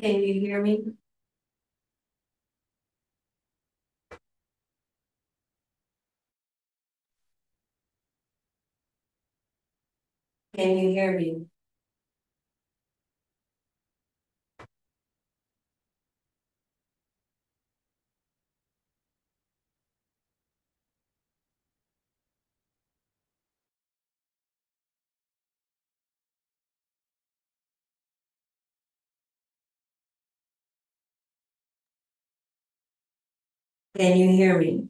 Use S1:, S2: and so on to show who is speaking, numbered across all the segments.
S1: Can you hear me? Can you hear me? Can you hear me?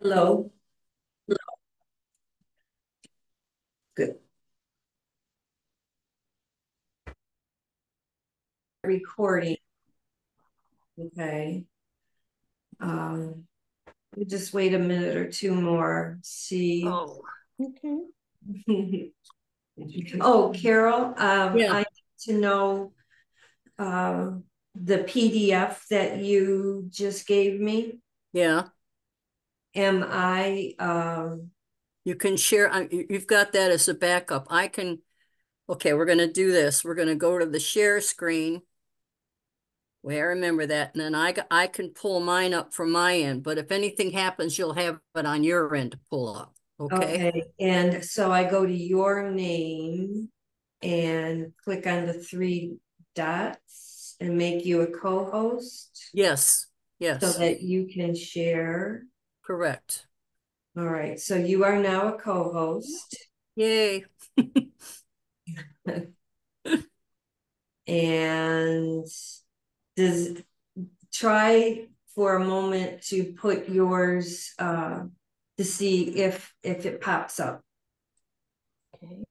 S1: Hello? Good. Recording. Okay. Um, we just wait a minute or two more, see.
S2: Oh,
S3: Okay.
S1: Oh, Carol, um,
S2: Yeah.
S1: I need to know. Uh, the PDF that you just gave me,
S2: yeah,
S1: am I, um,
S2: you can share, you've got that as a backup. I can, okay, we're gonna do this. We're gonna go to the share screen. Wait, I remember that, and then I, I can pull mine up from my end, but if anything happens, you'll have it on your end to pull up, okay?
S1: okay, and so I go to your name. And click on the three dots and make you a co-host.
S2: Yes,
S1: So that you can share.
S2: correct.
S1: All right, so you are now a co-host
S2: Yay,
S1: and does try for a moment to put yours uh to see if if it pops up
S3: Okay.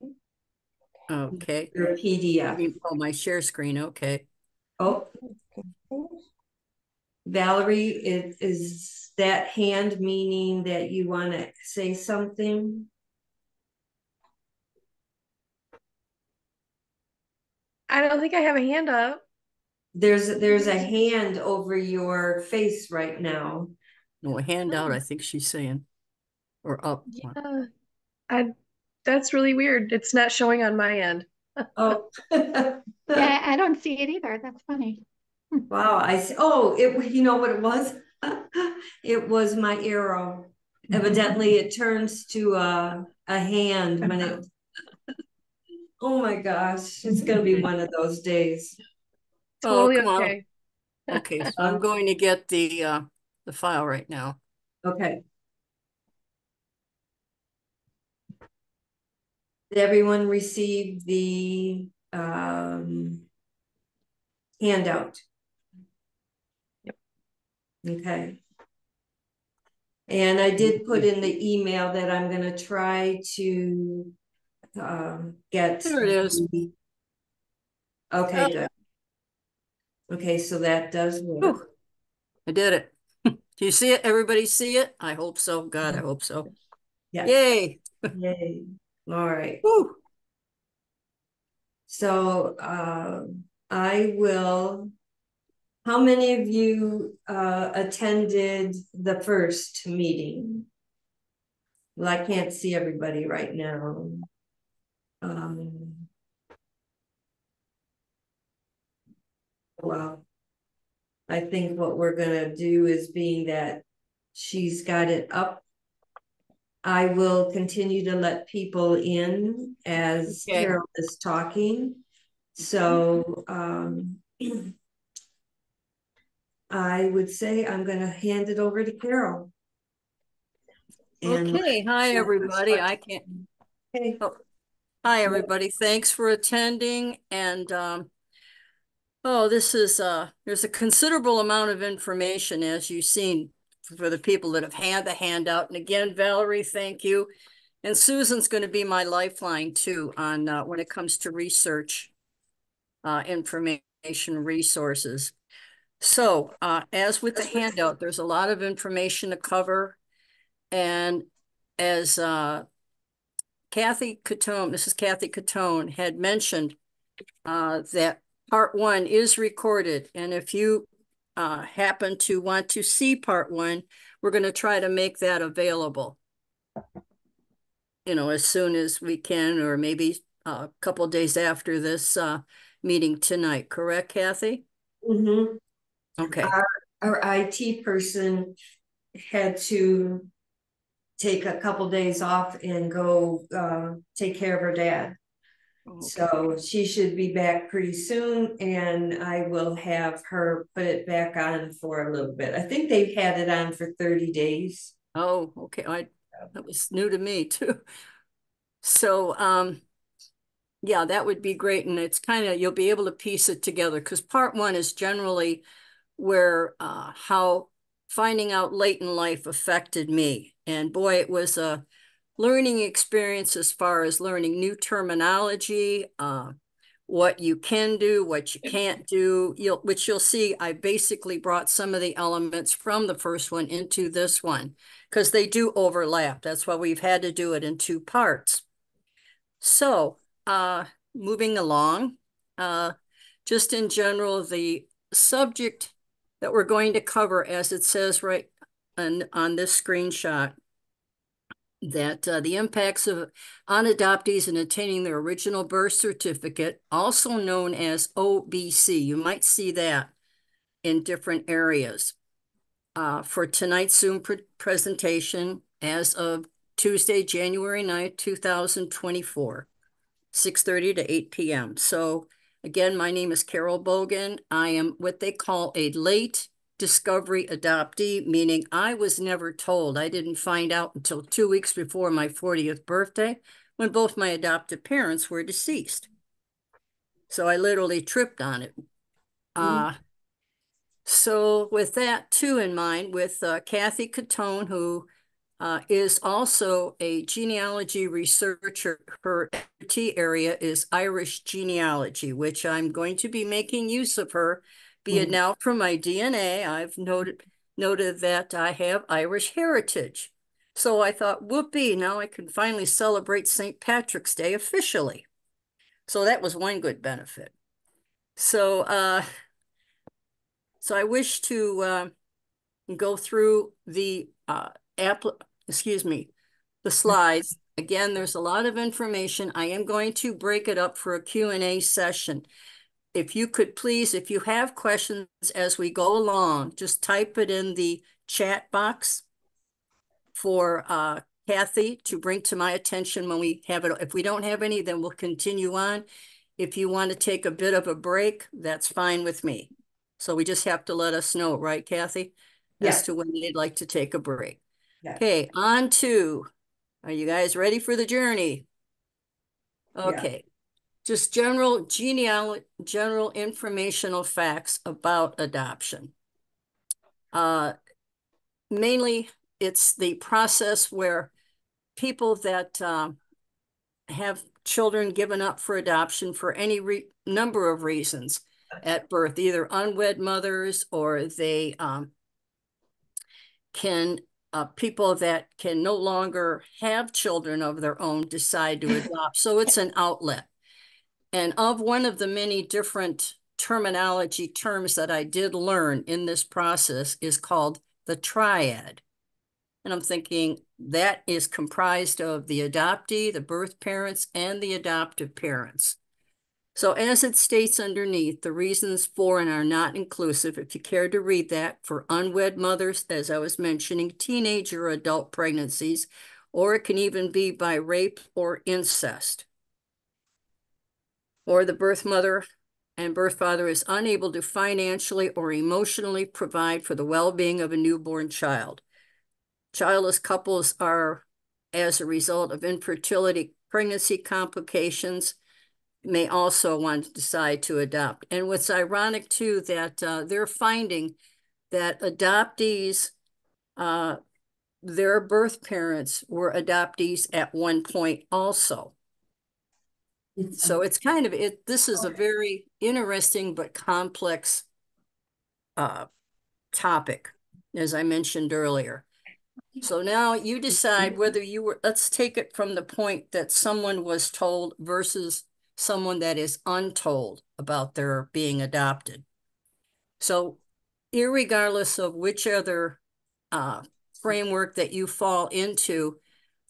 S2: okay.
S1: your PDF.
S2: mean, Oh, my share screen, okay.
S1: Oh, Valerie, is is that hand meaning that you want to say something?
S4: I don't think I have a hand up.
S1: There's there's a hand over your face right now.
S2: No, a hand out, um, I think she's saying, or up.
S4: Yeah. I that's really weird. It's not showing on my end.
S1: Oh.
S3: Yeah, I don't see it either. That's funny.
S1: Wow, I see. Oh, it, you know what it was? It was my arrow. Mm-hmm. Evidently, it turns to a, a hand when it. Oh my gosh, it's gonna be one of those days.
S2: Oh,
S4: Totally
S2: come on.
S4: okay.
S2: Okay, so I'm going to get the, uh, the file right now.
S1: Okay. Did everyone receive the, um, handout?
S4: Yep.
S1: Okay. And I did put in the email that I'm gonna try to, um, get.
S2: There it is.
S1: the- Okay, good. Okay, so that does work.
S2: Whew. I did it. Do you see it? Everybody see it? I hope so. God, I hope so.
S1: Yes.
S2: Yay.
S1: Yay. All right.
S2: Whew.
S1: So um I will. How many of you uh attended the first meeting? Well, I can't see everybody right now. Um. Well. I think what we're gonna do is being that she's got it up. I will continue to let people in as
S2: Okay.
S1: Carol is talking. So, um. I would say I'm gonna hand it over to Carol. And-
S2: Okay, hi, everybody. I can't,
S1: Okay,
S2: hi, everybody. Thanks for attending and, um, oh, this is, uh, there's a considerable amount of information as you've seen for the people that have had the handout. And again, Valerie, thank you. And Susan's going to be my lifeline too on, uh, when it comes to research, uh, information resources. So, uh, as with the handout, there's a lot of information to cover. And as, uh, Kathy Catone, Mrs. Kathy Catone had mentioned, uh, that part one is recorded. And if you, uh, happen to want to see part one, we're gonna try to make that available. You know, as soon as we can, or maybe a couple days after this, uh, meeting tonight, correct, Kathy?
S1: Mhm.
S2: Okay.
S1: Our IT person had to take a couple days off and go, uh, take care of her dad. So she should be back pretty soon and I will have her put it back on for a little bit. I think they've had it on for thirty days.
S2: Oh, okay, I, that was new to me too. So, um, yeah, that would be great, and it's kind of, you'll be able to piece it together, because part one is generally where, uh, how finding out late in life affected me. And boy, it was a learning experience as far as learning new terminology, uh, what you can do, what you can't do, you'll, which you'll see, I basically brought some of the elements from the first one into this one because they do overlap. That's why we've had to do it in two parts. So, uh, moving along, uh, just in general, the subject that we're going to cover, as it says right on, on this screenshot, that uh, the impacts of on adoptees in attaining their original birth certificate, also known as OBC. You might see that in different areas. Uh, for tonight's Zoom pre presentation as of Tuesday, January 9th, 2024, 6.30 to 8 p.m. So again, my name is Carol Bogan. I am what they call a late discovery adoptee, meaning I was never told. I didn't find out until two weeks before my 40th birthday when both my adoptive parents were deceased. So I literally tripped on it. Uh, so with that too in mind, with uh, Kathy Catone, who uh, is also a genealogy researcher. Her T area is Irish genealogy, which I'm going to be making use of her, be it
S1: Mhm.
S2: now from my DNA. I've noted noted that I have Irish heritage. So I thought, whoopee, now I can finally celebrate St. Patrick's Day officially. So that was one good benefit. So uh so I wish to uh, go through the uh app, excuse me, the slides. Again, there's a lot of information. I am going to break it up for a Q and A session. If you could please, if you have questions as we go along, just type it in the chat box for uh, Kathy to bring to my attention when we have it. If we don't have any, then we'll continue on. If you want to take a bit of a break, that's fine with me. So we just have to let us know, right, Kathy?
S1: Yeah.
S2: As to when they'd like to take a break.
S1: Yeah.
S2: Okay, on to, are you guys ready for the journey? Okay, just general genealogy, general informational facts about adoption. Uh, mainly, it's the process where people that um, have children given up for adoption for any re number of reasons at birth, either unwed mothers or they um, can uh, people that can no longer have children of their own decide to adopt. So it's an outlet. And of one of the many different terminology terms that I did learn in this process is called the triad. And I'm thinking that is comprised of the adoptee, the birth parents, and the adoptive parents. So as it states underneath, the reasons for and are not inclusive, if you care to read that, for unwed mothers, as I was mentioning, teenage or adult pregnancies, or it can even be by rape or incest. Or the birth mother and birth father is unable to financially or emotionally provide for the well-being of a newborn child. Childless couples are, as a result of infertility, pregnancy complications, may also want to decide to adopt. And what's ironic too, that uh, they're finding that adoptees, uh, their birth parents were adoptees at one point also.
S1: It's-
S2: So it's kind of, it, this is a very interesting but complex uh, topic, as I mentioned earlier. So now you decide whether you were, let's take it from the point that someone was told versus someone that is untold about their being adopted. So irregardless of which other uh, framework that you fall into,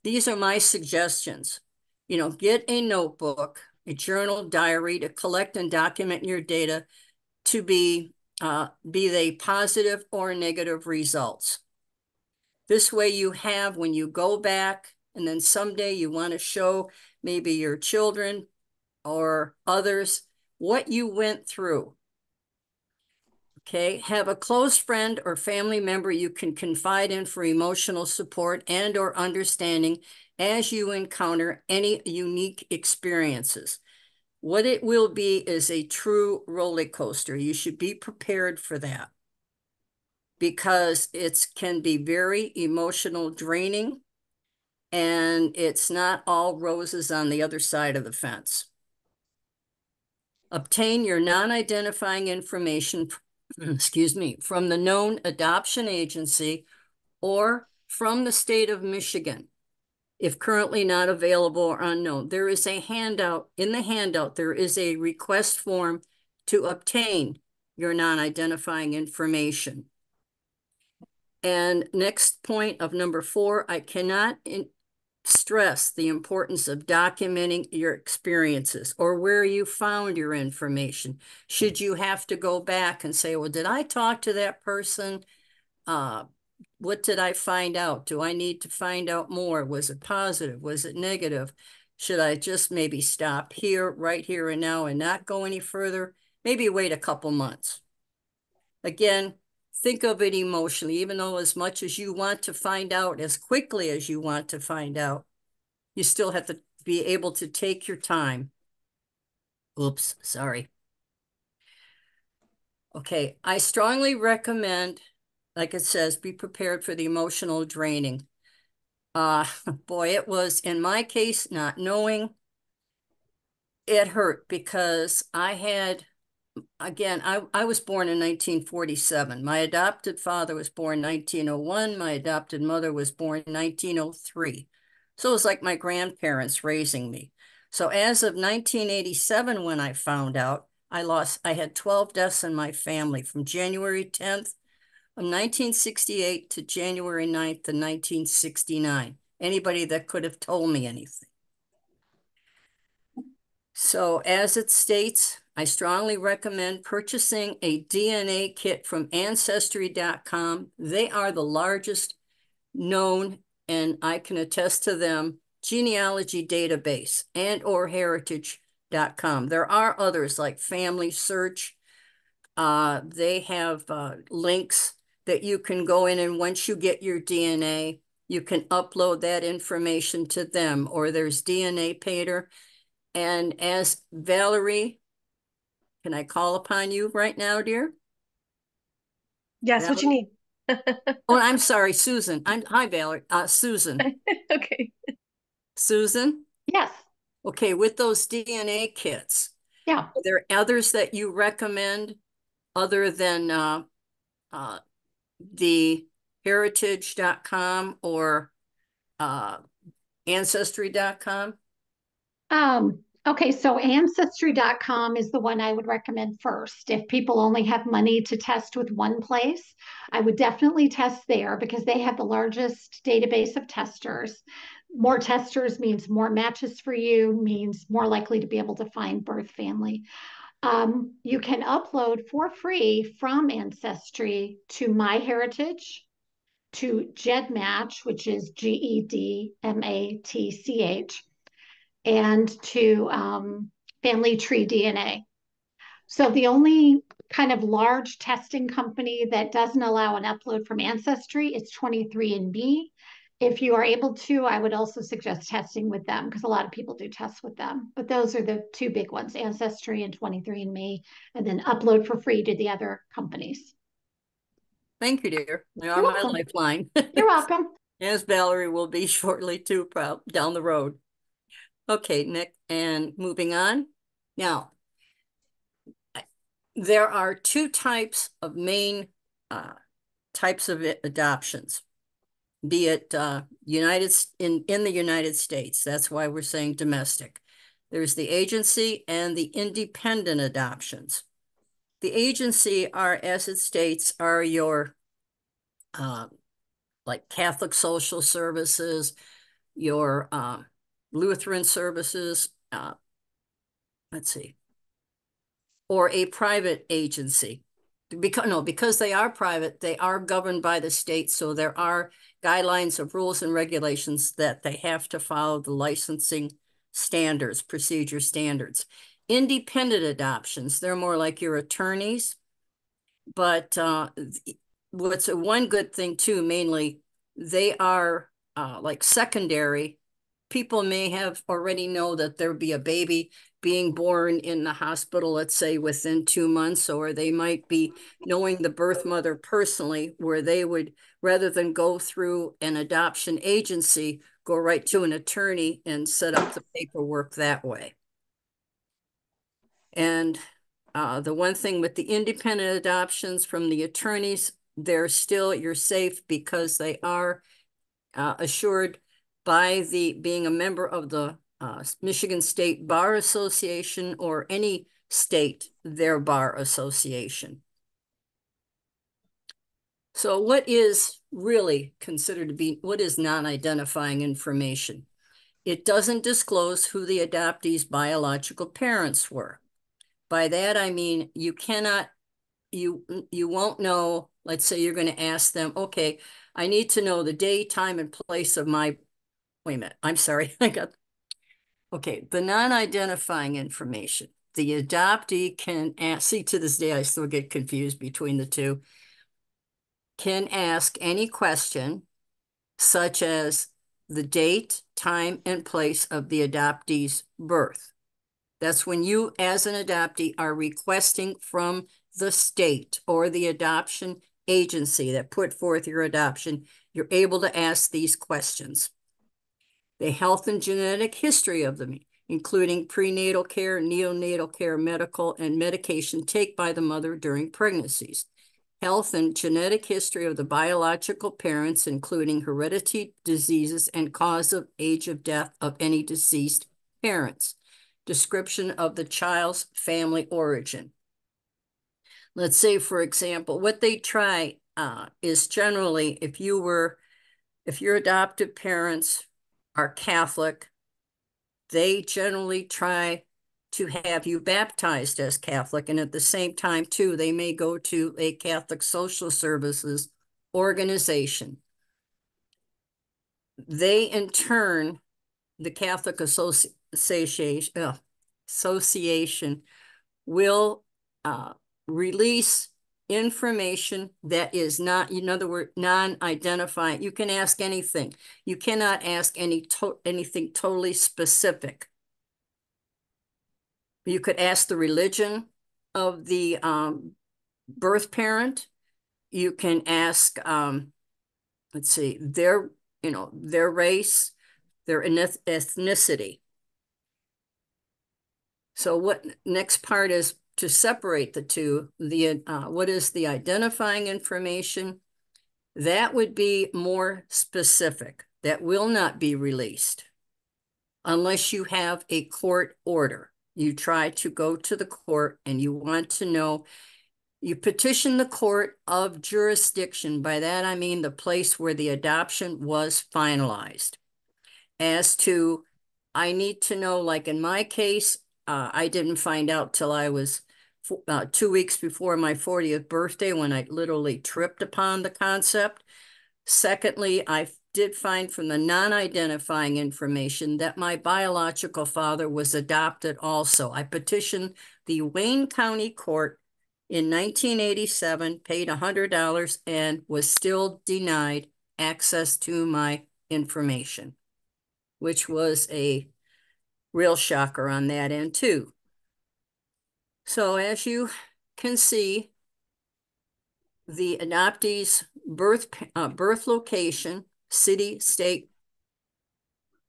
S2: these are my suggestions. You know, get a notebook, a journal, diary to collect and document your data to be uh, be they positive or negative results. This way you have when you go back and then someday you want to show maybe your children or others what you went through. Okay, have a close friend or family member you can confide in for emotional support and or understanding as you encounter any unique experiences. What it will be is a true roller coaster. You should be prepared for that because it can be very emotional draining and it's not all roses on the other side of the fence. Obtain your non-identifying information, excuse me, from the known adoption agency or from the state of Michigan if currently not available or unknown. There is a handout, in the handout, there is a request form to obtain your non-identifying information. And next point of number four, I cannot stress the importance of documenting your experiences or where you found your information. Should you have to go back and say, well, did I talk to that person? Uh, what did I find out? Do I need to find out more? Was it positive? Was it negative? Should I just maybe stop here, right here and now and not go any further? Maybe wait a couple months. Again, think of it emotionally, even though as much as you want to find out as quickly as you want to find out, you still have to be able to take your time. Oops, sorry. Okay, I strongly recommend like it says, be prepared for the emotional draining. Uh, boy, it was in my case, not knowing it hurt because I had, again, I, I was born in 1947. My adopted father was born 1901. My adopted mother was born 1903. So it was like my grandparents raising me. So as of 1987, when I found out, I lost, I had 12 deaths in my family from January 10th of 1968 to January 9th of 1969. Anybody that could have told me anything. So as it states, I strongly recommend purchasing a DNA kit from Ancestry.com. They are the largest known, and I can attest to them, genealogy database and or heritage.com. There are others like Family Search. Uh, they have uh, links that you can go in and once you get your DNA, you can upload that information to them or there's DNA Painter. And as Valerie, can I call upon you right now, dear?
S4: Yes, what you need.
S2: oh, I'm sorry, Susan. I'm hi, Valerie. Uh, Susan.
S4: okay.
S2: Susan.
S3: Yes.
S2: Okay, with those DNA kits.
S3: Yeah.
S2: Are there others that you recommend other than uh, uh, the heritage.com or uh, ancestry.com?
S3: Um, okay, so ancestry.com is the one I would recommend first. If people only have money to test with one place, I would definitely test there because they have the largest database of testers. More testers means more matches for you, means more likely to be able to find birth family. Um, you can upload for free from Ancestry to MyHeritage, to GEDmatch, which is G E D M A T C H, and to um, Family Tree DNA. So the only kind of large testing company that doesn't allow an upload from Ancestry is 23andMe if you are able to, I would also suggest testing with them because a lot of people do tests with them. But those are the two big ones, Ancestry and 23andMe, and then upload for free to the other companies.
S2: Thank you, dear. Are my lifeline.
S3: You're welcome.
S2: As Valerie will be shortly too, down the road. Okay, Nick, and moving on. Now, there are two types of main uh, types of adoptions. Be it uh, United in in the United States. That's why we're saying domestic. There's the agency and the independent adoptions. The agency are, as it states, are your uh, like Catholic social services, your uh, Lutheran services, uh, let's see, or a private agency. Because no, because they are private, they are governed by the state, so there are guidelines of rules and regulations that they have to follow the licensing standards, procedure standards. Independent adoptions, they're more like your attorneys. But uh, what's one good thing too, mainly, they are uh, like secondary. People may have already know that there'll be a baby being born in the hospital, let's say within two months, or they might be knowing the birth mother personally, where they would, rather than go through an adoption agency, go right to an attorney and set up the paperwork that way. And uh, the one thing with the independent adoptions from the attorneys, they're still, you're safe because they are uh, assured by the being a member of the uh, Michigan State Bar Association or any state, their bar association. So what is really considered to be, what is non-identifying information? It doesn't disclose who the adoptee's biological parents were. By that, I mean, you cannot, you, you won't know, let's say you're going to ask them, okay, I need to know the day, time, and place of my, wait a minute, I'm sorry, I got, okay, the non-identifying information. The adoptee can ask, see, to this day, I still get confused between the two, can ask any question such as the date, time, and place of the adoptee's birth. That's when you, as an adoptee, are requesting from the state or the adoption agency that put forth your adoption, you're able to ask these questions. The health and genetic history of them, including prenatal care, neonatal care, medical, and medication take by the mother during pregnancies. Health and genetic history of the biological parents, including heredity, diseases, and cause of age of death of any deceased parents description of the child's family origin. Let's say, for example, what they try uh, is generally if you were, if your adoptive parents are Catholic, they generally try to have you baptized as Catholic. And at the same time, too, they may go to a Catholic social services organization. They, in turn, the Catholic Association, uh, Association will uh, release information that is not, in other words, non-identifying. You can ask anything. You cannot ask any to anything totally specific. You could ask the religion of the um, birth parent. You can ask, um, let's see, their, you know, their race, their ethnicity. So what next part is to separate the two, the uh, what is the identifying information? That would be more specific. That will not be released unless you have a court order. You try to go to the court and you want to know, you petition the court of jurisdiction. By that, I mean the place where the adoption was finalized. As to, I need to know, like in my case, uh, I didn't find out till I was uh, two weeks before my 40th birthday when I literally tripped upon the concept. Secondly, I did find from the non-identifying information that my biological father was adopted also. I petitioned the Wayne County Court in 1987, paid $100 and was still denied access to my information, which was a real shocker on that end too. So as you can see, the adoptee's birth, uh, birth location city, state,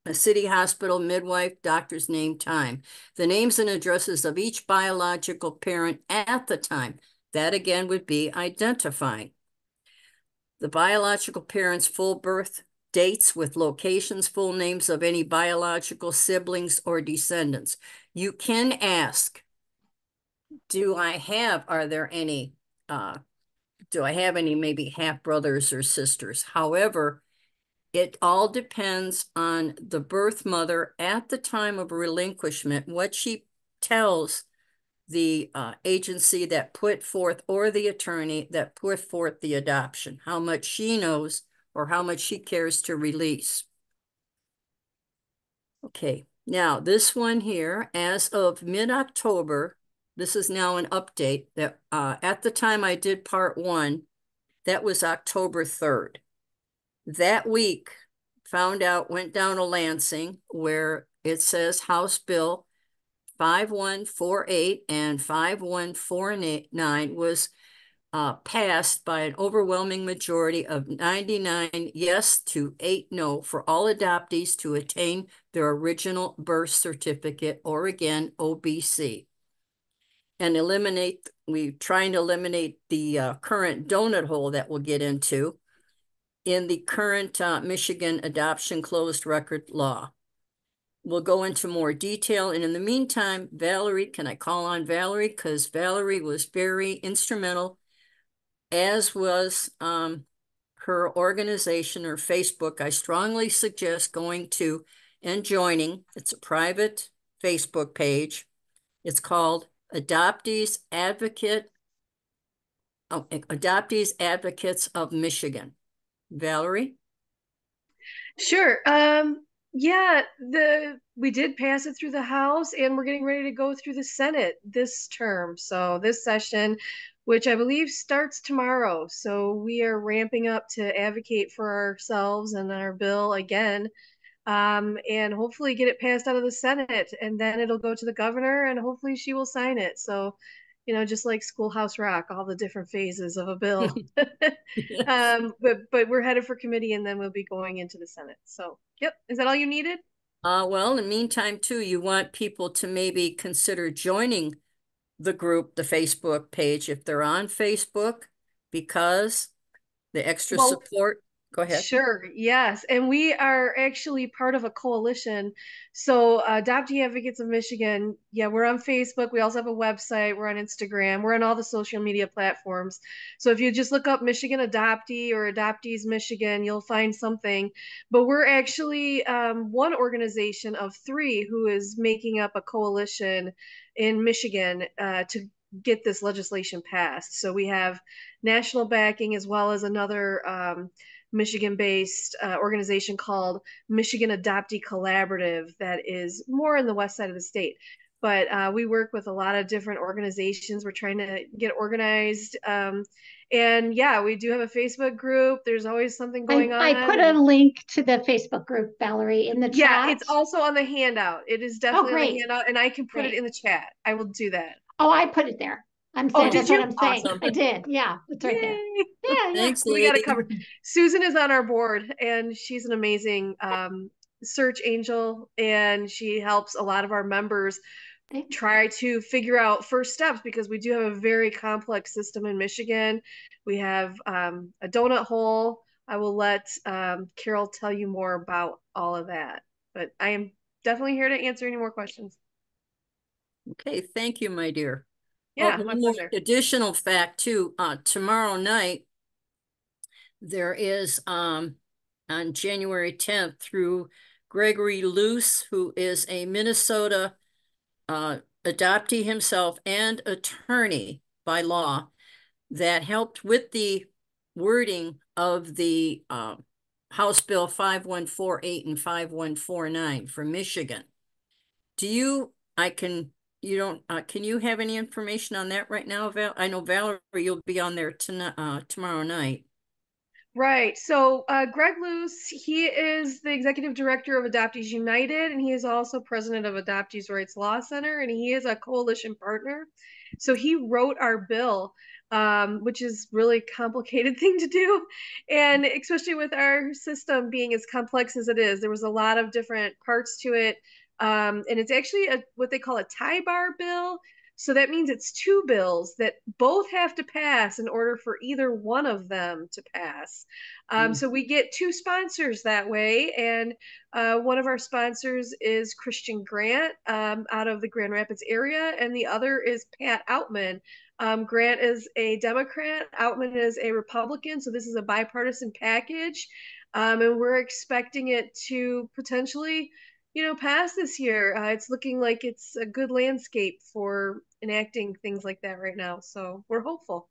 S2: a city hospital, midwife, doctor's name, time. The names and addresses of each biological parent at the time. That again would be identifying. The biological parent's full birth dates with locations, full names of any biological siblings or descendants. You can ask, do I have, are there any, uh, do I have any maybe half brothers or sisters? However, it all depends on the birth mother at the time of relinquishment, what she tells the uh, agency that put forth or the attorney that put forth the adoption, how much she knows or how much she cares to release. Okay, now this one here, as of mid-October, this is now an update that uh, at the time I did part one, that was October 3rd. That week, found out, went down to Lansing where it says House Bill 5148 and 5149 was uh, passed by an overwhelming majority of 99 yes to 8 no for all adoptees to attain their original birth certificate or again OBC and eliminate we trying to eliminate the uh, current donut hole that we'll get into in the current uh, Michigan adoption closed record law. We'll go into more detail. And in the meantime, Valerie, can I call on Valerie? Because Valerie was very instrumental, as was um, her organization or Facebook. I strongly suggest going to and joining. It's a private Facebook page. It's called Adoptees Advocate, oh, Adoptees Advocates of Michigan. Valerie?
S4: Sure. Um, yeah, the we did pass it through the House and we're getting ready to go through the Senate this term. So this session, which I believe starts tomorrow. So we are ramping up to advocate for ourselves and our bill again. Um, and hopefully get it passed out of the Senate and then it'll go to the governor and hopefully she will sign it. So you know, just like Schoolhouse Rock, all the different phases of a bill. um, but but we're headed for committee, and then we'll be going into the Senate. So, yep, is that all you needed?
S2: Uh, well, in the meantime, too, you want people to maybe consider joining the group, the Facebook page, if they're on Facebook, because the extra well, support Go ahead.
S4: Sure. Yes. And we are actually part of a coalition. So, uh, Adoptee Advocates of Michigan, yeah, we're on Facebook. We also have a website. We're on Instagram. We're on all the social media platforms. So, if you just look up Michigan Adoptee or Adoptees Michigan, you'll find something. But we're actually um, one organization of three who is making up a coalition in Michigan uh, to get this legislation passed. So, we have national backing as well as another. Um, Michigan based uh, organization called Michigan Adoptee Collaborative that is more in the west side of the state. But uh, we work with a lot of different organizations. We're trying to get organized. Um, and yeah, we do have a Facebook group. There's always something going
S3: I,
S4: on.
S3: I put a link to the Facebook group, Valerie, in the chat.
S4: Yeah, it's also on the handout. It is definitely oh, on the handout, and I can put great. it in the chat. I will do that.
S3: Oh, I put it there. I'm oh, saying oh, that's you? what I'm saying. Awesome. I did. Yeah, it's right Yay. there. Yeah,
S2: Thanks,
S4: yeah. we got it covered. Susan is on our board, and she's an amazing um, search angel, and she helps a lot of our members try to figure out first steps because we do have a very complex system in Michigan. We have um, a donut hole. I will let um, Carol tell you more about all of that, but I am definitely here to answer any more questions.
S2: Okay, thank you, my dear.
S4: Yeah, oh, one more
S2: additional fact too. Uh, tomorrow night there is um on January 10th through Gregory Luce, who is a Minnesota uh, adoptee himself and attorney by law, that helped with the wording of the uh, House Bill 5148 and 5149 for Michigan. Do you, I can you don't, uh, can you have any information on that right now, Val? I know Valerie, you'll be on there tonight, uh, tomorrow night.
S4: Right. So uh, Greg Luce, he is the executive director of Adoptees United, and he is also president of Adoptees Rights Law Center, and he is a coalition partner. So he wrote our bill. um, which is really complicated thing to do. And especially with our system being as complex as it is, there was a lot of different parts to it. Um, and it's actually a, what they call a tie bar bill. So that means it's two bills that both have to pass in order for either one of them to pass. Um,
S2: Mm.
S4: So we get two sponsors that way. And uh, one of our sponsors is Kristian Grant um, out of the Grand Rapids area, and the other is Pat Outman. Um, Grant is a Democrat, Outman is a Republican. So this is a bipartisan package. Um, and we're expecting it to potentially you know, pass this year. Uh, it's looking like it's a good landscape for enacting things like that right now. So we're hopeful.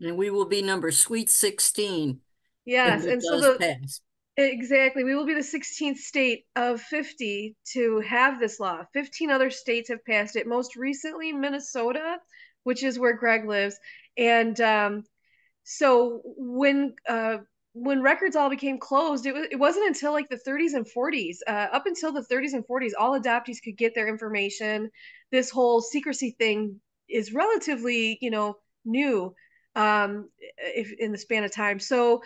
S2: And we will be number sweet sixteen.
S4: Yes, and so the
S2: pass.
S4: exactly we will be the 16th state of 50 to have this law. 15 other states have passed it. Most recently, Minnesota, which is where Greg lives, and um, so when uh, when records all became closed, it, was, it wasn't until like the 30s and 40s. Uh, up until the 30s and 40s, all adoptees could get their information. This whole secrecy thing is relatively, you know, new um, if in the span of time. So,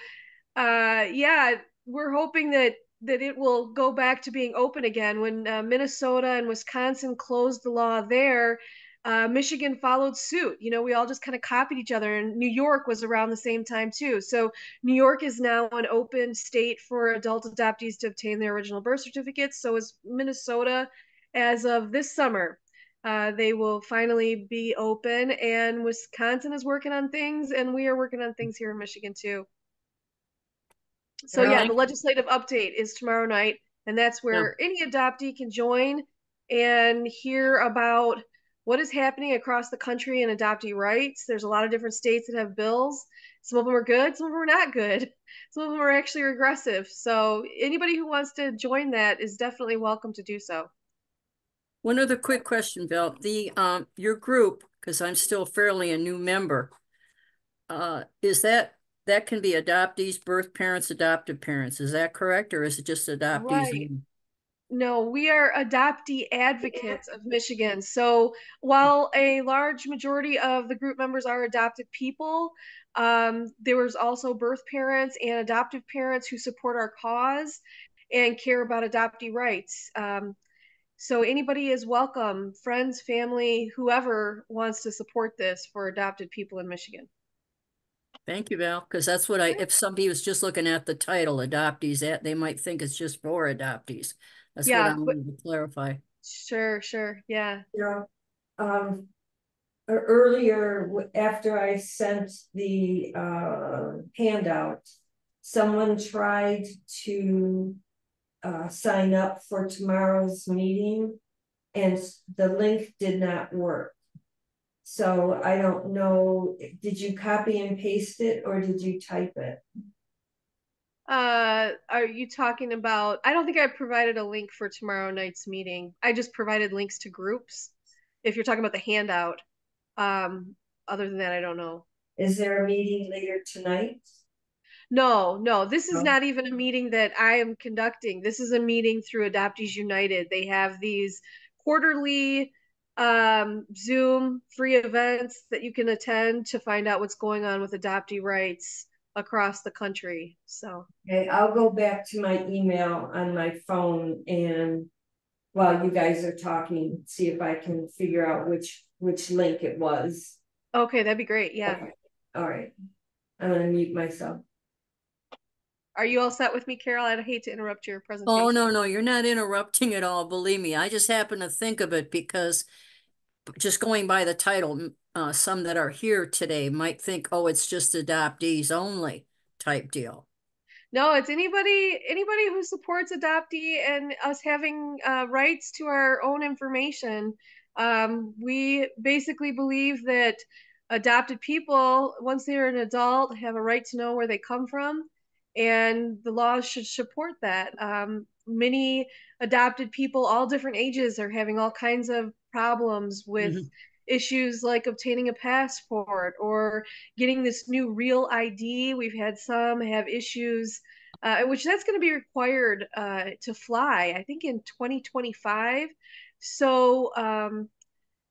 S4: uh, yeah, we're hoping that that it will go back to being open again. When uh, Minnesota and Wisconsin closed the law there, uh, Michigan followed suit. You know, we all just kind of copied each other, and New York was around the same time too. So New York is now an open state for adult adoptees to obtain their original birth certificates. So is Minnesota, as of this summer. Uh, they will finally be open, and Wisconsin is working on things, and we are working on things here in Michigan too. So yeah, the legislative update is tomorrow night, and that's where any adoptee can join and hear about what is happening across the country in adoptee rights. There's a lot of different states that have bills. Some of them are good, some of them are not good. Some of them are actually regressive. So anybody who wants to join that is definitely welcome to do so.
S2: One other quick question, Bill. The, um, your group, because I'm still fairly a new member, uh, is that, that can be adoptees, birth parents, adoptive parents, is that correct? Or is it just adoptees?
S4: Right.
S2: Only?
S4: No, we are adoptee advocates of Michigan. So while a large majority of the group members are adopted people, um, there was also birth parents and adoptive parents who support our cause and care about adoptee rights. Um, so anybody is welcome, friends, family, whoever wants to support this for adopted people in Michigan.
S2: Thank you, Val, because that's what I, if somebody was just looking at the title, adoptees, that they might think it's just for adoptees. That's what
S4: Yeah,
S2: I
S4: but-
S2: wanted to clarify.
S4: Sure, sure. Yeah.
S1: Yeah, um. Earlier, after I sent the uh handout, someone tried to. Uh, sign up for tomorrow's meeting. And the link did not work. So I don't know, did you copy and paste it or did you type it?
S4: Uh, are you talking about? I don't think I provided a link for tomorrow night's meeting. I just provided links to groups. If you're talking about the handout, um, other than that, I don't know.
S1: Is there a meeting later tonight?
S4: No, no, this is
S1: No?
S4: not even a meeting that I am conducting. This is a meeting through Adoptees United. They have these quarterly um, Zoom free events that you can attend to find out what's going on with adoptee rights across the country. So,
S1: Okay, I'll go back to my email on my phone and. While you guys are talking, see if I can figure out which, which link it was.
S4: okay, that'd be great. Yeah.
S1: Okay, All right. I'm gonna mute myself.
S4: Are you all set with me, Carol? I'd hate to interrupt your oh, presentation.
S2: Oh, no, no, you're not interrupting at all, believe me. I just happen to think of it because just going by the title, uh, some that are here today might think, oh, it's just adoptees only type deal.
S4: No, it's anybody anybody who supports adoptee and us having uh, rights to our own information. Um, we basically believe that adopted people, once they're an adult, have a right to know where they come from, and the laws should support that. Um, many adopted people, all different ages, are having all kinds of problems with
S2: Mhm.
S4: issues like obtaining a passport or getting this new real ID. We've had some have issues, uh, which that's going to be required uh, to fly, I think in 2025. So, um,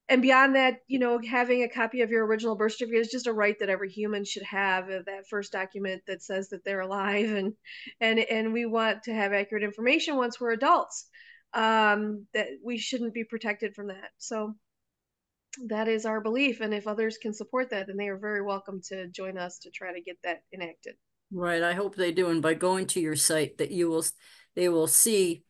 S4: and beyond that, you know, having a copy of your original birth certificate is just a right that every human should have. uh, That first document that says that they're alive, and and and we want to have accurate information once we're adults. Um, that we shouldn't be protected from that. So that is our belief, and if others can support that, then they are very welcome to join us to try to get that enacted.
S2: Right, I hope they do, and by going to your site that you will, they will see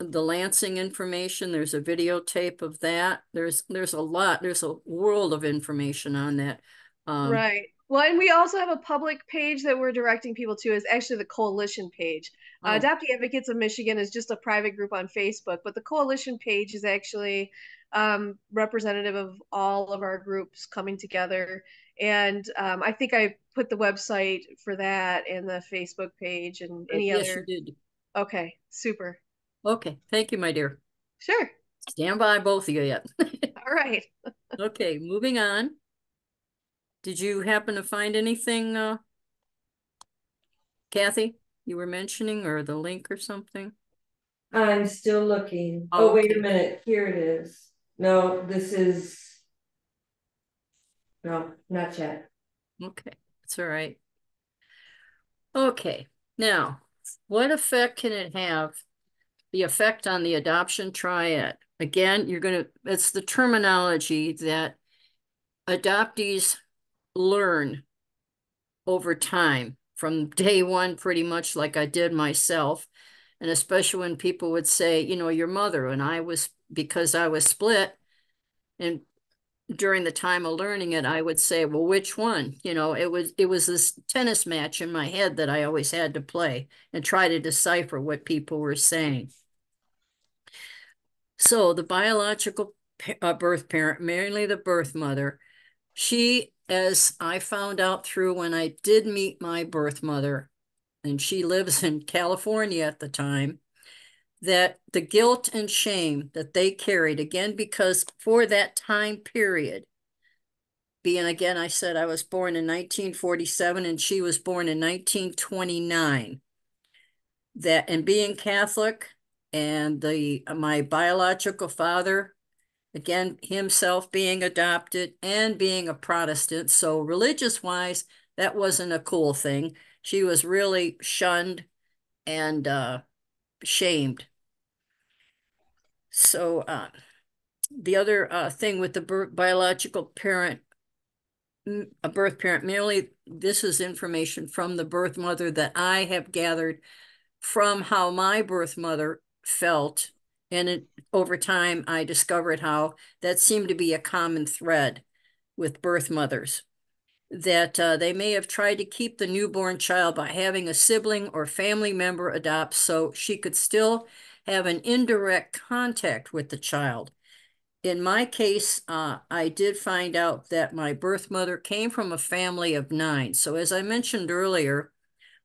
S2: the Lansing information, there's a videotape of that, there's, there's a lot, there's a world of information on that. Um,
S4: Right. Well, and we also have a public page that we're directing people to. Is actually the coalition page. Uh,
S2: Oh.
S4: Adoptee Advocates of Michigan is just a private group on Facebook, but the coalition page is actually um, representative of all of our groups coming together. And um, I think I put the website for that and the Facebook page and any
S2: Yes, you
S4: other.
S2: did.
S4: Okay, super.
S2: Okay, thank you, my dear.
S4: Sure.
S2: Stand by both of you yet.
S4: All right.
S2: Okay, moving on. Did you happen to find anything, uh, Kathy, you were mentioning, or the link or something?
S1: I'm still looking.
S2: Oh,
S1: Oh, wait a minute, here it is. No, this is. No, not yet.
S2: Okay, that's all right. Okay, now, what effect can it have? The effect on the adoption triad? Again, you're gonna, it's the terminology that adoptees learn over time from day one, pretty much like I did myself. And especially when people would say, you know, your mother and I was, because I was split. And during the time of learning it, I would say, well, which one? You know, it was, it was this tennis match in my head that I always had to play and try to decipher what people were saying. So the biological uh, birth parent, mainly the birth mother, she, as I found out through when I did meet my birth mother, and she lives in California at the time, that the guilt and shame that they carried, again, because for that time period, being again, I said I was born in 1947 and she was born in 1929. That and being Catholic and the my biological father again himself being adopted and being a protestant so religious wise that wasn't a cool thing. She was really shunned and uh shamed. So uh the other uh thing with the biological parent a birth parent merely this is information from the birth mother that i have gathered from how my birth mother felt and it, over time i discovered how that seemed to be a common thread with birth mothers that uh, they may have tried to keep the newborn child by having a sibling or family member adopt so she could still have an indirect contact with the child in my case, uh, I did find out that my birth mother came from a family of nine. So, as I mentioned earlier,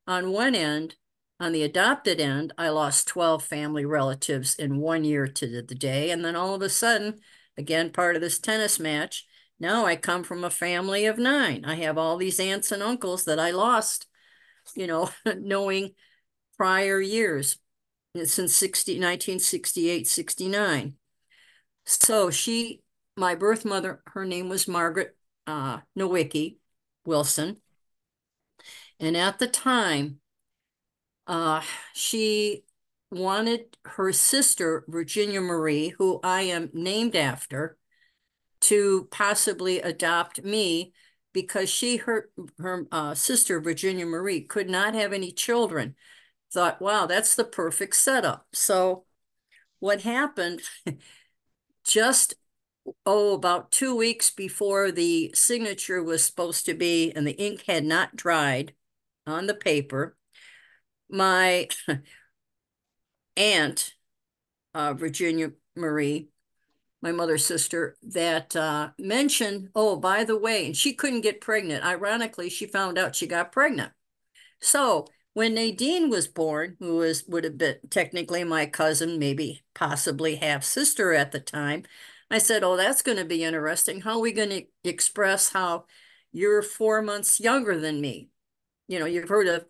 S2: on one end, on the adopted end, I lost 12 family relatives in one year to the day. And then all of a sudden, again, part of this tennis match, now I come from a family of nine. I have all these aunts and uncles that I lost, you know, knowing prior years since 60, 1968, 69. So she, my birth mother, her name was Margaret uh, Nowicki Wilson. And at the time, uh, she wanted her sister, Virginia Marie, who I am named after, to possibly adopt me because she, her, her uh, sister, Virginia Marie, could not have any children. Thought, wow, that's the perfect setup. So what happened just oh, about two weeks before the signature was supposed to be, and the ink had not dried on the paper, my aunt, uh, Virginia Marie, my mother's sister, that uh, mentioned, oh, by the way, and she couldn't get pregnant. Ironically, she found out she got pregnant. So when Nadine was born, who was would have been technically my cousin, maybe possibly half sister at the time, I said, "Oh, that's going to be interesting. How are we going to express how you're four months younger than me? You know, you've heard of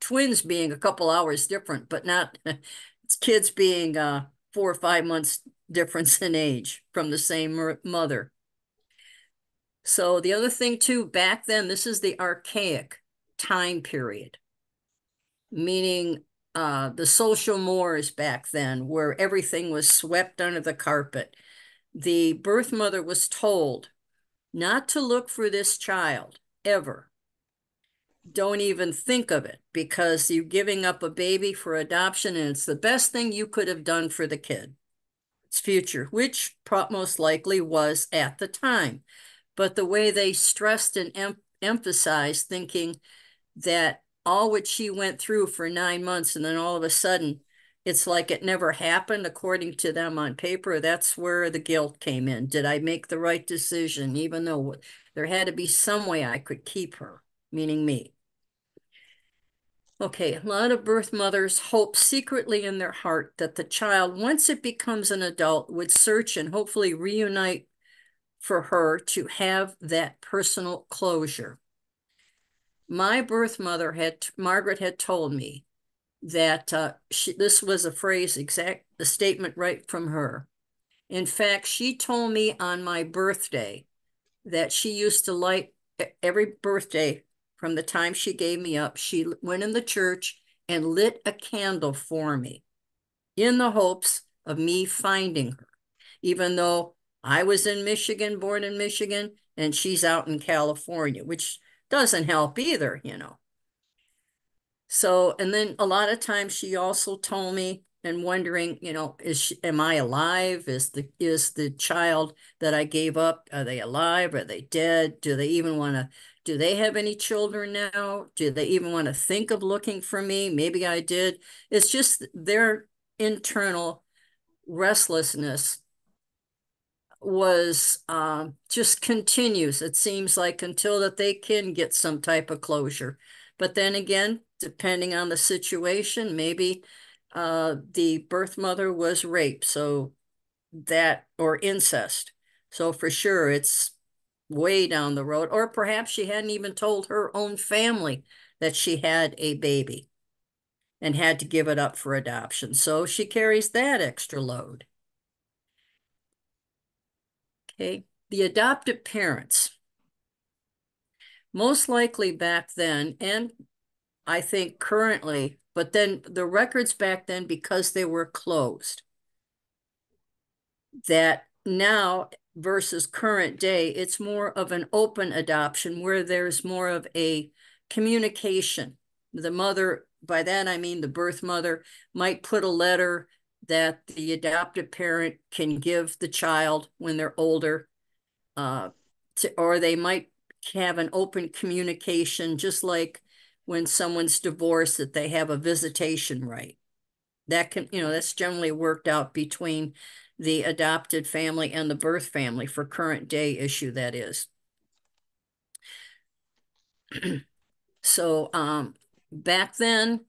S2: twins being a couple hours different, but not kids being uh, four or five months difference in age from the same mother. So the other thing too, back then, this is the archaic time period. Meaning uh, the social mores back then, where everything was swept under the carpet. The birth mother was told not to look for this child ever. Don't even think of it because you're giving up a baby for adoption and it's the best thing you could have done for the kid. Its future, which most likely was at the time. But the way they stressed and em emphasized thinking that all what she went through for nine months and then all of a sudden it's like it never happened according to them on paper that's where the guilt came in did i make the right decision even though there had to be some way i could keep her meaning me okay a lot of birth mothers hope secretly in their heart that the child once it becomes an adult would search and hopefully reunite for her to have that personal closure my birth mother had Margaret had told me that uh, she, this was a phrase exact a statement right from her. In fact, she told me on my birthday that she used to light every birthday from the time she gave me up. She went in the church and lit a candle for me in the hopes of me finding her, even though I was in Michigan, born in Michigan, and she's out in California, which doesn't help either, you know. So, and then a lot of times she also told me and wondering, you know, is she, am I alive? Is the is the child that I gave up, are they alive? Are they dead? Do they even want to do they have any children now? Do they even want to think of looking for me? Maybe I did. It's just their internal restlessness was uh, just continues. It seems like until that they can get some type of closure. But then again, depending on the situation, maybe uh, the birth mother was raped, so that or incest. So for sure, it's way down the road. Or perhaps she hadn't even told her own family that she had a baby and had to give it up for adoption. So she carries that extra load. Okay, the adoptive parents. Most likely back then, and I think currently, but then the records back then, because they were closed, that now versus current day, it's more of an open adoption where there's more of a communication. The mother, by that I mean the birth mother, might put a letter that the adoptive parent can give the child when they're older, uh, to, or they might have an open communication, just like when someone's divorced, that they have a visitation right. That can, you know, that's generally worked out between the adopted family and the birth family for current day issue, that is. so um, back then,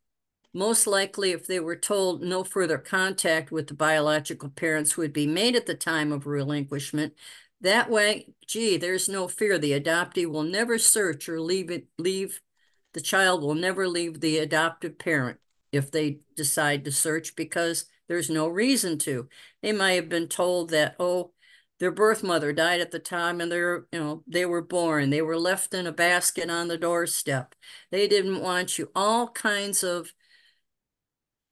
S2: most likely, if they were told no further contact with the biological parents would be made at the time of relinquishment, that way, gee, there's no fear. The adoptee will never search or leave it, leave the child will never leave the adoptive parent if they decide to search because there's no reason to. They might have been told that, oh, their birth mother died at the time and they're, you know, they were born. They were left in a basket on the doorstep. They didn't want you. All kinds of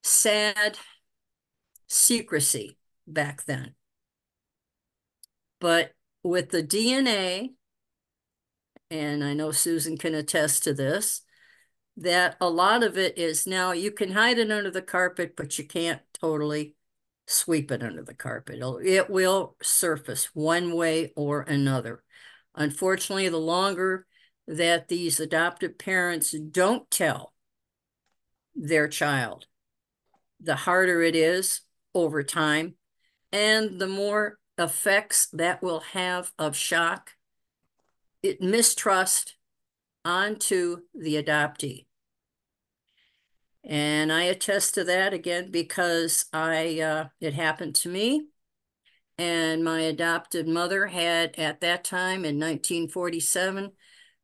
S2: sad secrecy back then. But with the DNA, and I know Susan can attest to this, that a lot of it is now you can hide it under the carpet, but you can't totally sweep it under the carpet. It'll, it will surface one way or another. Unfortunately, the longer that these adoptive parents don't tell their child the harder it is over time and the more effects that will have of shock, it, mistrust onto the adoptee. And I attest to that again because I uh, it happened to me. And my adopted mother had at that time in 1947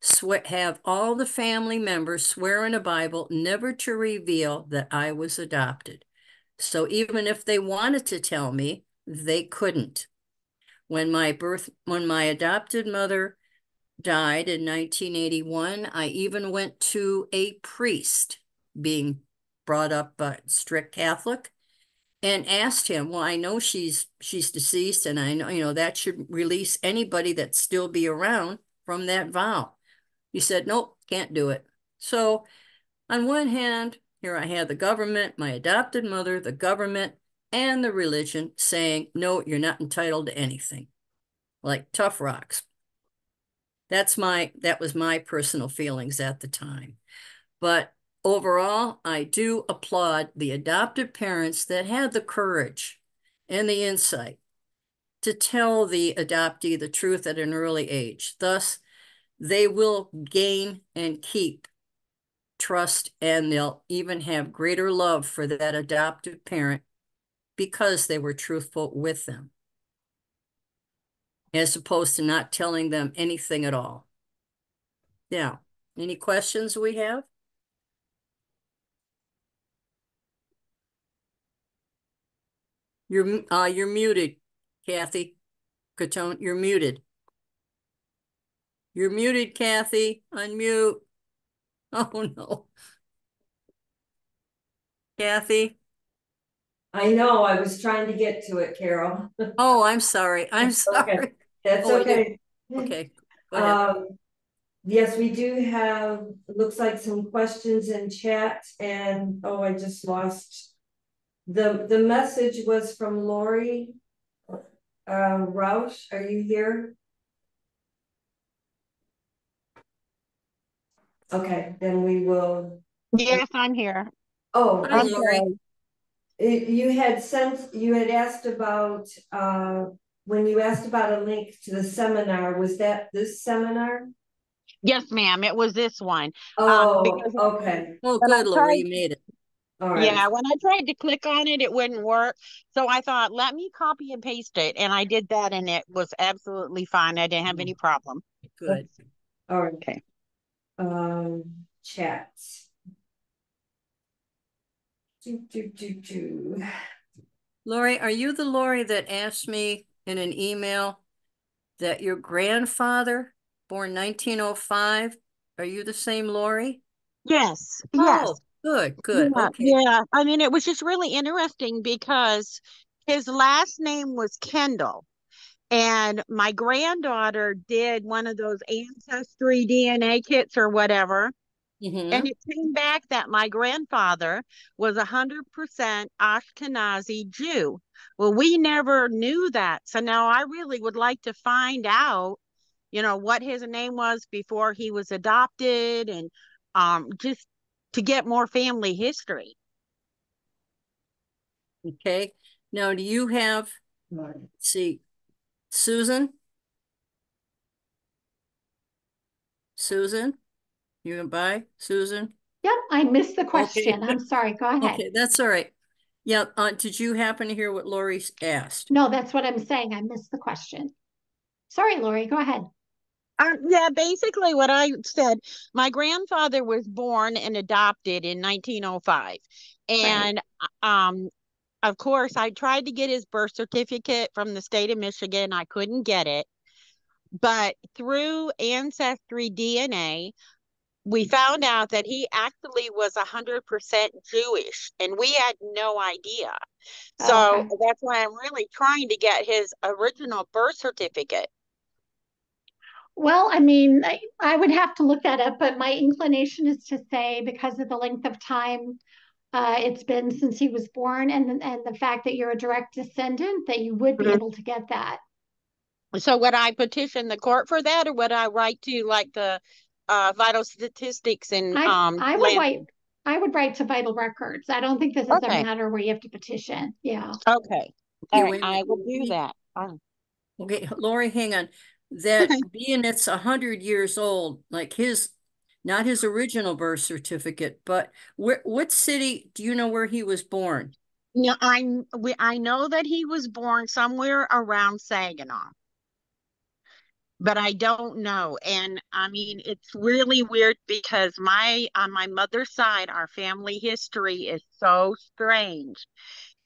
S2: swear, have all the family members swear in a Bible never to reveal that I was adopted. So even if they wanted to tell me, they couldn't. When my birth, when my adopted mother died in 1981, I even went to a priest, being brought up a strict Catholic, and asked him, well, I know she's she's deceased, and I know, you know, that should release anybody that still be around from that vow. He said, nope, can't do it. So on one hand, here I had the government, my adopted mother, the government, and the religion saying, no, you're not entitled to anything. Like tough rocks. That's my, that was my personal feelings at the time. But overall, I do applaud the adoptive parents that had the courage and the insight to tell the adoptee the truth at an early age. Thus, they will gain and keep trust and they'll even have greater love for that adoptive parent because they were truthful with them as opposed to not telling them anything at all. Yeah. Any questions we have? You're uh you're muted, Kathy. Catone, you're muted. You're muted, Kathy. Unmute. Oh no. Kathy.
S1: I know, I was trying to get to it, Carol.
S2: Oh, I'm sorry. I'm
S1: sorry. okay.
S2: Sorry.
S1: That's
S2: Oh,
S1: okay.
S2: Okay. Go ahead.
S1: Um, yes, we do have, looks like some questions in chat and, oh, I just lost. The, the message was from Lori. Uh, Roush, are you here? Okay, then we will,
S5: Yes, I'm here.
S1: oh,
S2: Hi,
S5: I'm sorry.
S1: you had sent, you had asked about, uh, when you asked about a link to the seminar, was that this seminar?
S5: Yes, ma'am. It was this one.
S1: Oh,
S5: because-
S1: okay,
S2: Oh, good, Lori, you made it.
S1: all right.
S5: Yeah, when I tried to click on it, it wouldn't work. So I thought, let me copy and paste it. And I did that and it was absolutely fine. I didn't have any problem.
S2: Good.
S1: All right.
S5: Okay.
S1: Um, chats. Do, do, do, do.
S2: Lori, are you the Lori that asked me in an email that your grandfather, born nineteen oh five, are you the same Lori?
S5: Yes, yes.
S2: Oh, good, good,
S5: Yeah,
S2: okay.
S5: yeah. I mean, it was just really interesting because his last name was Kendall. And my granddaughter did one of those ancestry DNA kits or whatever.
S2: Mhm.
S5: And it came back that my grandfather was a hundred percent Ashkenazi Jew. Well, we never knew that. So now I really would like to find out, you know, what his name was before he was adopted and um just to get more family history.
S2: Okay, now do you have, let's see, Susan? Susan? You can buy, Susan?
S3: Yep, I missed the question. I'm sorry. Go ahead.
S2: Okay, that's all right. Yeah, uh, did you happen to hear what Lori asked?
S3: No, that's what I'm saying. I missed the question. Sorry, Lori, go ahead.
S5: Um, yeah, basically what I said, my grandfather was born and adopted in 1905. And um of course, I tried to get his birth certificate from the state of Michigan. I couldn't get it. But through Ancestry DNA, we found out that he actually was 100% Jewish, and we had no idea. So
S3: Okay.
S5: that's why I'm really trying to get his original birth certificate.
S3: Well, I mean, I, I would have to look that up, but my inclination is to say because of the length of time uh, it's been since he was born and and the fact that you're a direct descendant, that you would be
S5: Mhm.
S3: able to get that.
S5: So would I petition the court for that, or would I write to like the uh, vital statistics and
S3: I
S5: um?
S3: I would
S5: land-
S3: write I would write to Vital Records. I don't think this is
S5: Okay.
S3: a matter where you have to petition. Yeah.
S5: Okay,
S2: Yeah,
S5: all
S2: wait
S5: right,
S2: a
S5: I
S2: minute.
S5: will do that. Um,
S2: Okay, Lori, hang on. That
S5: Okay.
S2: being it's a hundred years old, like his, not his original birth certificate, but where, what city, do you know where he was born?
S5: No, I we I know that he was born somewhere around Saginaw. But I don't know. And I mean, it's really weird because my on my mother's side, our family history is so strange.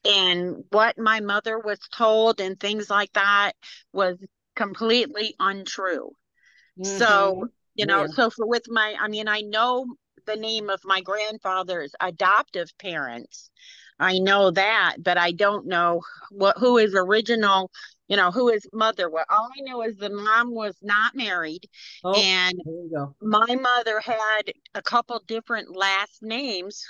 S5: and what my mother was told and things like that was completely untrue. So, mm-hmm. you know,
S2: Yeah.
S5: so for with my, I mean, I know the name of my grandfather's adoptive parents. I know that, but I don't know what who his original, you know, who his mother was. All I know is the mom was not married
S2: Oh,
S5: and
S2: there you go.
S5: my mother had a couple different last names,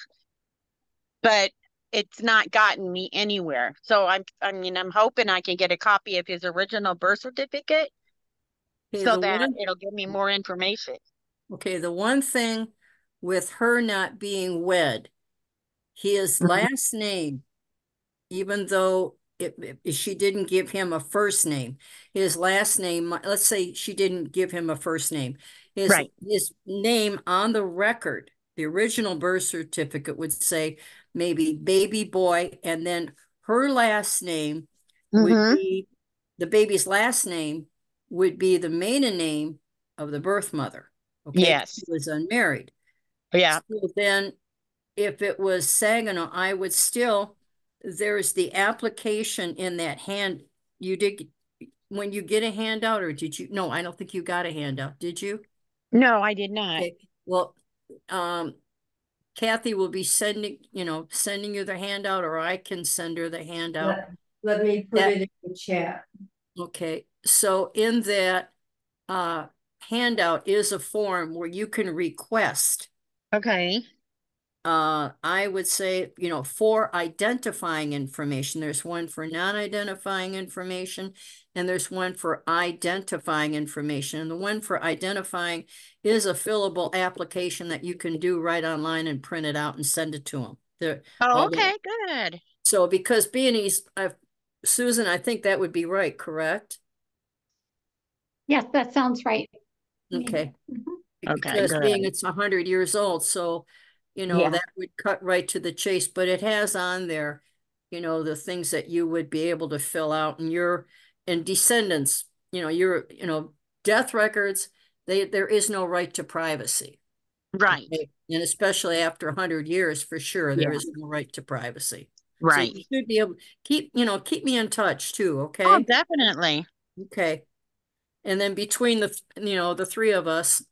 S5: but it's not gotten me anywhere. So I'm, I mean, I'm hoping I can get a copy of his original birth certificate
S2: Okay,
S5: so that
S2: one-
S5: it'll give me more information.
S2: Okay, the one thing with her not being wed, his
S5: Mhm.
S2: last name, even though it, it- she didn't give him a first name, his last name, let's say she didn't give him a first name. His,
S5: Right.
S2: his name on the record, the original birth certificate would say maybe baby boy, and then her last name would
S5: Mhm.
S2: be, the baby's last name would be the maiden name of the birth mother. Okay,
S5: Yes.
S2: She was unmarried.
S5: Yeah.
S2: So then, if it was Saginaw, I would still, there's the application in that hand. You did, when you get a handout, or did you? No, I don't think you got a handout, did you?
S5: No, I did not.
S2: Okay, well, um, Kathy will be sending, you know, sending you the handout, or I can send her the handout.
S1: Let, let me put
S2: That-
S1: it in the chat.
S2: Okay, so in that uh handout is a form where you can request
S5: Okay.
S2: Uh I would say, you know, for identifying information. There's one for non-identifying information and there's one for identifying information. And the one for identifying is a fillable application that you can do right online and print it out and send it to them. There,
S5: Oh,
S2: Although-
S5: okay, good.
S2: so because being he's, I've, Susan, I think that would be right, correct?
S3: Yes, that sounds right. to me.
S2: Okay.
S3: Mhm.
S5: Okay,
S2: Because being it's a hundred years old, so, you know,
S5: Yeah.
S2: that would cut right to the chase, but it has on there, you know, the things that you would be able to fill out and your, and descendants, you know, your, you know, death records, they, there is no right to privacy.
S5: Right,
S2: okay? And especially after a hundred years, for sure, there
S5: Yeah.
S2: is no right to privacy. So
S5: right.
S2: you should be able, keep, you know, keep me in touch too, okay?
S5: Oh, definitely.
S2: Okay. And then between the, you know, the three of us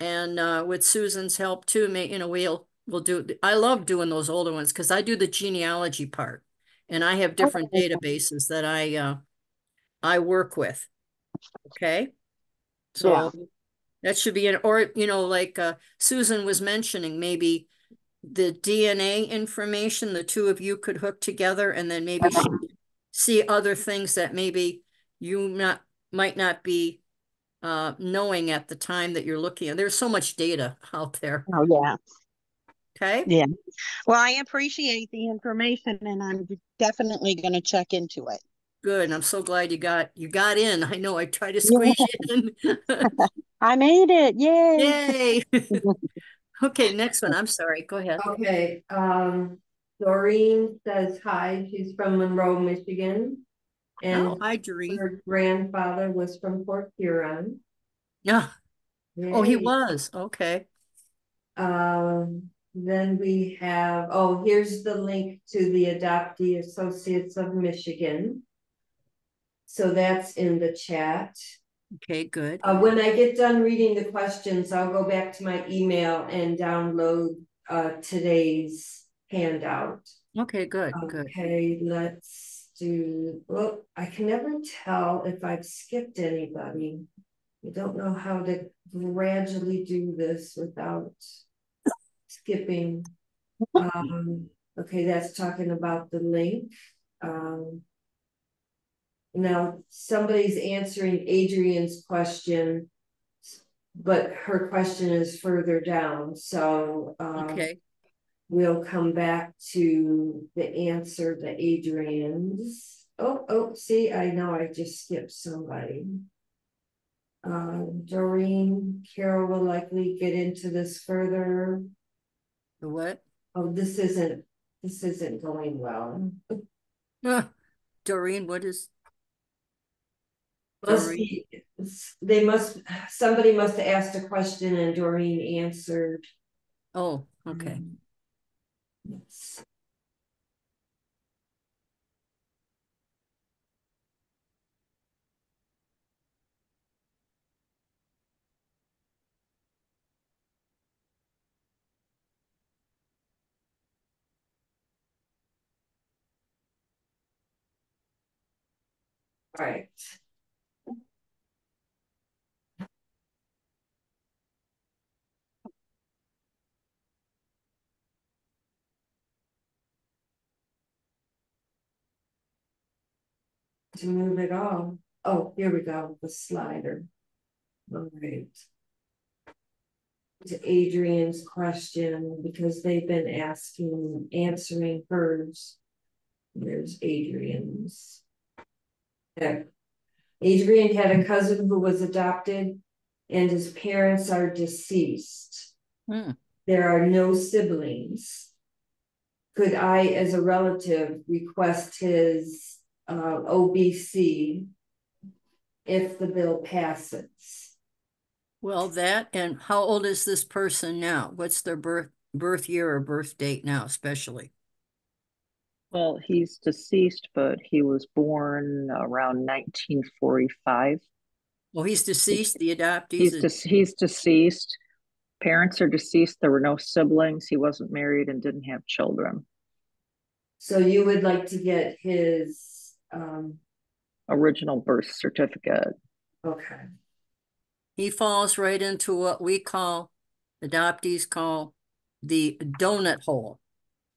S2: and uh with Susan's help too, may, you know, we'll, we'll do, I love doing those older ones because I do the genealogy part. And I have different
S5: Okay.
S2: databases that I uh I work with. Okay?
S5: Yeah.
S2: So that should be an, or, you know, like uh Susan was mentioning, maybe the DNA information, the two of you could hook together and then maybe could see other things that maybe you not, might not be uh, knowing at the time that you're looking at. There's so much data out there,
S5: Oh, yeah.
S2: Okay?
S5: Yeah. Well, I appreciate the information and I'm definitely going to check into it.
S2: Good, I'm so glad you got, you got in. I know I tried to squeeze you in.
S5: I made it. Yay.
S2: Yay! Okay, next one, I'm sorry, go ahead.
S1: Okay, um, Doreen says hi, she's from Monroe, Michigan.
S2: Oh,
S1: And
S2: hi, Doreen.
S1: her grandfather was from Port Huron.
S2: Yeah, oh, he was, okay.
S1: Um, then we have, oh, here's the link to the Adoptee Associates of Michigan. So that's in the chat.
S2: Okay, good.
S1: Uh, when I get done reading the questions, I'll go back to my email and download uh today's handout.
S2: Okay, good, good.
S1: Okay, let's do, well, I can never tell if I've skipped anybody. I don't know how to gradually do this without skipping. Um, okay, that's talking about the link. Um. Now, somebody's answering Adrian's question. But her question is further down, so uh
S2: Okay,
S1: we'll come back to the answer to Adrian's. Oh, oh, see, I know I just skipped somebody. Uh, Doreen, Carol will likely get into this further.
S2: The what?
S1: Oh, this isn't, this isn't going well.
S2: Ah, Doreen, what is,
S1: Must be, they must, somebody must have asked a question and Doreen answered.
S2: oh, okay.
S1: Um, let's Right. To move it on. Oh, here we go, the slider. All right. To Adrian's question, because they've been asking, answering hers. There's Adrian's. Yeah. Adrian had a cousin who was adopted and his parents are deceased.
S2: Hmm.
S1: There are no siblings. Could I, as a relative, request his uh OBC? If the bill passes?
S2: Well, that, and how old is this person now? What's their birth, birth year or birth date now, especially?
S6: Well, he's deceased, but he was born around nineteen forty-five.
S2: Well, he's deceased, the adoptees.
S6: He's
S2: is-
S6: he's deceased. Parents are deceased. There were no siblings. He wasn't married and didn't have children.
S1: So you would like to get his, um,
S6: Original birth certificate.
S1: okay,
S2: He falls right into what we call, adoptees call the donut hole.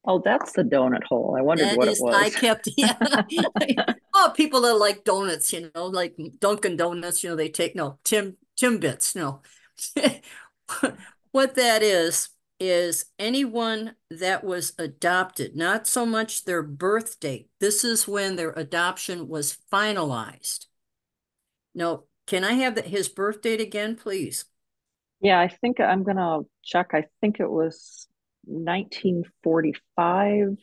S6: Oh, that's the donut hole. I wondered
S2: That
S6: what it
S2: is, I kept, yeah. Oh, people that like donuts, you know, like Dunkin' Donuts, you know, they take, no, Tim, Timbits, no. What that is, is anyone that was adopted, not so much their birth date. This is when their adoption was finalized. No, can I have that, his birth date again, please?
S6: Yeah, I think I'm gonna check. I think it was nineteen forty-five.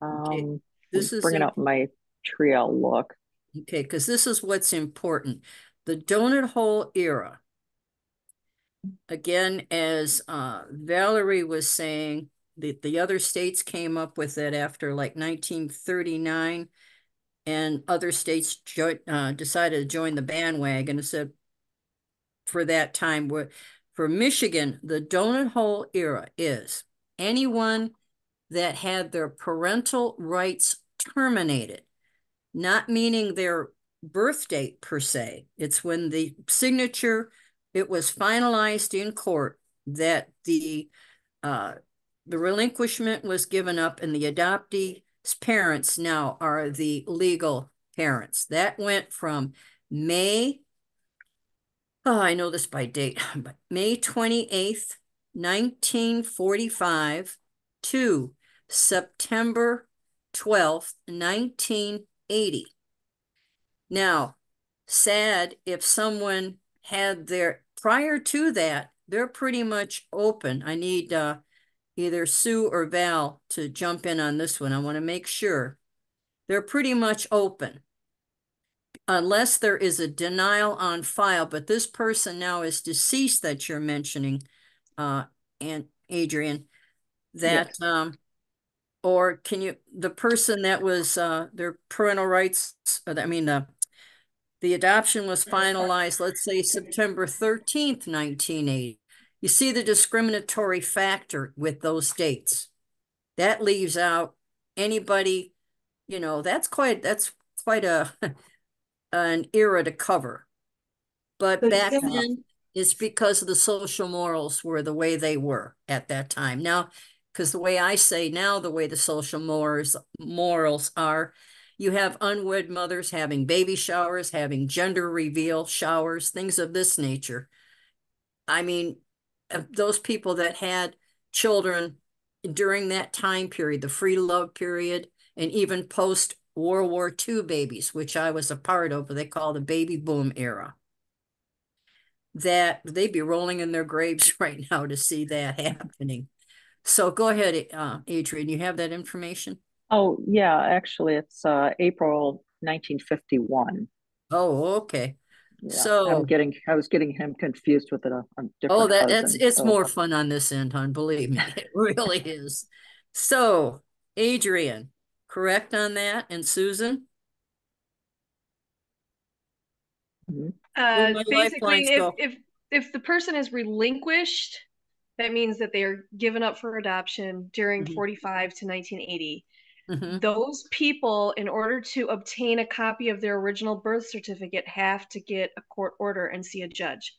S6: Um,
S2: This is
S6: bringing up my tree, I'll look.
S2: Okay, because this is what's important. The donut hole era. Again, as uh, Valerie was saying, the, the other states came up with it after like nineteen thirty-nine. And other states jo- uh, decided to join the bandwagon and said for that time, for Michigan, the donut hole era is anyone that had their parental rights terminated not meaning their birth date per se. It's when the signature, it was finalized in court that the uh, the relinquishment was given up and the adoptee's parents now are the legal parents. That went from May, oh, I know this by date, but May 28th, 1945 to September 12th, 1980. Now, sad if someone had their, prior to that, they're pretty much open. I need uh, either Sue or Val to jump in on this one. I want to make sure. They're pretty much open. Unless there is a denial on file, but this person now is deceased that you're mentioning, uh, and Adrian, that,
S6: Yes.
S2: um, or can you, the person that was, uh, their parental rights, I mean, the, the adoption was finalized, let's say September thirteenth, nineteen eighty. You see the discriminatory factor with those dates. That leaves out anybody, you know, that's quite, that's quite a, an era to cover. But
S1: But
S2: back
S1: yeah.
S2: then, it's because the social morals were the way they were at that time. Now, because the way I say now, the way the social morals morals are, you have unwed mothers having baby showers, having gender reveal showers, things of this nature. I mean, those people that had children during that time period, the free love period, and even post World War II babies, which I was a part of, they call the baby boom era. That they'd be rolling in their graves right now to see that happening. So go ahead, uh, Adrian, you have that information?
S6: Oh, yeah, actually, it's uh April nineteen fifty-one.
S2: Oh, okay.
S6: Yeah,
S2: So-
S6: I'm getting, I was getting him confused with a, a
S2: Oh, that, that's, it's
S6: so-
S2: more fun on this end, hon, believe me, it really is. So, Adrian, correct on that, and Susan?
S6: Mhm.
S4: Uh, basically, if, if if the person is relinquished, that means that they are given up for adoption during
S2: Mhm.
S4: 45 to 1980.
S2: Mhm.
S4: those people, in order to obtain a copy of their original birth certificate, have to get a court order and see a judge.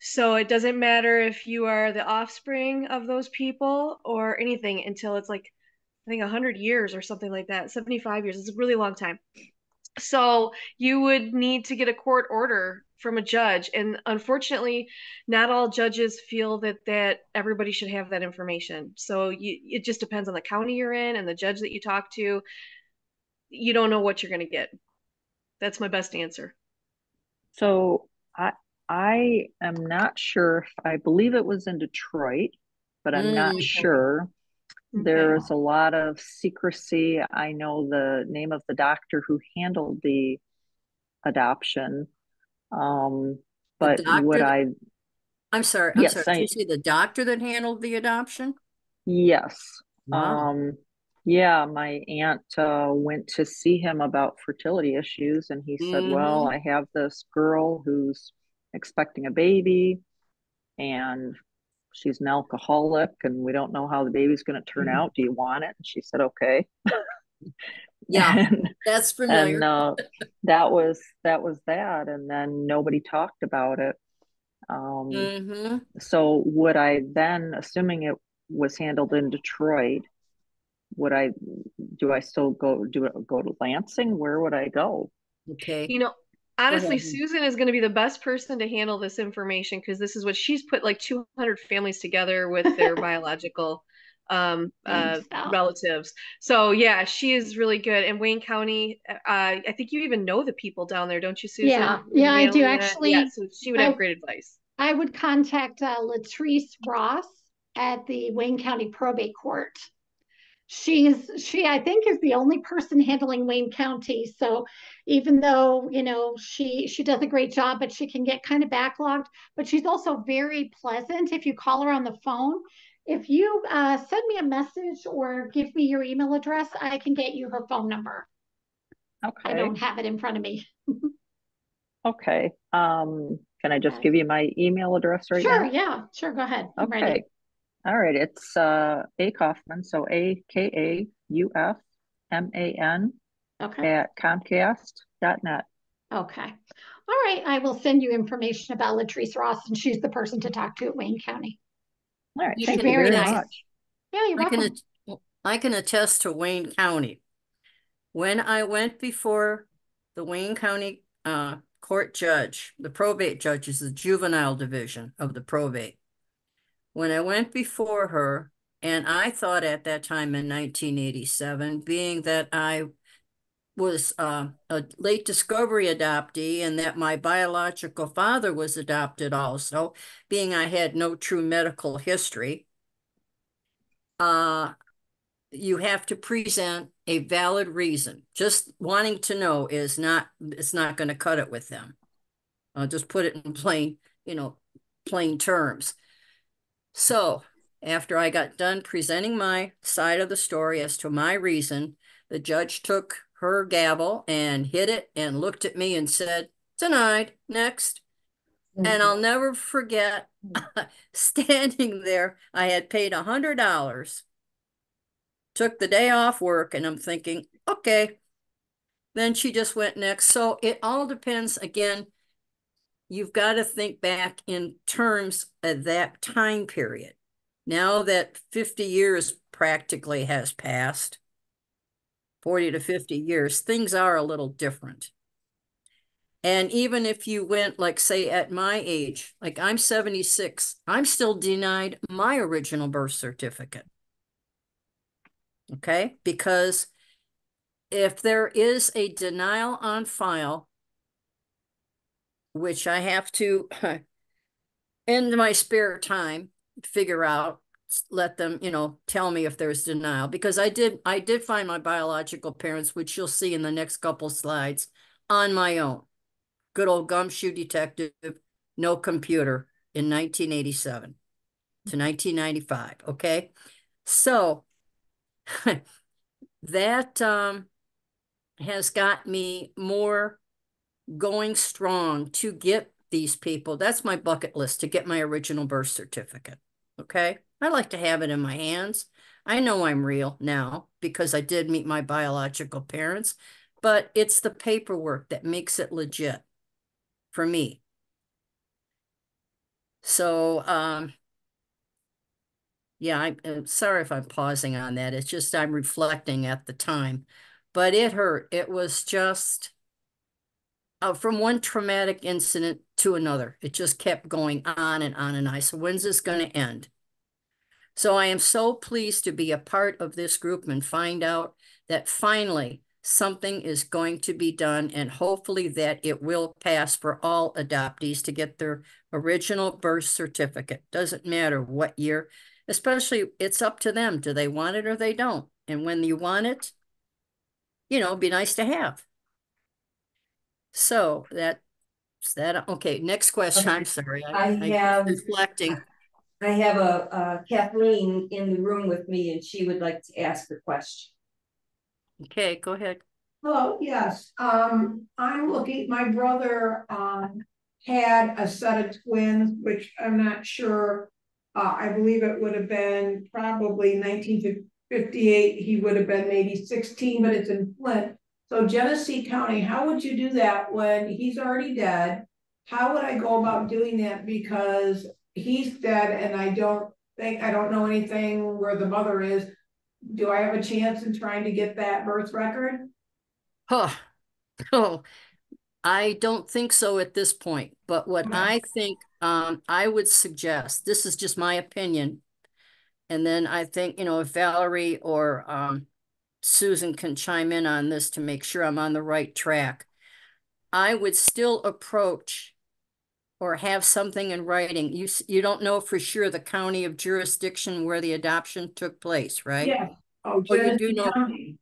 S4: So it doesn't matter if you are the offspring of those people or anything until it's like, I think 100 years or something like that, 75 years. It's a really long time. So you would need to get a court order from a judge. And unfortunately, not all judges feel that that everybody should have that information. So you, it just depends on the county you're in and the judge that you talk to. You don't know what you're going to get. That's my best answer.
S6: So I I am not sure if I believe it was in Detroit, but I'm not
S2: Mm.
S6: sure. There's a lot of secrecy. I know the name of the doctor who handled the adoption. Um, but would
S2: doctor-
S6: I,
S2: I'm sorry, I'm
S6: Yes,
S2: sorry. Did
S6: I-
S2: you say the doctor that handled the adoption?
S6: yes.
S2: Wow.
S6: Um, yeah, my aunt uh, went to see him about fertility issues, and he said, Well,
S2: Mhm.
S6: I have this girl who's expecting a baby, and she's an alcoholic, and we don't know how the baby's going to turn
S2: Mhm.
S6: out. Do you want it? And she said, Okay.
S2: Yeah,
S6: And,
S2: that's
S6: and
S2: familiar.
S6: uh, that was that was that, and then nobody talked about it. Um,
S2: hmm
S6: so would I then, assuming it was handled in Detroit, would I do I still go do it go to Lansing? Where would I go?
S2: Okay.
S4: You know, honestly. Susan is going to be the best person to handle this information because this is what she's put like 200 families together with their biological um uh relatives. So yeah, she is really good. And Wayne County, uh I think you even know the people down there, don't you, Susan?
S3: Yeah, yeah, I do
S4: that?
S3: actually.
S4: Yeah, so she would
S3: I-
S4: have great advice.
S3: I would contact uh, Latrice Ross at the Wayne County Probate Court. She's she I think is the only person handling Wayne County. So even though you know she she does a great job, but she can get kind of backlogged. But she's also very pleasant. If you call her on the phone, if you uh, send me a message or give me your email address, I can get you her phone number.
S6: Okay.
S3: I don't have it in front of me.
S6: Okay. Um, can I just
S3: Okay.
S6: give you my email address right
S3: sure,
S6: now?
S3: yeah, sure. Go ahead. I'm ready.
S6: Okay. All right. It's uh A Kaufman, so A K A U F M A N
S3: Okay.
S6: at Comcast.net.
S3: Okay. All right. I will send you information about Latrice Ross, and she's the person to talk to at Wayne County.
S6: All right.
S2: You
S6: Thank you very
S3: Very nice.
S6: much.
S3: Yeah, you're
S2: I can,
S3: welcome.
S2: at- I can attest to Wayne County. When I went before the Wayne County uh court judge, the probate judge is the juvenile division of the probate. When I went before her, and I thought at that time in nineteen eighty-seven, being that I was uh, a late discovery adoptee and that my biological father was adopted also, being I had no true medical history, uh, you have to present a valid reason. Just wanting to know is not, it's not going to cut it with them. I'll just put it in plain, you know, plain terms. So after I got done presenting my side of the story as to my reason, the judge took her gavel and hit it and looked at me and said, denied, next. And I'll never forget standing there. I had paid a hundred dollars, took the day off work, and I'm thinking, okay. Then she just went next. So it all depends again. You've got to think back in terms of that time period. Now that 50 years practically has passed, 40 to 50 years, things are a little different. And even if you went, like, say, at my age, like I'm 76, I'm still denied my original birth certificate. Okay, because if there is a denial on file, which I have to, in my spare time, figure out, let them, you know, tell me if there's denial, because I did, I did find my biological parents, which you'll see in the next couple slides, on my own. Good old gumshoe detective, no computer in 1987 to 1995. Okay. So that um, has got me more going strong to get these people. That's my bucket list to get my original birth certificate. Okay. I like to have it in my hands. I know I'm real now because I did meet my biological parents, but it's the paperwork that makes it legit for me. So, um, yeah, I, am sorry if I'm pausing on that. It's just I'm reflecting at the time, but it hurt. It was just uh, from one traumatic incident to another. It just kept going on and on and on. So when's this going to end? So I am so pleased to be a part of this group and find out that finally something is going to be done and hopefully that it will pass for all adoptees to get their original birth certificate. Doesn't matter what year, especially it's up to them. Do they want it or they don't? And when you want it, you know, be nice to have. So that that okay. Next question.
S1: Okay.
S2: I'm sorry.
S1: I have-
S2: reflecting.
S1: I have a, uh Kathleen in the room with me and she would like to ask a question.
S2: Okay, go ahead.
S7: Hello, yes, um, I'm looking, my brother, um, had a set of twins, which I'm not sure. Uh, I believe it would have been probably nineteen fifty-eight, he would have been maybe sixteen, but it's in Flint. So Genesee County, how would you do that when he's already dead? How would I go about doing that? Because he's dead and I don't think, I don't know anything where the mother is. Do I have a chance in trying to get that birth record?
S2: Huh. Oh, I don't think so at this point, but what. I think, um, I would suggest, this is just my opinion. And then I think, you know, if Valerie or, um, Susan can chime in on this to make sure I'm on the right track. I would still approach or have something in writing. You, you don't know for sure the county of jurisdiction where the adoption took place, right?
S7: Yeah. Oh,
S2: Oh, you do know-
S7: County.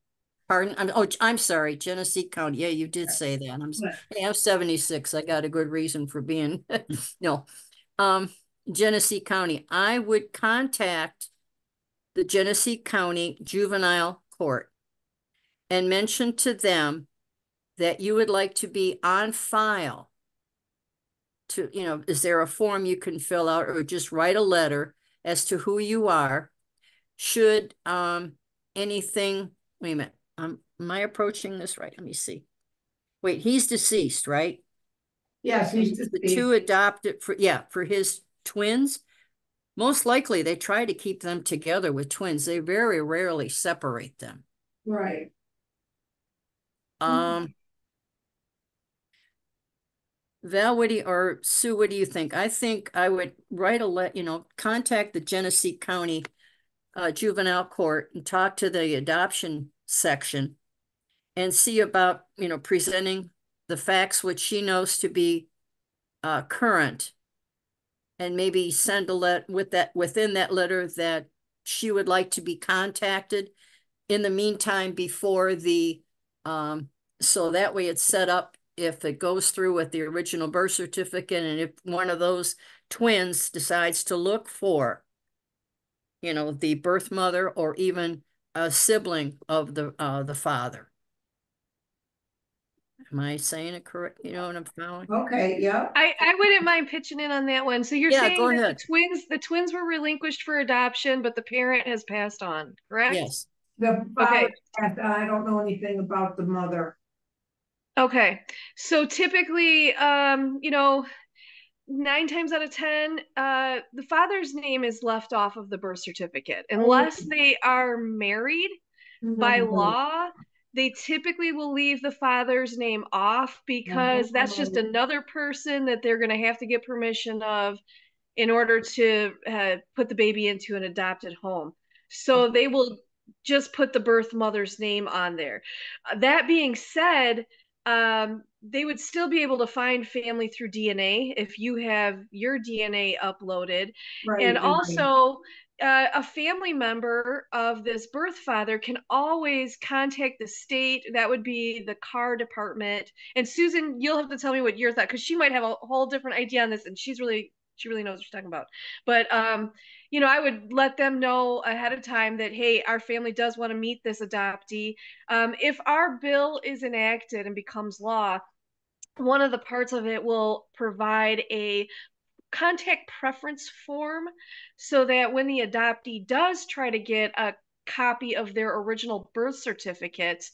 S2: Pardon, I'm, oh, I'm sorry, Genesee County. Yeah, you did say that. I'm,
S7: Yeah.
S2: hey, I'm seventy-six. I got a good reason for being, no. Um, Genesee County, I would contact the Genesee County Juvenile Court and mention to them that you would like to be on file to, you know, is there a form you can fill out or just write a letter as to who you are? Should, um, anything, wait a minute, um, am I approaching this right? Let me see. Wait, he's deceased, right?
S7: Yes, he's deceased.
S2: The two adopted for, yeah, for his twins. Most likely, they try to keep them together with twins. They very rarely separate them.
S7: Right. Mhm.
S2: Um. Val, what do you, or Sue, what do you think? I think I would write a let, you know, contact the Genesee County uh, Juvenile Court and talk to the adoption section and see about, you know, presenting the facts which she knows to be uh, current. And maybe send a let with that, within that letter that she would like to be contacted in the meantime before the um, so that way it's set up if it goes through with the original birth certificate and if one of those twins decides to look for, you know, the birth mother or even a sibling of the uh the father. Am I saying it correct? You know what I'm following?
S7: Okay, yeah.
S4: I, I wouldn't mind pitching in on that one. So you're
S2: Yeah,
S4: saying
S2: go
S4: that
S2: ahead.
S4: the twins the twins were relinquished for adoption, but the parent has passed on, correct?
S2: Yes.
S7: The
S4: Okay.
S7: father, I don't know anything about the mother.
S4: Okay. So typically, um, you know, nine times out of ten, uh, the father's name is left off of the birth certificate unless they are married by
S7: Mhm.
S4: law. They typically will leave the father's name off because that's just
S7: Mhm.
S4: another person that they're going to have to get permission of in order to uh, put the baby into an adopted home. So they will just put the birth mother's name on there. Uh, that being said, um, they would still be able to find family through DNA if you have your DNA uploaded.
S7: Right,
S4: And
S7: right.
S4: also, uh, a family member of this birth father can always contact the state. That would be the car department. And Susan, you'll have to tell me what your thought, because she might have a whole different idea on this, and she's really she really knows what she's talking about. But um, you know, I would let them know ahead of time that hey, our family does want to meet this adoptee. Um, if our bill is enacted and becomes law, one of the parts of it will provide a contact preference form so that when the adoptee does try to get a copy of their original birth certificate.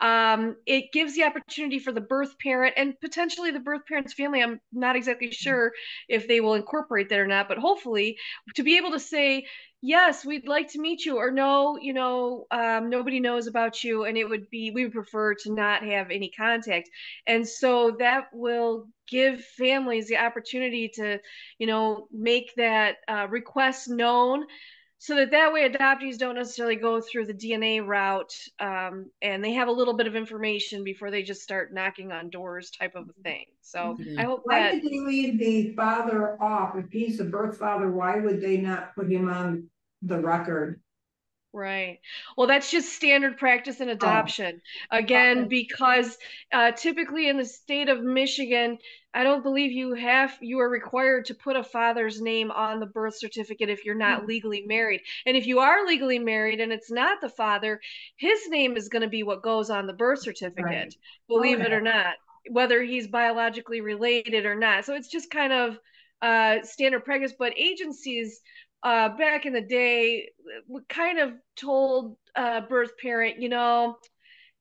S4: Um, it gives the opportunity for the birth parent and potentially the birth parent's family. I'm not exactly sure if they will incorporate that or not, but hopefully to be able to say, yes, we'd like to meet you, or no, you know, um, nobody knows about you, and it would be, we would prefer to not have any contact. And so that will give families the opportunity to, you know, make that uh, request known so that that way adoptees don't necessarily go through the DNA route um, and they have a little bit of information before they just start knocking on doors type of a thing. So I hope
S7: Why
S4: that
S7: did they leave the father off? If he's the birth father, why would they not put him on the record?
S4: Right. Well, that's just standard practice in adoption. Again,
S7: Okay.
S4: because uh, typically in the state of Michigan, I don't believe you have you are required to put a father's name on the birth certificate if you're not legally married. And if you are legally married and it's not the father, his name is going to be what goes on the birth certificate, believe it or not, whether he's biologically related or not. So it's just kind of uh, standard practice. But agencies uh, back in the day we kind of told uh, birth parent, you know,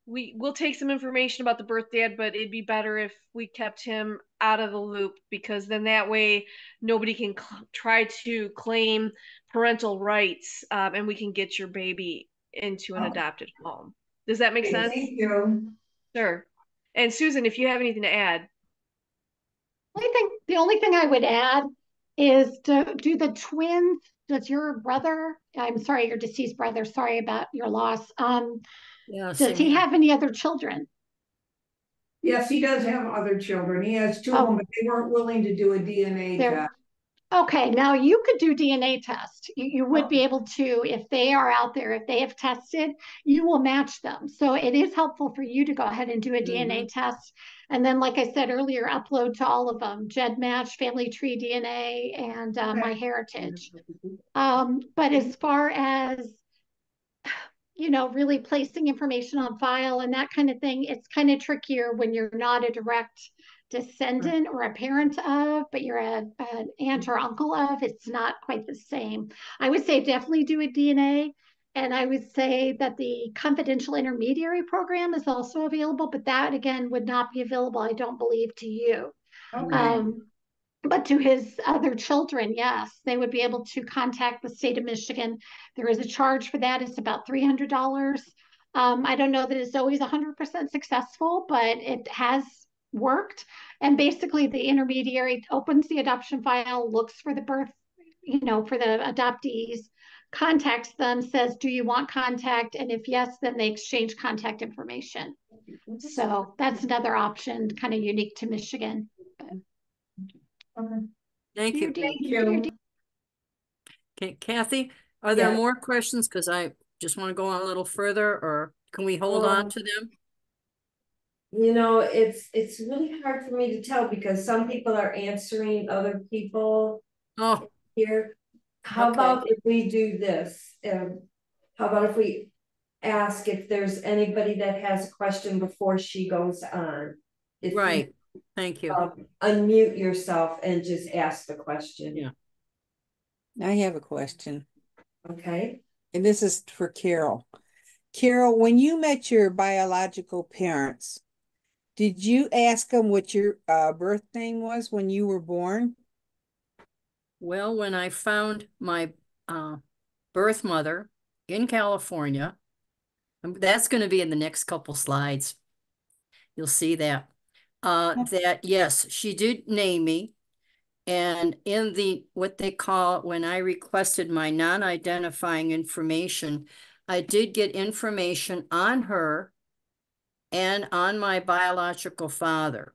S4: we we'll take some information about the birth dad, but it'd be better if we kept him out of the loop because then that way nobody can cl- try to claim parental rights, um, and we can get your baby into an
S7: Oh.
S4: adopted home. Does that make
S7: Okay,
S4: sense?
S7: Thank you.
S4: Sure. And Susan, if you have anything to add,
S3: Only thing, the only thing I would add is to do the twins. Does your brother, I'm sorry, your deceased brother, sorry about your loss. Um,
S2: Yeah.
S3: does he
S2: here.
S3: have any other children?
S7: Yes, he does have other children. He has two of
S3: Oh.
S7: them, but they weren't willing to do a DNA
S3: They're-
S7: test.
S3: Okay, now you could do DNA test. You, you would be able to, if they are out there, if they have tested, you will match them. So it is helpful for you to go ahead and do a DNA test. And then, like I said earlier, upload to all of them, GEDmatch, Family Tree DNA, and uh,
S7: Okay.
S3: MyHeritage. Um, but as far as you know, really placing information on file and that kind of thing, it's kind of trickier when you're not a direct descendant or a parent of, but you're a, an aunt or uncle of. It's not quite the same. I would say definitely do a DNA. And I would say that the confidential intermediary program is also available, but that again would not be available, I don't believe, to you.
S7: Okay.
S3: Um, but to his other children, yes, they would be able to contact the state of Michigan. There is a charge for that. It's about three hundred dollars. Um, I don't know that it's always hundred percent successful, but it has worked. And basically, the intermediary opens the adoption file, looks for the birth, you know, for the adoptees, contacts them, says, "Do you want contact?" And if yes, then they exchange contact information. So that's another option, kind of unique to Michigan.
S7: Okay.
S2: Thank you.
S7: Thank
S3: your
S7: you.
S2: Okay, Kathy, are there
S1: Yeah.
S2: more questions? Because I just want to go on a little further, or can we hold on
S1: Um,
S2: to them?
S1: You know, it's, it's really hard for me to tell because some people are answering other people
S2: Oh,
S1: here. How
S2: Okay.
S1: about if we do this? Um, how about if we ask if there's anybody that has a question before she goes on? If you,
S2: right. Thank you.
S1: um, Unmute yourself and just ask the question.
S2: Yeah.
S8: I have a question,
S1: Okay,
S8: and this is for Carol. Carol, when you met your biological parents, did you ask them what your uh, birth name was when you were born?
S2: Well, when I found my uh, birth mother in California, um, that's going to be in the next couple slides. You'll see that. Uh, that yes, she did name me. And in the what they call when I requested my non-identifying information, I did get information on her and on my biological father.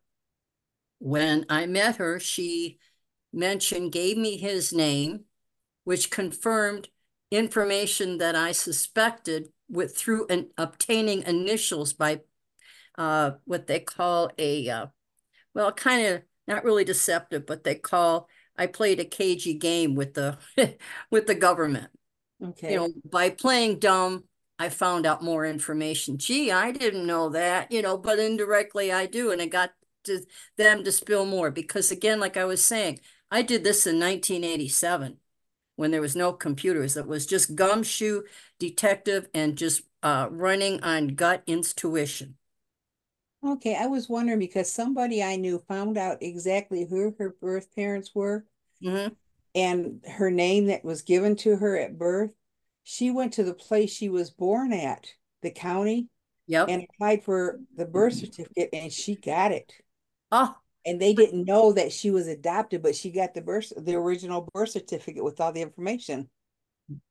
S2: When I met her, she mentioned, gave me his name, which confirmed information that I suspected with through an obtaining initials by uh, what they call a uh, well, kind of not really deceptive, but they call I played a cagey game with the with the government.
S8: Okay.
S2: You know, by playing dumb, I found out more information. Gee, I didn't know that, you know, but indirectly I do. And it got to them to spill more because again, like I was saying, I did this in 1987. when there was no computers. It was just gumshoe detective and just uh, running on gut intuition.
S8: Okay, I was wondering because somebody I knew found out exactly who her birth parents were
S2: hmm
S8: and her name that was given to her at birth. She went to the place she was born at, the county,
S2: Yep.
S8: and applied for the birth certificate and she got it.
S2: oh,
S8: And they didn't know that she was adopted, but she got the birth, the original birth certificate with all the information.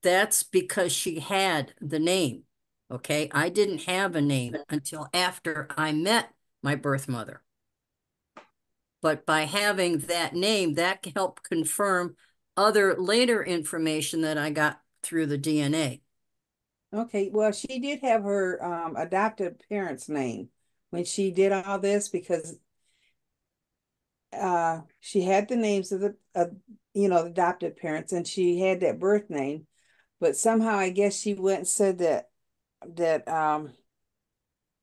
S2: that's because she had the name. Okay. I didn't have a name until after I met my birth mother. But by having that name, that helped confirm other later information that I got through the DNA.
S8: Okay, well, she did have her um adopted parents' name when she did all this because uh she had the names of the uh, you know, adopted parents and she had that birth name, but somehow I guess she went and said that that um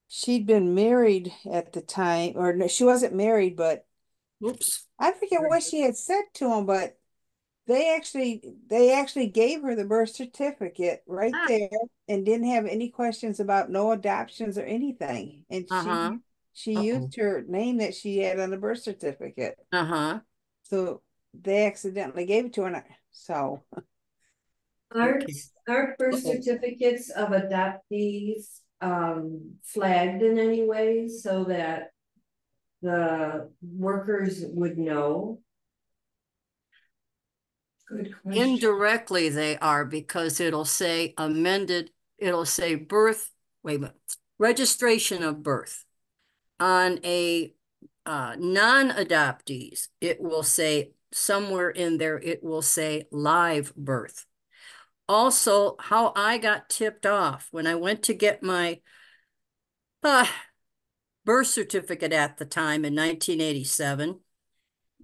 S8: she'd been married at the time, or no, she wasn't married, but
S2: Oops.
S8: I forget what she had said to him, but they actually they actually gave her the birth certificate right
S3: Ah.
S8: there and didn't have any questions about no adoptions or anything. And
S2: Uh-huh.
S8: she she
S2: Uh-oh.
S8: used her name that she had on the birth certificate.
S2: Uh-huh.
S8: So they accidentally gave it to her. and I- So
S1: Aren't,
S2: Okay.
S1: aren't birth certificates of adoptees um flagged in any way so that the workers would know? Good question.
S2: Indirectly, they are because it'll say amended, it'll say birth, wait a minute, registration of birth. On a uh, non-adoptees, it will say somewhere in there, it will say live birth. Also, how I got tipped off when I went to get my uh, birth certificate at the time in 1987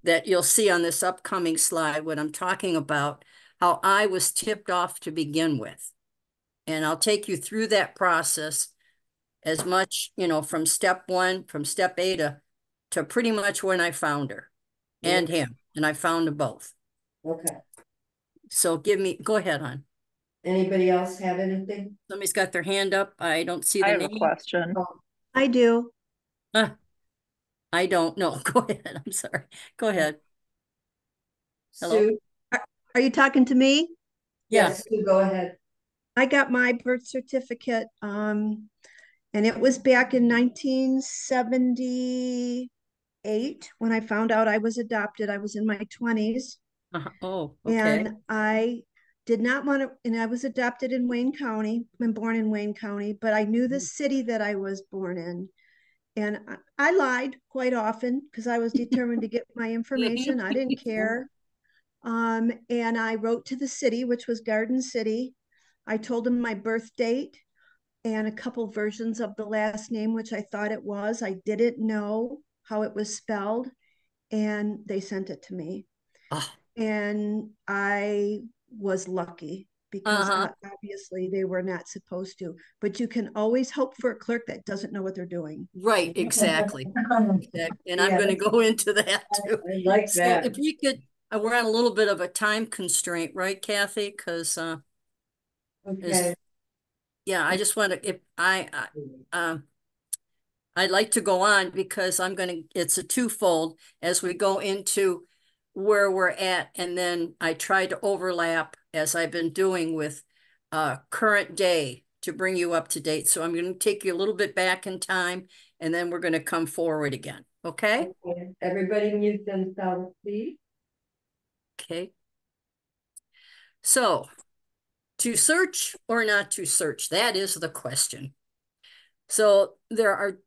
S2: that you'll see on this upcoming slide when I'm talking about how I was tipped off to begin with. And I'll take you through that process as much, you know, from step one, from step A to, to pretty much when I found her and him, and I found them both.
S1: Okay,
S2: So give me, go ahead, hon.
S1: anybody else have anything?
S2: Somebody's got their hand up. I don't see
S6: I
S2: the
S6: have a
S2: name.
S6: question.
S4: I do.
S2: I don't know. Go ahead. I'm sorry. Go ahead. Hello?
S1: Sue,
S9: Are you talking to me?
S2: Yeah.
S1: yes, Sue, go ahead.
S9: I got my birth certificate, um, and it was back in nineteen seventy-eight when I found out I was adopted. I was in my twenties.
S2: Uh-huh. Oh, okay.
S9: And I did not want to, and I was adopted in Wayne County, been born in Wayne County, but I knew
S2: Mm-hmm.
S9: the city that I was born in. And I, I lied quite often because I was determined to get my information. I didn't care. Um, and I wrote to the city, which was Garden City. I told them my birth date and a couple versions of the last name, which I thought it was. I didn't know how it was spelled, and they sent it to me
S2: Ah,
S9: and I was lucky because
S2: Uh-huh.
S9: obviously they were not supposed to. But you can always hope for a clerk that doesn't know what they're doing.
S2: right, exactly. Exact- And I'm
S1: Yeah,
S2: gonna go into that too.
S1: I like
S2: So
S1: that.
S2: if we could, uh, we're on a little bit of a time constraint, right, Kathy? Because, uh,
S1: Okay,
S2: yeah, I just want to, if I, I, um, I'd like to go on because I'm gonna, it's a twofold as we go into where we're at, and then I try to overlap as I've been doing with uh current day to bring you up to date. So I'm gonna take you a little bit back in time, and then we're gonna come forward again, okay?
S1: Okay. everybody mute themselves, please.
S2: Okay. So, to search or not to search, that is the question. So there are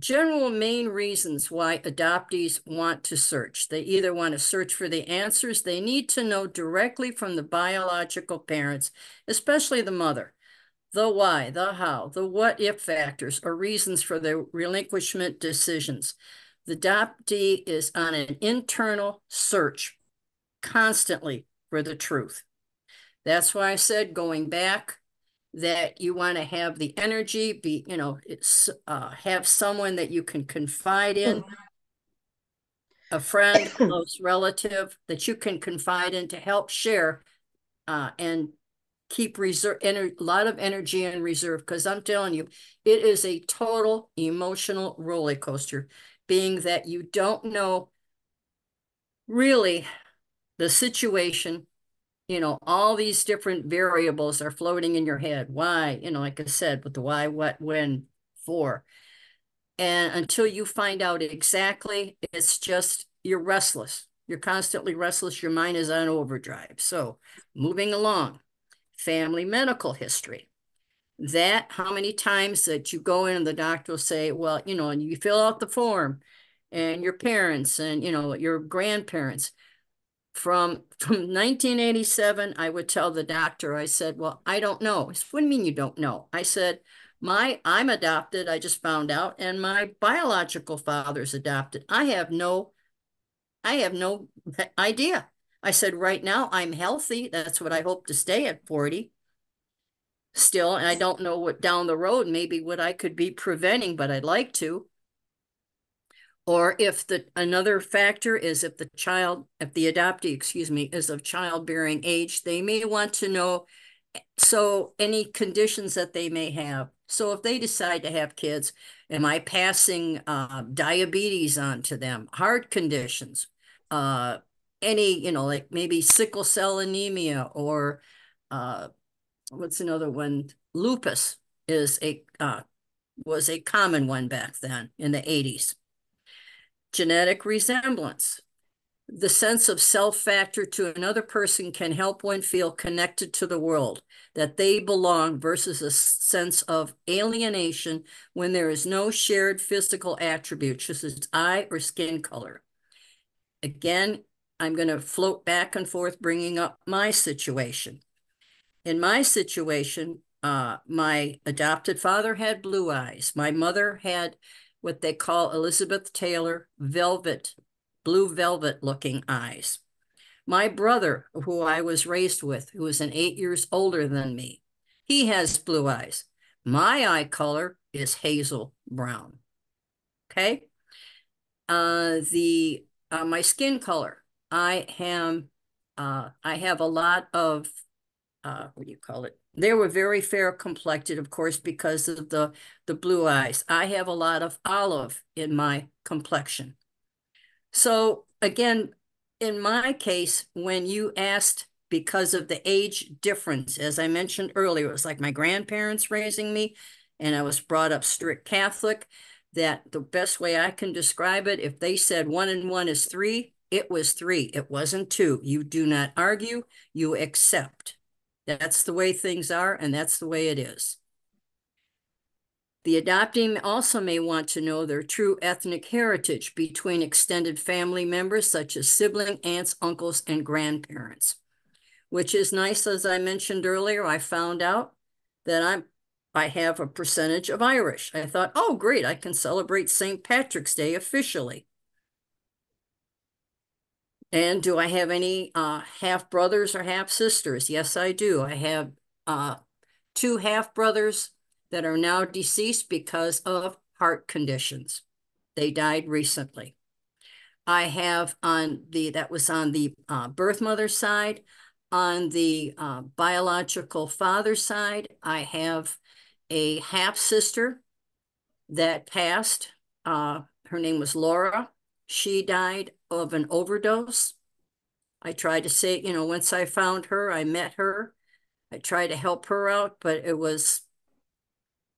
S2: general main reasons why adoptees want to search. They either want to search for the answers they need to know directly from the biological parents, especially the mother. The why, the how, the what if factors or reasons for their relinquishment decisions. The adoptee is on an internal search constantly for the truth. That's why I said going back that you want to have the energy be, you know, it's uh have someone that you can confide in, a friend, close relative that you can confide in to help share uh, and keep reserve, a lot of energy in reserve, because I'm telling you, it is a total emotional roller coaster, being that you don't know really the situation, you know, all these different variables are floating in your head. Why, you know, like I said, with the why, what, when, for. And until you find out exactly, it's just you're restless. You're constantly restless. Your mind is on overdrive. So moving along, family medical history. That how many times that you go in and the doctor will say, well, you know, and you fill out the form and your parents and, you know, your grandparents. From, from 1987, I would tell the doctor, I said, well, I don't know. Said, what do you mean you don't know? I said, my I'm adopted, I just found out, and my biological father's adopted. I have no I have no idea. I said, right now I'm healthy. That's what I hope to stay at 40 still. And I don't know what down the road, maybe what I could be preventing, but I'd like to. Or if the another factor is if the child, if the adoptee, excuse me, is of childbearing age, they may want to know so any conditions that they may have. So if they decide to have kids, am I passing uh, diabetes on to them, heart conditions, uh, any, you know, like maybe sickle cell anemia or uh, what's another one? Lupus is a uh, was a common one back then in the 80s. Genetic resemblance. The sense of self factor to another person can help one feel connected to the world, that they belong versus a sense of alienation when there is no shared physical attribute, such as eye or skin color. Again, I'm going to float back and forth, bringing up my situation. In my situation, uh, my adopted father had blue eyes. My mother had what they call Elizabeth Taylor velvet, blue velvet looking eyes. My brother, who I was raised with, who is an eight years older than me, he has blue eyes. My eye color is hazel brown. Okay. Uh, the uh, my skin color. I am, uh, I have a lot of, uh, what do you call it? They were very fair complected, of course, because of the, the blue eyes. I have a lot of olive in my complexion. So again, in my case, when you asked because of the age difference, as I mentioned earlier, it was like my grandparents raising me, and I was brought up strict Catholic that the best way I can describe it, if they said one and one is three, it was three. It wasn't two. You do not argue, you accept. That's the way things are, and that's the way it is. The adopting also may want to know their true ethnic heritage between extended family members, such as sibling, aunts, uncles, and grandparents, which is nice. As I mentioned earlier, I found out that I'm I have a percentage of Irish. I thought, oh, great, I can celebrate St. Patrick's Day officially. And do I have any uh, half brothers or half sisters? Yes, I do. I have uh, two half brothers that are now deceased because of heart conditions. They died recently. I have on the, that was on the uh, birth mother side. On the uh, biological father side, I have a half sister that passed. Uh, her name was Laura. She died of an overdose. I tried to say, you know, once I found her, I met her. I tried to help her out, but it was,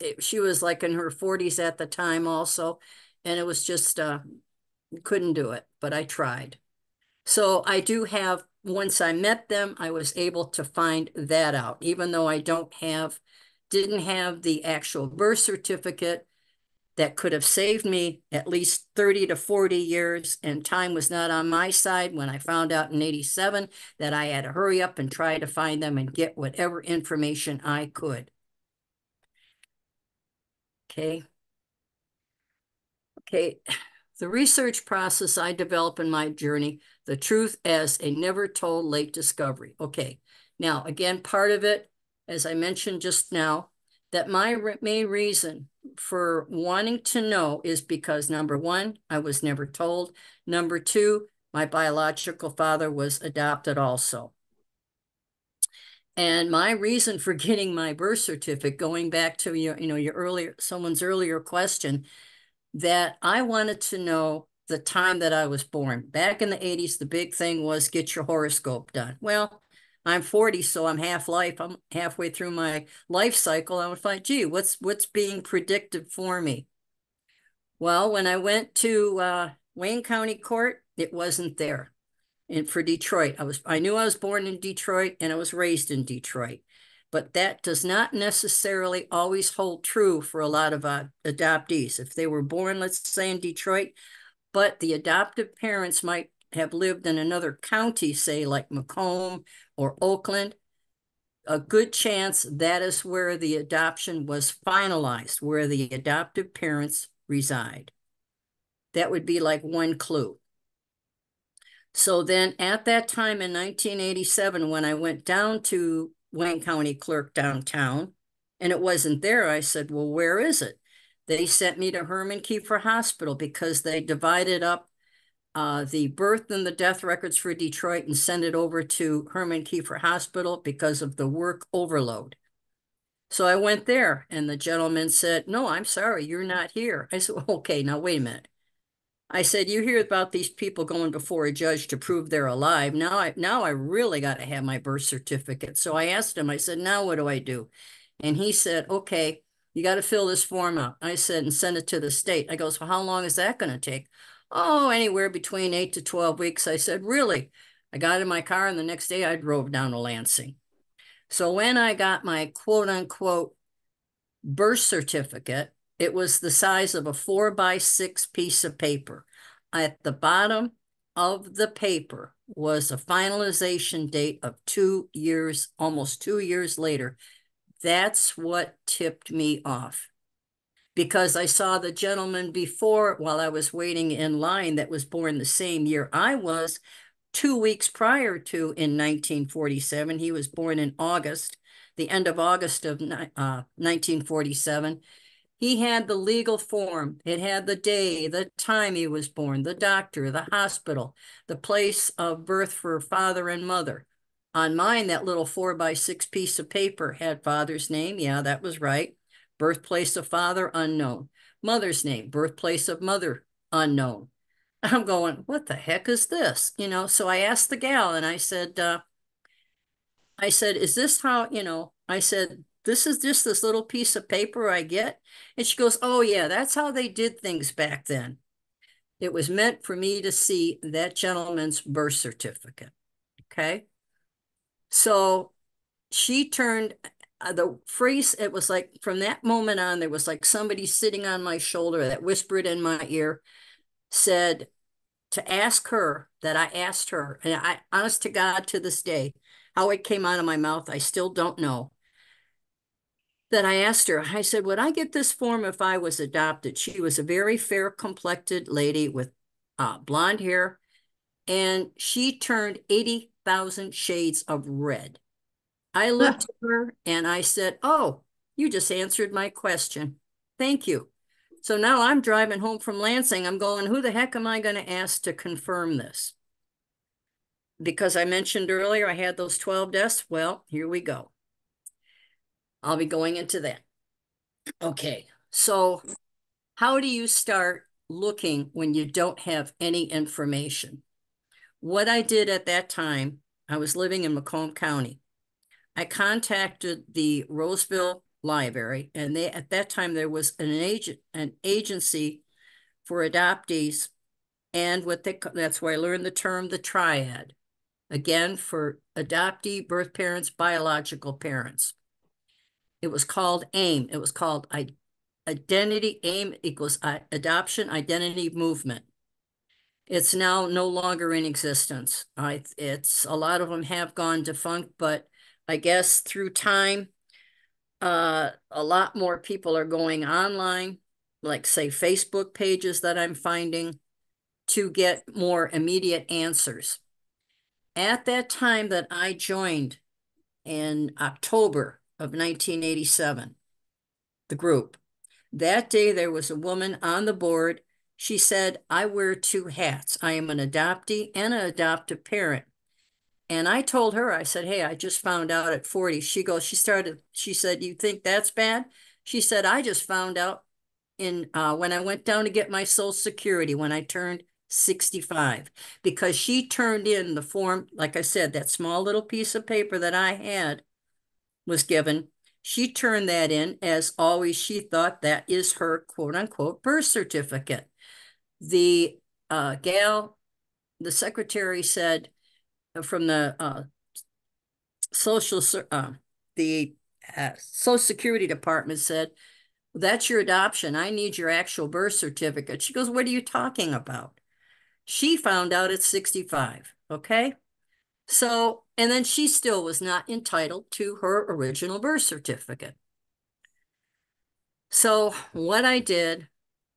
S2: it, she was like in her 40s at the time also. And it was just, uh, couldn't do it, but I tried. So I do have, once I met them, I was able to find that out, even though I don't have didn't have the actual birth certificate that could have saved me at least 30 to 40 years and time was not on my side when I found out in 87 that I had to hurry up and try to find them and get whatever information I could. Okay. Okay. The research process I develop in my journey, the truth as a never told late discovery. Okay. Now, again, part of it as I mentioned just now, that my re main reason for wanting to know is because number one, I was never told. Number two, my biological father was adopted also. And my reason for getting my birth certificate, going back to your, you know, your earlier, someone's earlier question, that I wanted to know the time that I was born. Back in the 80s, the big thing was get your horoscope done. Well, I'm 40, so I'm half life. I'm halfway through my life cycle. I would find, gee, what's what's being predicted for me? Well, when I went to uh, Wayne County Court, it wasn't there. And for Detroit, I was I knew I was born in Detroit and I was raised in Detroit, but that does not necessarily always hold true for a lot of uh, adoptees. If they were born, let's say in Detroit, but the adoptive parents might have lived in another county, say like Macomb or Oakland, a good chance that is where the adoption was finalized, where the adoptive parents reside. That would be like one clue. So then at that time in 1987, when I went down to Wayne County Clerk downtown and it wasn't there, I said, well, where is it? They sent me to Herman Kiefer Hospital because they divided up uh, the birth and the death records for Detroit and send it over to Herman Kiefer Hospital because of the work overload. So I went there and the gentleman said, no, I'm sorry, you're not here. I said, okay, now wait a minute. I said, you hear about these people going before a judge to prove they're alive. Now I now I really got to have my birth certificate. So I asked him, I said, now what do I do? And he said, okay, you got to fill this form out. I said, and send it to the state. I goes, well, how long is that going to take? Oh, anywhere between eight to 12 weeks. I said, really? I got in my car and the next day I drove down to Lansing. So when I got my quote unquote birth certificate, it was the size of a four by six piece of paper. At the bottom of the paper was a finalization date of two years, almost two years later. That's what tipped me off because I saw the gentleman before while I was waiting in line that was born the same year I was, two weeks prior to in 1947. He was born in August, the end of August of uh, 1947. He had the legal form. It had the day, the time he was born, the doctor, the hospital, the place of birth for father and mother. On mine, that little four by six piece of paper had father's name. Yeah, that was right. Birthplace of father, unknown. Mother's name, birthplace of mother, unknown. I'm going, what the heck is this? You know, so I asked the gal and I said, uh, I said, is this how, you know, I said, this is just this little piece of paper I get. And she goes, oh, yeah, that's how they did things back then. It was meant for me to see that gentleman's birth certificate. Okay. So she turned uh, the phrase, it was like from that moment on, there was like somebody sitting on my shoulder that whispered in my ear, said to ask her that I asked her, and I, honest to God, to this day, how it came out of my mouth, I still don't know that I asked her, I said, Would I get this form if I was adopted? She was a very fair complected lady with uh, blonde hair, and she turned 80,000 shades of red. I looked at her and I said, Oh, you just answered my question. Thank you. So now I'm driving home from Lansing. I'm going, Who the heck am I going to ask to confirm this? Because I mentioned earlier I had those 12 deaths. Well, here we go. I'll be going into that. Okay, so how do you start looking when you don't have any information? What I did at that time, I was living in Macomb County. I contacted the Roseville Library, and they at that time there was an agent, an agency for adoptees, and what they that's where I learned the term the triad, again for adoptee, birth parents, biological parents. It was called AIM. It was called I, Identity AIM equals Adoption Identity Movement. It's now no longer in existence. I, it's a lot of them have gone defunct, but I guess through time, uh, a lot more people are going online, like say Facebook pages that I'm finding to get more immediate answers. At that time that I joined in October of 1987, the group. That day, there was a woman on the board. She said, I wear two hats. I am an adoptee and an adoptive parent. And I told her, I said, hey, I just found out at 40. She goes, she started, she said, you think that's bad? She said, I just found out in uh, when I went down to get my social security when I turned 65 because she turned in the form, like I said, that small little piece of paper that I had was given. She turned that in as always, she thought that is her quote unquote birth certificate. The uh, gal, the secretary said from the uh, social, uh, the uh, social security department said, that's your adoption. I need your actual birth certificate. She goes, what are you talking about? She found out at 65, okay? So, and then she still was not entitled to her original birth certificate. So what I did,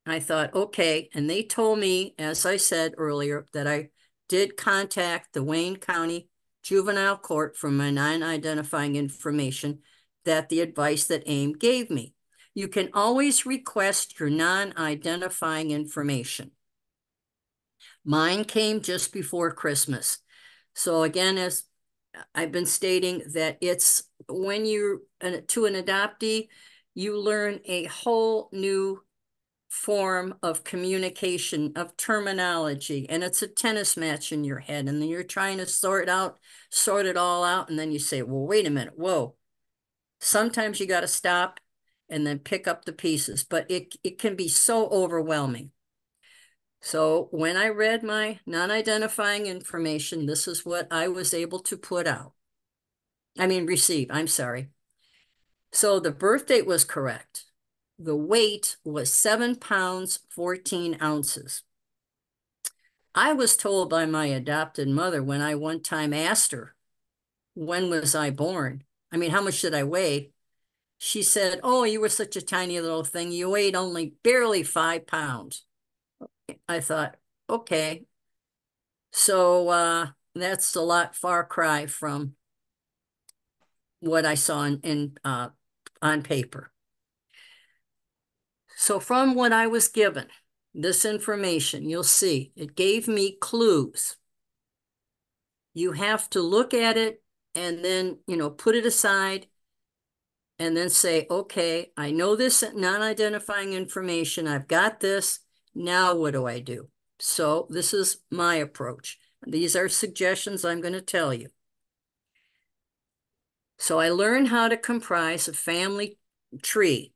S2: I thought, okay, and they told me, as I said earlier, that I did contact the Wayne County Juvenile Court for my non-identifying information that the advice that AIM gave me. You can always request your non-identifying information. Mine came just before Christmas. So again, as I've been stating that it's when you're to an adoptee, you learn a whole new form of communication, of terminology, and it's a tennis match in your head. And then you're trying to sort out, sort it all out. And then you say, well, wait a minute, whoa. Sometimes you got to stop and then pick up the pieces, but it, it can be so overwhelming. So when I read my non-identifying information, this is what I was able to put out. I mean, receive, I'm sorry. So the birth date was correct. The weight was seven pounds, 14 ounces. I was told by my adopted mother when I one time asked her, when was I born? I mean, how much did I weigh? She said, oh, you were such a tiny little thing. You weighed only barely five pounds. I thought, okay. So uh, that's a lot far cry from what I saw in, in uh, on paper. So from what I was given, this information, you'll see, it gave me clues. You have to look at it and then, you know, put it aside and then say, okay, I know this non-identifying information. I've got this. Now what do I do? So this is my approach. These are suggestions I'm going to tell you. So I learned how to comprise a family tree.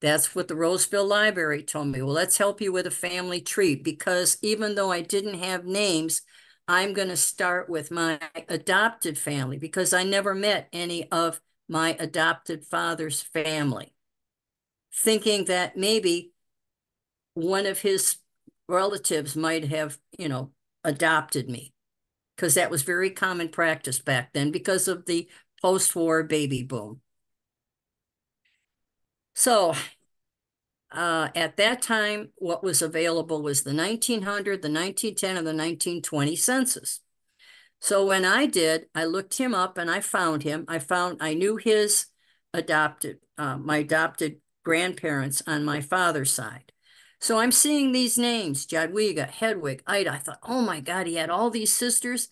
S2: That's what the Roseville Library told me. Well, let's help you with a family tree because even though I didn't have names, I'm going to start with my adopted family because I never met any of my adopted father's family, thinking that maybe one of his relatives might have, you know, adopted me because that was very common practice back then because of the post-war baby boom. So uh, at that time, what was available was the 1900, the 1910, and the 1920 census. So when I did, I looked him up and I found him. I found, I knew his adopted, uh, my adopted grandparents on my father's side. So I'm seeing these names, Jadwiga, Hedwig, Ida. I thought, oh my God, he had all these sisters.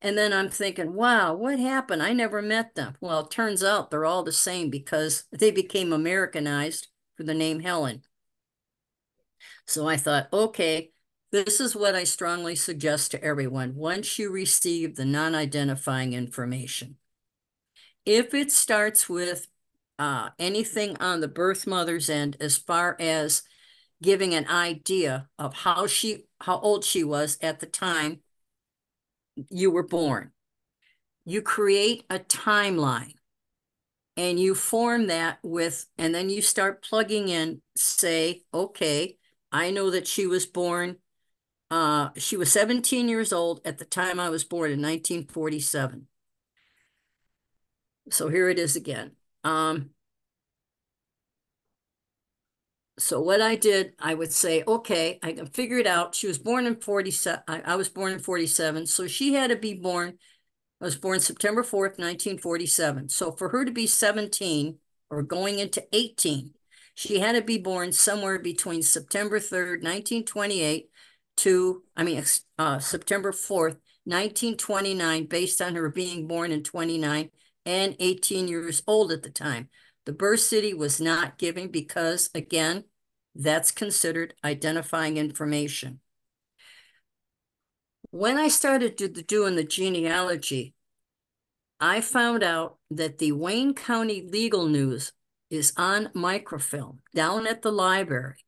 S2: And then I'm thinking, wow, what happened? I never met them. Well, it turns out they're all the same because they became Americanized for the name Helen. So I thought, okay, this is what I strongly suggest to everyone. Once you receive the non-identifying information, if it starts with uh, anything on the birth mother's end as far as giving an idea of how she how old she was at the time you were born. You create a timeline and you form that with and then you start plugging in say okay, I know that she was born uh she was 17 years old at the time I was born in 1947. So here it is again. Um so what I did, I would say, okay, I can figure it out. She was born in 47. I, I, was born in 47. So she had to be born, I was born September 4th, 1947. So for her to be 17 or going into 18, she had to be born somewhere between September 3rd, 1928 to, I mean, uh, September 4th, nineteen twenty-nine, based on her being born in twenty-nine and eighteen years old at the time. The birth city was not given because, again, that's considered identifying information. When I started do the, doing the genealogy, I found out that the Wayne County Legal News is on microfilm down at the library.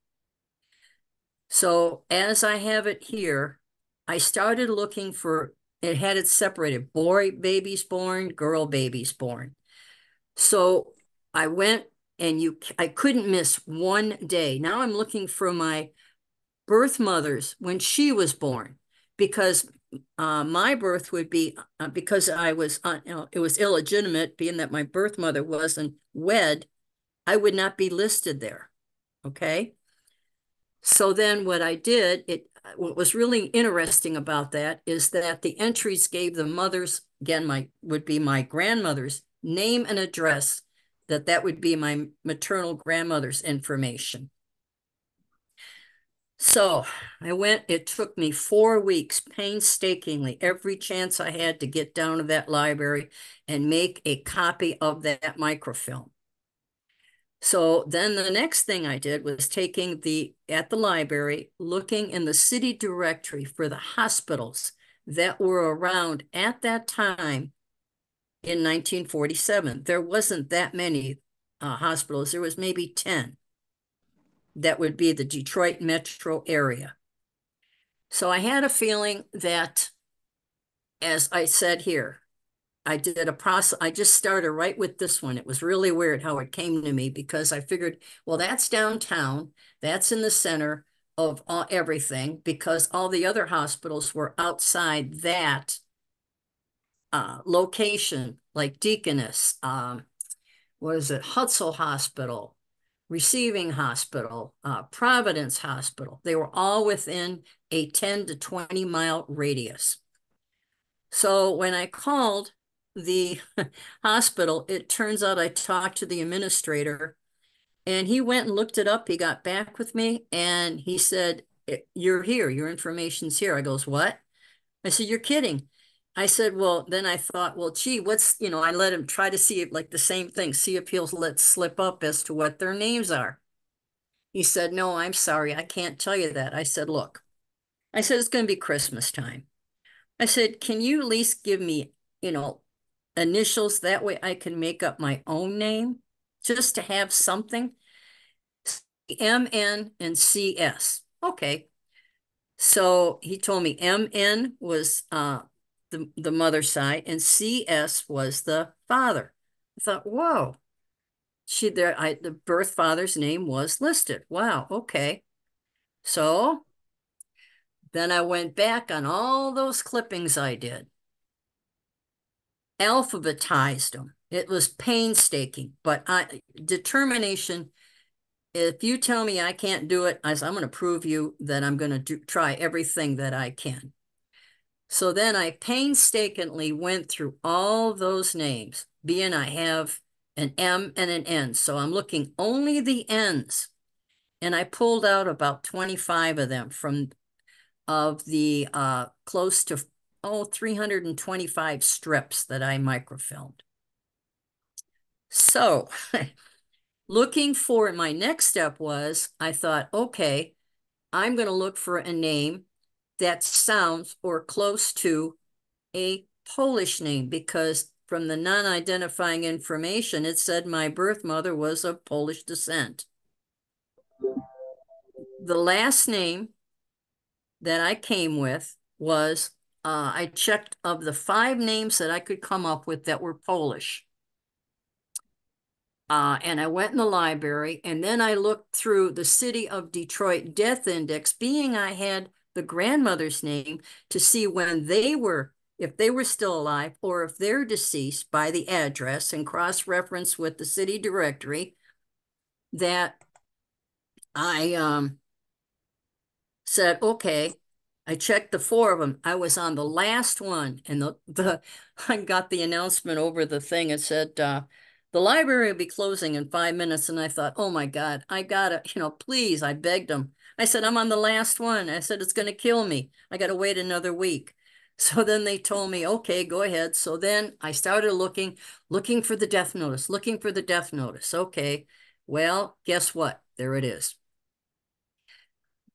S2: So as I have it here, I started looking for, it had it separated, boy babies born, girl babies born. So I went and you, I couldn't miss one day. Now I'm looking for my birth mothers when she was born because uh, my birth would be uh, because I was uh, you know, it was illegitimate, being that my birth mother wasn't wed. I would not be listed there. Okay. So then what I did, it what was really interesting about that is that the entries gave the mothers, again, my would be my grandmother's name and address, that that would be my maternal grandmother's information. So I went, it took me four weeks painstakingly, every chance I had to get down to that library and make a copy of that microfilm. So then the next thing I did was taking the, at the library, looking in the city directory for the hospitals that were around at that time in 1947. There wasn't that many uh, hospitals. There was maybe 10 that would be the Detroit metro area. So I had a feeling that, as I said here, I did a process. I just started right with this one. It was really weird how it came to me because I figured, well, that's downtown. That's in the center of all, everything because all the other hospitals were outside that uh, location, like Deaconess, um, what is it, Hutzel Hospital, Receiving Hospital, uh, Providence Hospital. They were all within a 10 to 20 mile radius. So when I called the hospital, it turns out I talked to the administrator and he went and looked it up. He got back with me and he said, you're here, your information's here. I goes, what? I said, you're kidding. I said, well, then I thought, well, gee, what's, you know, I let him try to see it like the same thing, see he'll let slip up as to what their names are. He said, no, I'm sorry, I can't tell you that. I said, look, I said, it's going to be Christmas time. I said, can you at least give me, you know, initials. That way I can make up my own name just to have something. MN and CS. Okay. So he told me MN was uh, the, the mother side and CS was the father. I thought, whoa. She there I the birth father's name was listed. Wow, okay. So then I went back on all those clippings I did alphabetized them. It was painstaking, but I determination. If you tell me I can't do it, I, am going to prove you that I'm going to try everything that I can. So then I painstakingly went through all those names, being I have an M and an N. So I'm looking only the N's. And I pulled out about 25 of them from of the uh, close to oh, 325 strips that I microfilmed. So looking for my next step was I thought, okay, I'm going to look for a name that sounds or close to a Polish name because from the non-identifying information, it said my birth mother was of Polish descent. The last name that I came with was uh, I checked of the five names that I could come up with that were Polish. Uh, and I went in the library and then I looked through the city of Detroit death index, being I had the grandmother's name to see when they were, if they were still alive or if they're deceased by the address and cross reference with the city directory that I um, said, okay, I checked the four of them. I was on the last one, and the the I got the announcement over the thing. It said uh, the library will be closing in five minutes, and I thought, oh my god, I gotta, you know, please. I begged them. I said, I'm on the last one. I said it's gonna kill me. I gotta wait another week. So then they told me, okay, go ahead. So then I started looking, looking for the death notice, looking for the death notice. Okay. Well, guess what? There it is.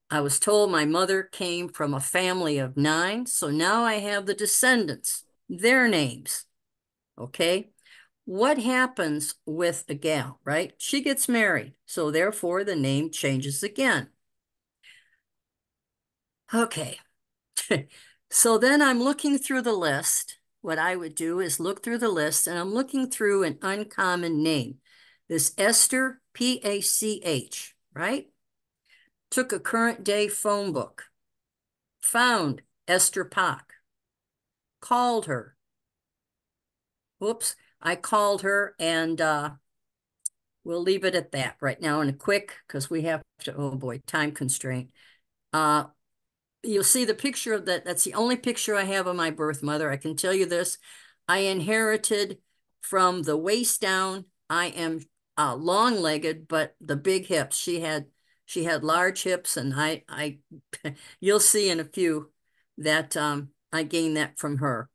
S2: I was told my mother came from a family of nine. So now I have the descendants, their names. Okay. What happens with a gal, right? She gets married. So therefore the name changes again. Okay. so then I'm looking through the list. What I would do is look through the list and I'm looking through an uncommon name. This Esther P A C H, right? Took a current day phone book, found Esther Pock, called her. Whoops, I called her and uh, we'll leave it at that right now in a quick because we have to, oh boy, time constraint. Uh, you'll see the picture of that. That's the only picture I have of my birth mother. I can tell you this. I inherited from the waist down. I am uh, long-legged, but the big hips. She had she had large hips, and I I you'll see in a few that um, I gained that from her.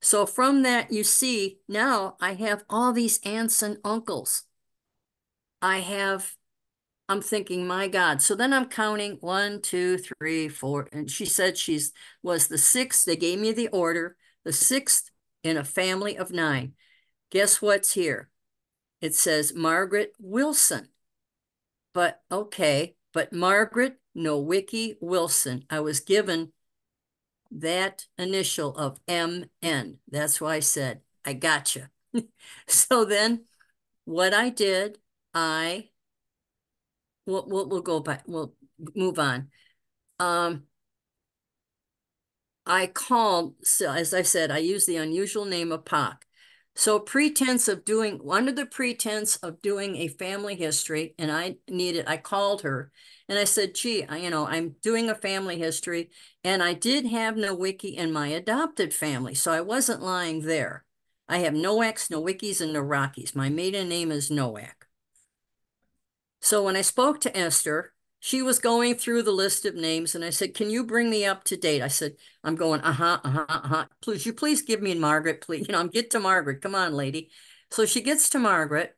S2: So from that, you see now I have all these aunts and uncles. I have I'm thinking, my God. So then I'm counting one, two, three, four. And she said she's was the sixth. They gave me the order, the sixth in a family of nine. Guess what's here? It says Margaret Wilson. But okay, but Margaret Nowicki Wilson. I was given that initial of MN. That's why I said, I gotcha. so then what I did, I we'll, we'll, we'll go back, we'll move on. Um, I called, so as I said, I use the unusual name of Pock. So pretense of doing, under the pretense of doing a family history, and I needed, I called her and I said, gee, I, you know, I'm doing a family history and I did have Nowicki in my adopted family. So I wasn't lying there. I have Nowaks, Nowickis, and no Rockies. My maiden name is Nowak. So when I spoke to Esther, she was going through the list of names and I said, can you bring me up to date? I said, I'm going, uh-huh, uh-huh, uh-huh. Please, you please give me Margaret, please. You know, I'm get to Margaret. Come on, lady. So she gets to Margaret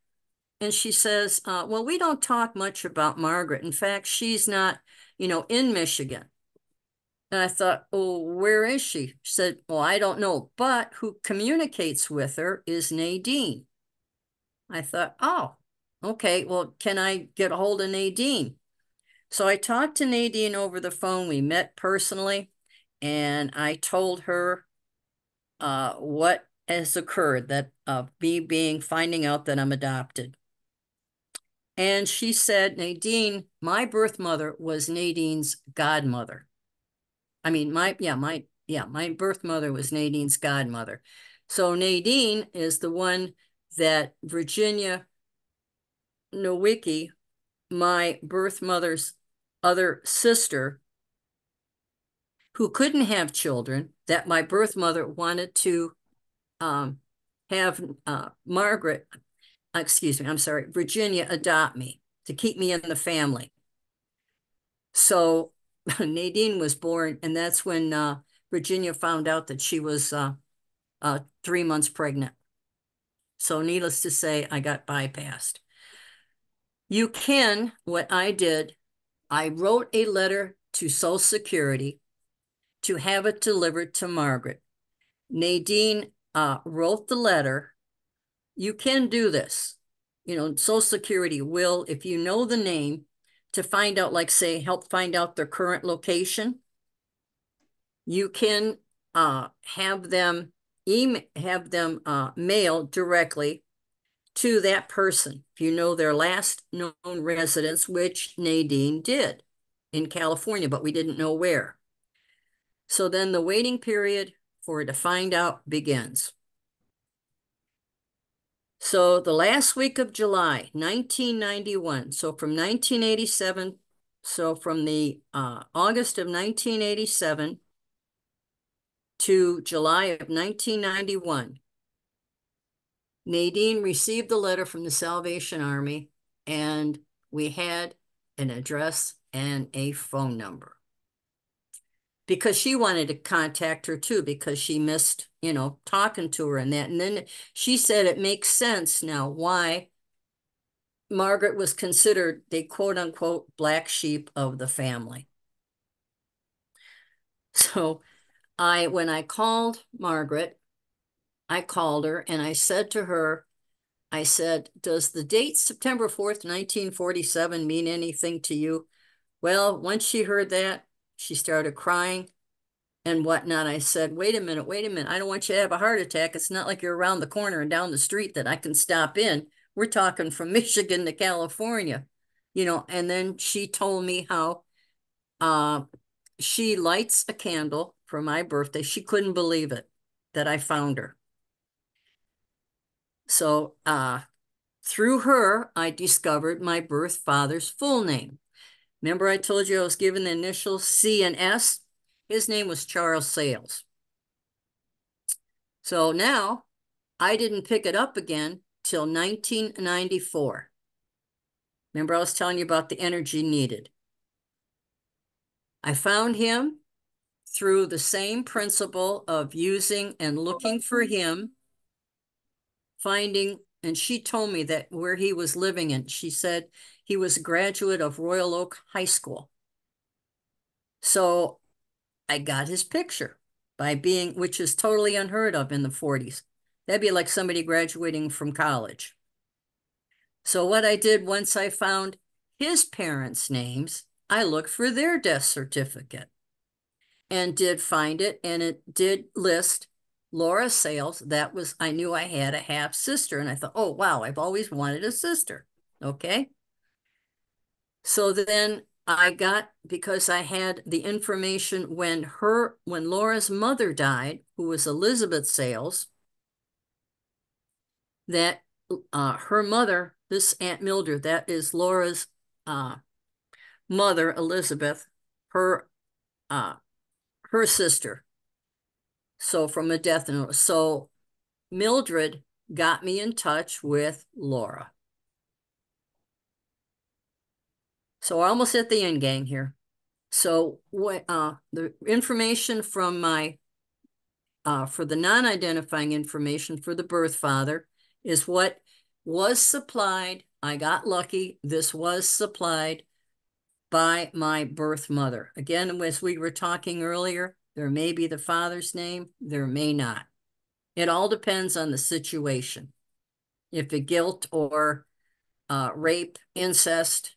S2: and she says, uh, well, we don't talk much about Margaret. In fact, she's not, you know, in Michigan. And I thought, oh, where is she? She said, well, I don't know, but who communicates with her is Nadine. I thought, oh, okay, well, can I get a hold of Nadine? So I talked to Nadine over the phone. We met personally, and I told her uh, what has occurred that uh, me being finding out that I'm adopted. And she said, Nadine, my birth mother was Nadine's godmother. I mean, my, yeah, my, yeah, my birth mother was Nadine's godmother. So Nadine is the one that Virginia Nowicki, my birth mother's other sister, who couldn't have children, that my birth mother wanted to um, have uh, Margaret, excuse me, I'm sorry, Virginia adopt me to keep me in the family. So Nadine was born, and that's when uh, Virginia found out that she was uh, uh, three months pregnant. So needless to say, I got bypassed. You can, what I did, I wrote a letter to Social Security to have it delivered to Margaret. Nadine uh, wrote the letter. You can do this. You know, Social Security will, if you know the name, to find out, like say, help find out their current location. You can uh, have them email, have them uh, mail directly to that person. If you know their last known residence, which Nadine did in California, but we didn't know where. So then the waiting period for it to find out begins. So the last week of July, 1991. So from 1987, so from the uh, August of 1987 to July of 1991, Nadine received the letter from the Salvation Army, and we had an address and a phone number. because she wanted to contact her too because she missed, you know, talking to her and that. And then she said it makes sense now why Margaret was considered the quote unquote black sheep of the family. So I, when I called Margaret, I called her and I said to her, I said, does the date September 4th, 1947 mean anything to you? Well, once she heard that, she started crying and whatnot. I said, wait a minute, wait a minute. I don't want you to have a heart attack. It's not like you're around the corner and down the street that I can stop in. We're talking from Michigan to California, you know. And then she told me how uh, she lights a candle for my birthday. She couldn't believe it that I found her. So uh, through her, I discovered my birth father's full name. Remember I told you I was given the initials C and S? His name was Charles Sales. So now I didn't pick it up again till 1994. Remember I was telling you about the energy needed. I found him through the same principle of using and looking for him, finding, and she told me that where he was living in, she said he was a graduate of Royal Oak High School. So I got his picture by being, which is totally unheard of in the 40s. That'd be like somebody graduating from college. So what I did once I found his parents' names, I looked for their death certificate and did find it. And it did list Laura Sales. That was, I knew I had a half sister. And I thought, oh, wow, I've always wanted a sister. Okay. So then I got, because I had the information when her, when Laura's mother died, who was Elizabeth Sales, that uh, her mother, this Aunt Mildred, that is Laura's uh, mother, Elizabeth, her uh, her sister. So from a death note. So Mildred got me in touch with Laura. So we're almost at the end gang here. So what uh the information from my uh for the non-identifying information for the birth father is what was supplied. I got lucky. This was supplied by my birth mother. Again, as we were talking earlier, there may be the father's name, there may not. It all depends on the situation. If a guilt or uh, rape, incest,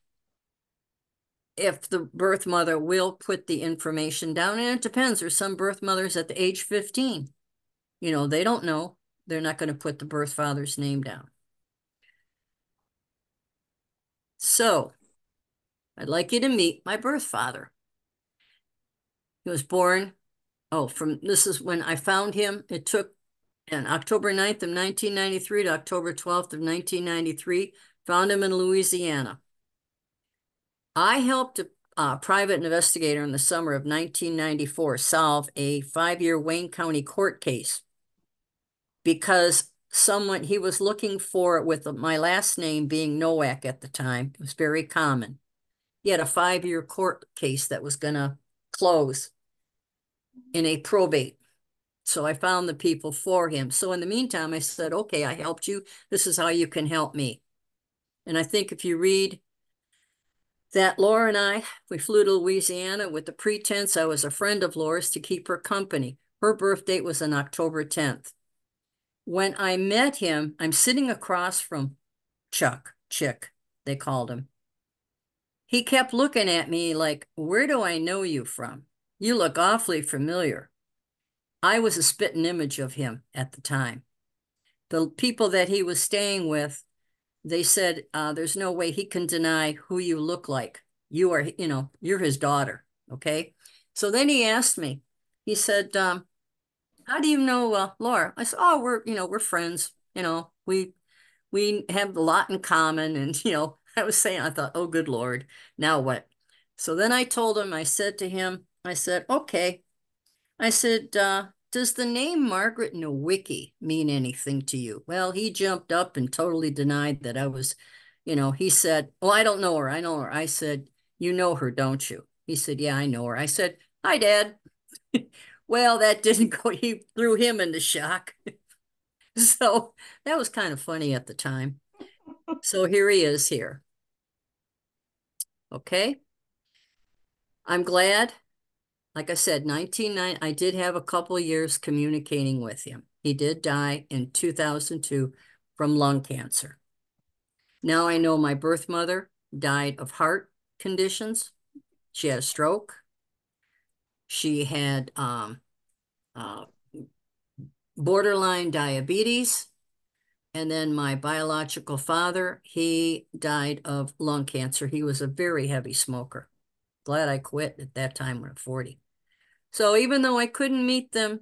S2: if the birth mother will put the information down, and it depends. There's some birth mothers at the age 15. You know, they don't know. They're not going to put the birth father's name down. So I'd like you to meet my birth father. He was born, oh, from this is when I found him. It took on October 9th of 1993 to October 12th of 1993. Found him in Louisiana. I helped a, a private investigator in the summer of 1994 solve a five-year Wayne County court case because someone, he was looking for with my last name being Nowak at the time. It was very common. He had a five-year court case that was going to close in a probate. So I found the people for him. So in the meantime, I said, okay, I helped you. This is how you can help me. And I think if you read that Laura and I, we flew to Louisiana with the pretense I was a friend of Laura's to keep her company. Her birth date was on October 10th. When I met him, I'm sitting across from Chuck, Chick, they called him. He kept looking at me like, where do I know you from? You look awfully familiar. I was a spitting image of him at the time. The people that he was staying with, they said, uh, there's no way he can deny who you look like. You are, you know, you're his daughter. Okay. So then he asked me, he said, um, how do you know uh, Laura? I said, oh, we're, you know, we're friends. You know, we, we have a lot in common and, you know, I was saying, I thought, oh, good Lord, now what? So then I told him, I said to him, I said, okay. I said, uh, does the name Margaret Nowicki mean anything to you? Well, he jumped up and totally denied that I was, you know, he said, well, I don't know her. I know her. I said, you know her, don't you? He said, yeah, I know her. I said, hi, Dad. well, that didn't go, he threw him into shock. so that was kind of funny at the time. so here he is here. Okay. I'm glad. Like I said, 1990, I did have a couple years communicating with him. He did die in 2002 from lung cancer. Now I know my birth mother died of heart conditions. She had a stroke. She had um, uh, borderline diabetes. And then my biological father, he died of lung cancer. He was a very heavy smoker. Glad I quit at that time when I'm 40. So even though I couldn't meet them,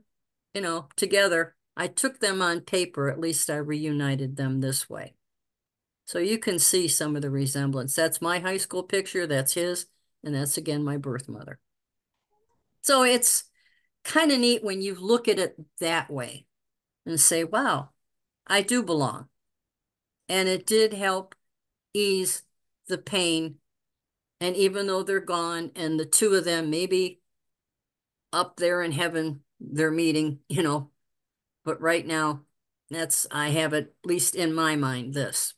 S2: you know, together, I took them on paper. At least I reunited them this way. So you can see some of the resemblance. That's my high school picture. That's his. And that's again my birth mother. So it's kind of neat when you look at it that way and say, wow, I do belong. And it did help ease the pain. And even though they're gone and the two of them maybe up there in heaven, they're meeting, you know, but right now, that's, I have at least in my mind this.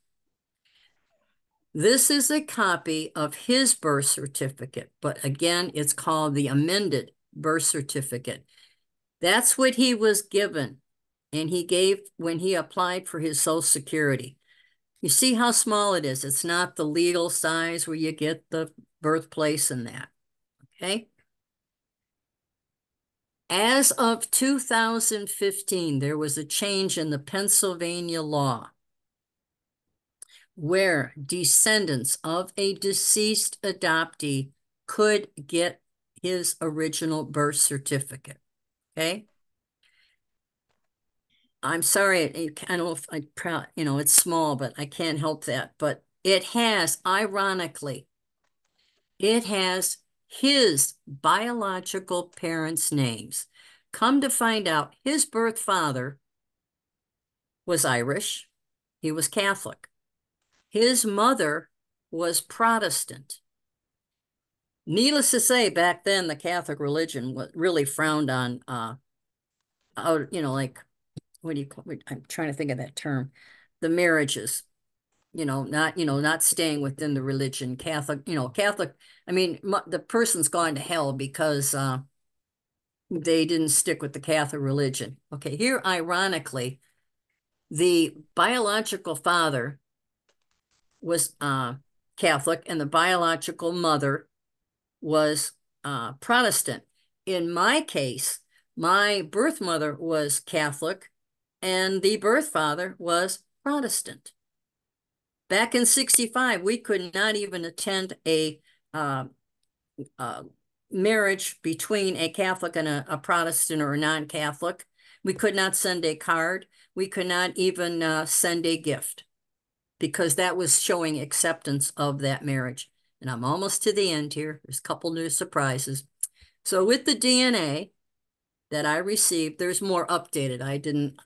S2: This is a copy of his birth certificate, but again, it's called the amended birth certificate. That's what he was given. And he gave when he applied for his Social Security. You see how small it is. It's not the legal size where you get the birthplace and that. Okay. As of 2015, there was a change in the Pennsylvania law where descendants of a deceased adoptee could get his original birth certificate. Okay. I'm sorry, I don't know if I proud, you know, it's small, but I can't help that. But it has, ironically, it has his biological parents' names. Come to find out, his birth father was Irish. He was Catholic. His mother was Protestant. Needless to say, back then the Catholic religion was really frowned on. Uh, out, you know, like what do you call? I'm trying to think of that term. The marriages, you know, not you know, not staying within the religion. Catholic, you know, Catholic. I mean, the person's gone to hell because uh, they didn't stick with the Catholic religion. Okay, here, ironically, the biological father was uh, Catholic, and the biological mother was uh, Protestant. In my case, my birth mother was Catholic and the birth father was Protestant. Back in 65, we could not even attend a uh, uh, marriage between a Catholic and a, a Protestant or a non-Catholic. We could not send a card. We could not even uh, send a gift because that was showing acceptance of that marriage. And I'm almost to the end here. There's a couple new surprises. So with the DNA that I received, there's more updated. I didn't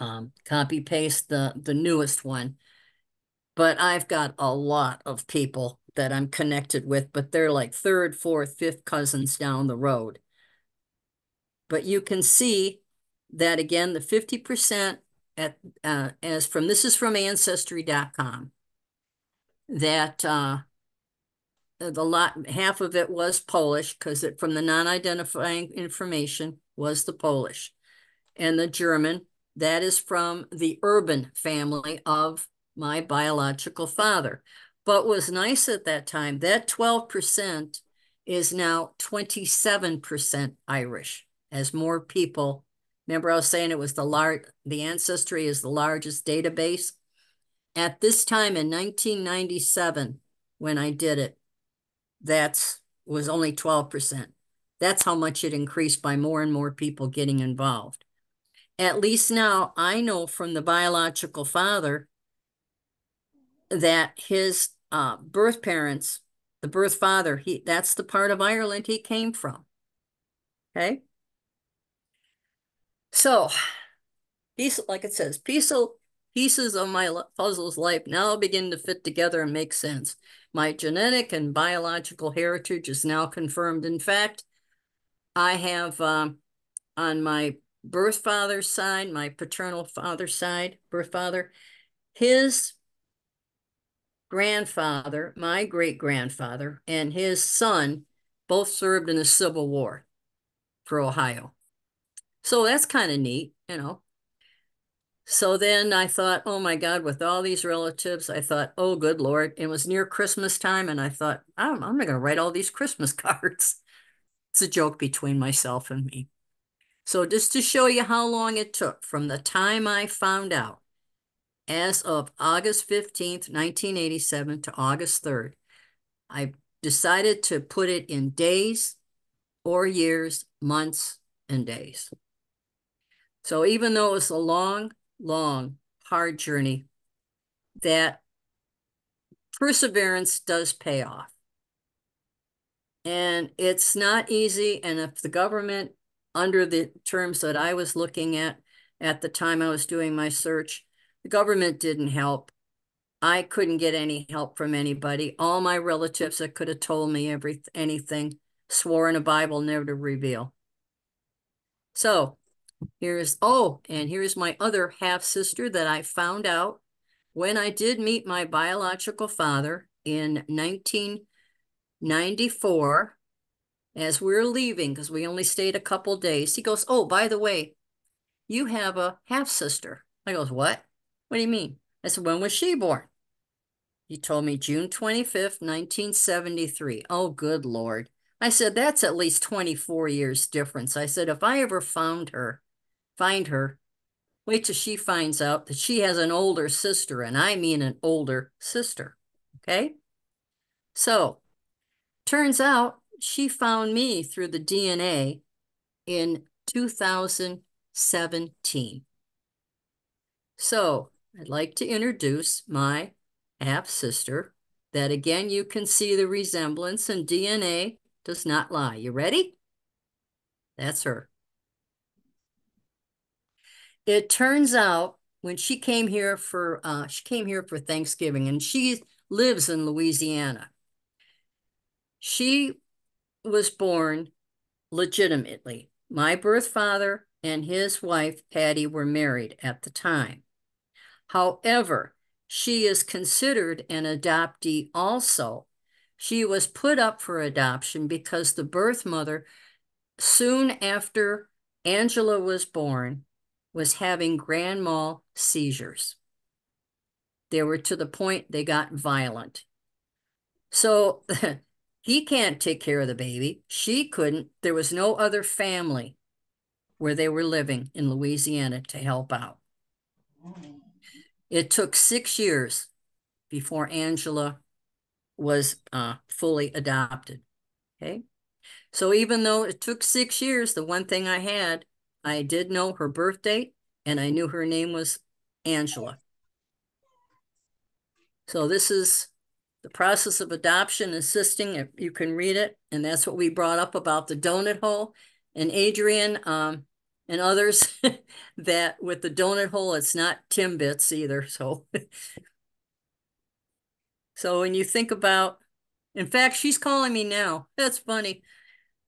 S2: um, copy paste the, the newest one, but I've got a lot of people that I'm connected with, but they're like third, fourth, fifth cousins down the road. But you can see that again, the 50% at uh, as from this is from ancestry.com that uh, the lot half of it was Polish because it from the non-identifying information was the Polish and the German that is from the urban family of my biological father but was nice at that time that 12% is now 27% Irish as more people remember I was saying it was the large the ancestry is the largest database at this time in 1997 when I did it that's was only 12%. That's how much it increased by more and more people getting involved. At least now I know from the biological father that his uh, birth parents, the birth father, he that's the part of Ireland he came from. Okay. So, piece like it says, peaceful pieces of my puzzle's life now begin to fit together and make sense. My genetic and biological heritage is now confirmed. In fact, I have um, on my birth father's side, my paternal father's side, birth father, his grandfather, my great grandfather, and his son both served in the Civil War for Ohio. So that's kind of neat, you know. So then I thought, oh my God, with all these relatives, I thought, oh, good Lord. It was near Christmas time, and I thought, I'm, I'm not going to write all these Christmas cards. It's a joke between myself and me. So just to show you how long it took from the time I found out, as of August 15th, 1987 to August 3rd, I decided to put it in days or years, months, and days. So even though it was a long, long, hard journey, that perseverance does pay off. And it's not easy. And if the government, under the terms that I was looking at at the time I was doing my search, the government didn't help. I couldn't get any help from anybody. All my relatives that could have told me every anything swore in a Bible never to reveal. So here's, oh, and here's my other half sister that I found out when I did meet my biological father in 1994 as we are leaving, because we only stayed a couple days. He goes, oh, by the way, you have a half sister. I goes, what? What do you mean? I said, when was she born? He told me June 25th, 1973. Oh, good Lord. I said, that's at least 24 years difference. I said, if I ever found her, find her, wait till she finds out that she has an older sister, and I mean an older sister. Okay? So, turns out she found me through the DNA in 2017. So, I'd like to introduce my half sister. That again, you can see the resemblance, and DNA does not lie. You ready? That's her. It turns out when she came here for uh, she came here for Thanksgiving, and she lives in Louisiana. She was born legitimately. My birth father and his wife, Patty, were married at the time. However, she is considered an adoptee also. She was put up for adoption because the birth mother, soon after Angela was born, was having grand mal seizures. They were to the point they got violent. So he can't take care of the baby. She couldn't. There was no other family where they were living in Louisiana to help out. Mm. It took six years before Angela was uh, fully adopted. Okay. So even though it took six years, the one thing I had, I did know her birth date and I knew her name was Angela. So this is the process of adoption, assisting, If you can read it. And that's what we brought up about the donut hole. And Adrian, um, and others that with the donut hole, it's not Timbits either. So, so when you think about, in fact, she's calling me now. That's funny.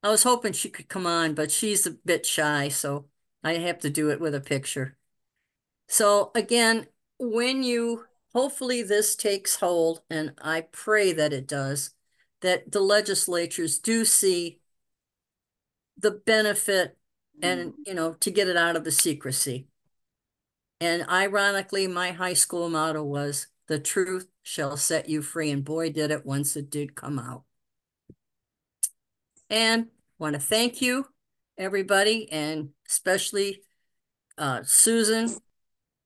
S2: I was hoping she could come on, but she's a bit shy, so I have to do it with a picture. So again, when you, hopefully this takes hold, and I pray that it does, that the legislatures do see the benefit and you know to get it out of the secrecy. And ironically my high school motto was the truth shall set you free and boy did it once it did come out. And want to thank you everybody and especially uh, susan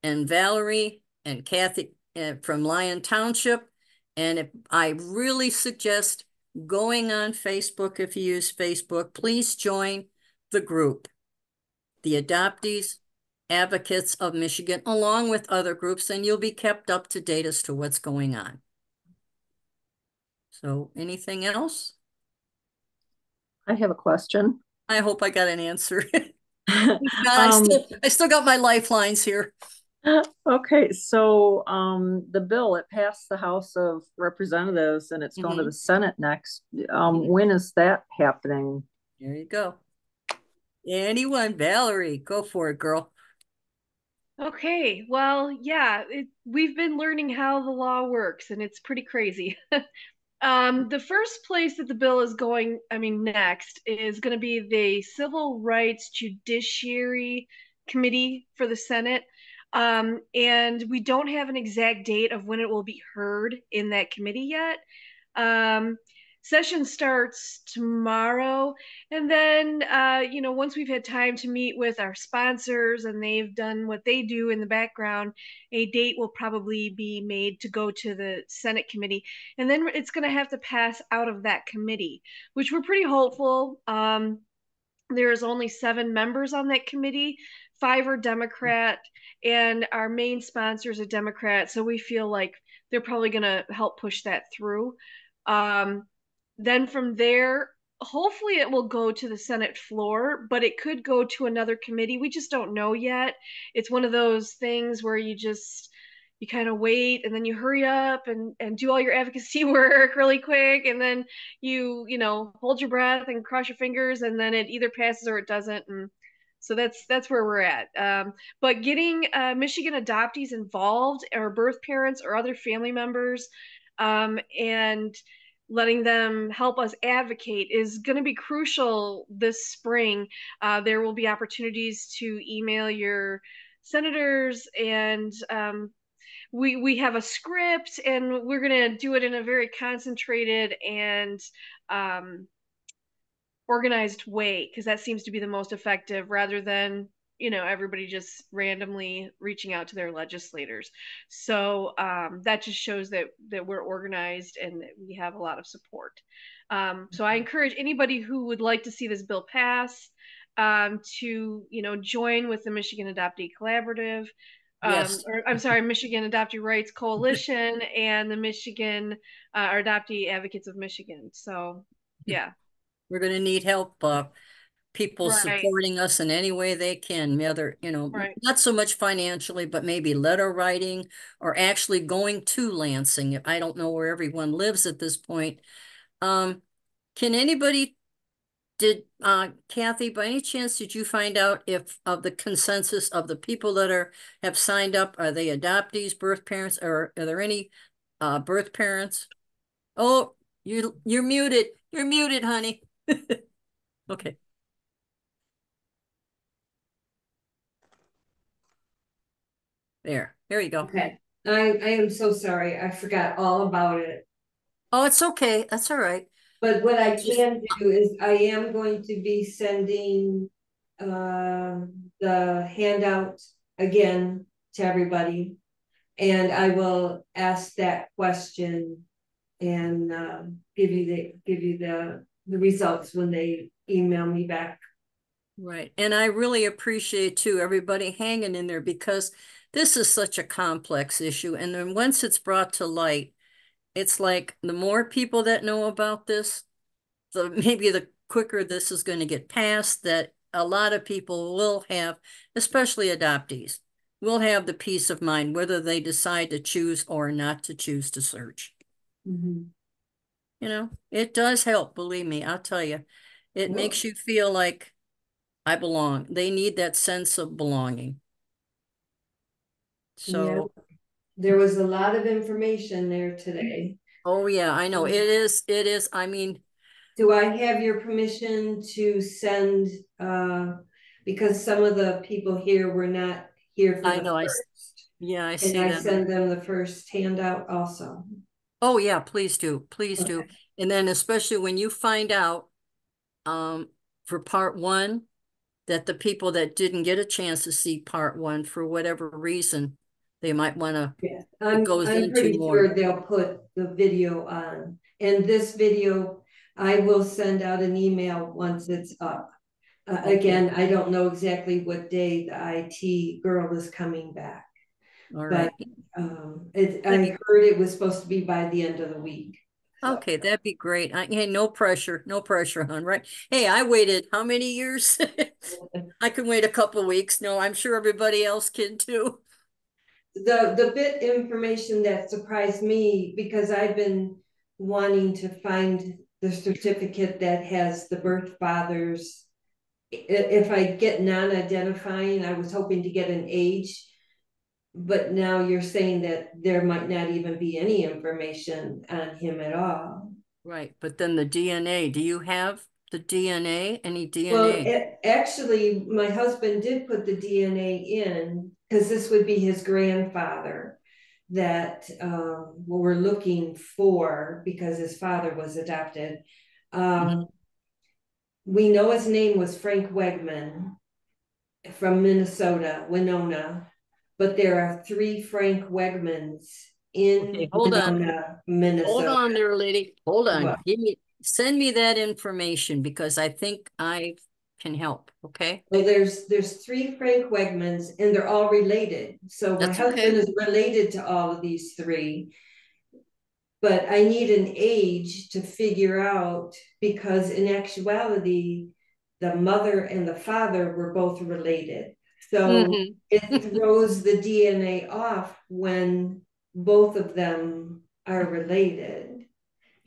S2: and valerie and kathy uh, from lyon township. And if i really suggest going on facebook if you use facebook please join the group the adoptees, advocates of Michigan, along with other groups, and you'll be kept up to date as to what's going on. So anything else?
S6: I have a question.
S2: I hope I got an answer. God, I, um, still, I still got my lifelines here.
S6: Okay, so um, the bill, it passed the House of Representatives and it's going mm -hmm. to mm-hmm. the Senate next. Um. When is that happening?
S2: There you go. Anyone, Valerie, go for it, girl.
S4: Okay, well, yeah, it, we've been learning how the law works, and it's pretty crazy. um, the first place that the bill is going, I mean, next is going to be the Civil Rights Judiciary Committee for the Senate. Um, and we don't have an exact date of when it will be heard in that committee yet. Um, session starts tomorrow. And then uh, you know once we've had time to meet with our sponsors and they've done what they do in the background a date will probably be made to go to the senate committee. And then it's going to have to pass out of that committee which we're pretty hopeful. Um, there's only seven members on that committee. Five are democrat and our main sponsor is a democrat. So we feel like they're probably going to help push that through. Um, then from there, hopefully it will go to the Senate floor, but it could go to another committee. We just don't know yet. It's one of those things where you just you kind of wait and then you hurry up and and do all your advocacy work really quick and then you you know hold your breath and cross your fingers and then it either passes or it doesn't and so that's that's where we're at um, but getting uh, michigan adoptees involved or birth parents or other family members um, and letting them help us advocate is going to be crucial this spring. Uh, there will be opportunities to email your senators and um, we we have a script and we're going to do it in a very concentrated and um, organized way because that seems to be the most effective rather than you know everybody just randomly reaching out to their legislators. So um, that just shows that that we're organized and that we have a lot of support. Um, so i mm-hmm. encourage anybody who would like to see this bill pass um, to you know join with the michigan adoptee collaborative um, yes. or i'm sorry michigan adoptee rights coalition and the michigan uh, or adoptee advocates of michigan. So yeah.
S2: We're going to need help uh, people right. supporting us in any way they can, whether, you know, right. not so much financially, but maybe letter writing or actually going to Lansing. I don't know where everyone lives at this point. Um, can anybody, did uh, Kathy, by any chance, did you find out if of the consensus of the people that are have signed up, are they adoptees, birth parents, or are there any uh, birth parents? Oh, you you're muted. You're muted, honey. okay. There, there you go.
S1: Okay, I, I am so sorry. I forgot all about it.
S2: Oh, it's okay. That's all right.
S1: But what I can do is I am going to be sending uh, the handout again to everybody. And I will ask that question and uh, give you the give you the the results when they email me back.
S2: Right. And I really appreciate too everybody hanging in there because this is such a complex issue. And then once it's brought to light, it's like the more people that know about this, the maybe the quicker this is going to get passed, that a lot of people will have, especially adoptees, will have the peace of mind whether they decide to choose or not to choose to search.
S1: Mm -hmm.
S2: You know, it does help, believe me, I'll tell you. It well, makes you feel like I belong. They need that sense of belonging. So yeah.
S1: there was a lot of information there today.
S2: Oh yeah, I know. It is it is I mean
S1: do I have your permission to send uh because some of the people here were not here for
S2: I know first. I yeah, I see
S1: and I send them the first handout also.
S2: Oh yeah, please do. Please okay. do. And then especially when you find out um for part 1 that the people that didn't get a chance to see part 1 for whatever reason they might want to
S1: yeah. I'm, goes I'm into pretty more. sure they'll put the video on and this video I will send out an email once it's up uh, okay. again I don't know exactly what day the IT girl is coming back All right. but um, it, I heard it was supposed to be by the end of the week
S2: Okay, that'd be great. I, hey, no pressure, no pressure, hon. Right? Hey, I waited how many years? I can wait a couple weeks. No, I'm sure everybody else can too
S1: the the bit information that surprised me because I've been wanting to find the certificate that has the birth father's if I get non-identifying, I was hoping to get an age. But now you're saying that there might not even be any information on him at all.
S2: Right, but then the DNA, do you have the DNA, any
S1: Well,
S2: DNA?
S1: a- actually, my husband did put the DNA in, because this would be his grandfather. That um we're looking for because his father was adopted. Um. We know his name was Frank Wegman. From Minnesota, Winona. But there are three Frank Wegmans in
S2: Okay, hold on.
S1: Winona, Minnesota.
S2: Hold on there, lady, hold on,
S1: What?
S2: give me, send me that information because I think I can help, okay?
S1: Well, there's, there's three Frank Wegmans and they're all related. So my
S2: That's
S1: husband
S2: okay.
S1: is related to all of these three. But I need an age to figure out because in actuality, the mother and the father were both related. So
S2: Mhm.
S1: it throws the DNA off when both of them are related.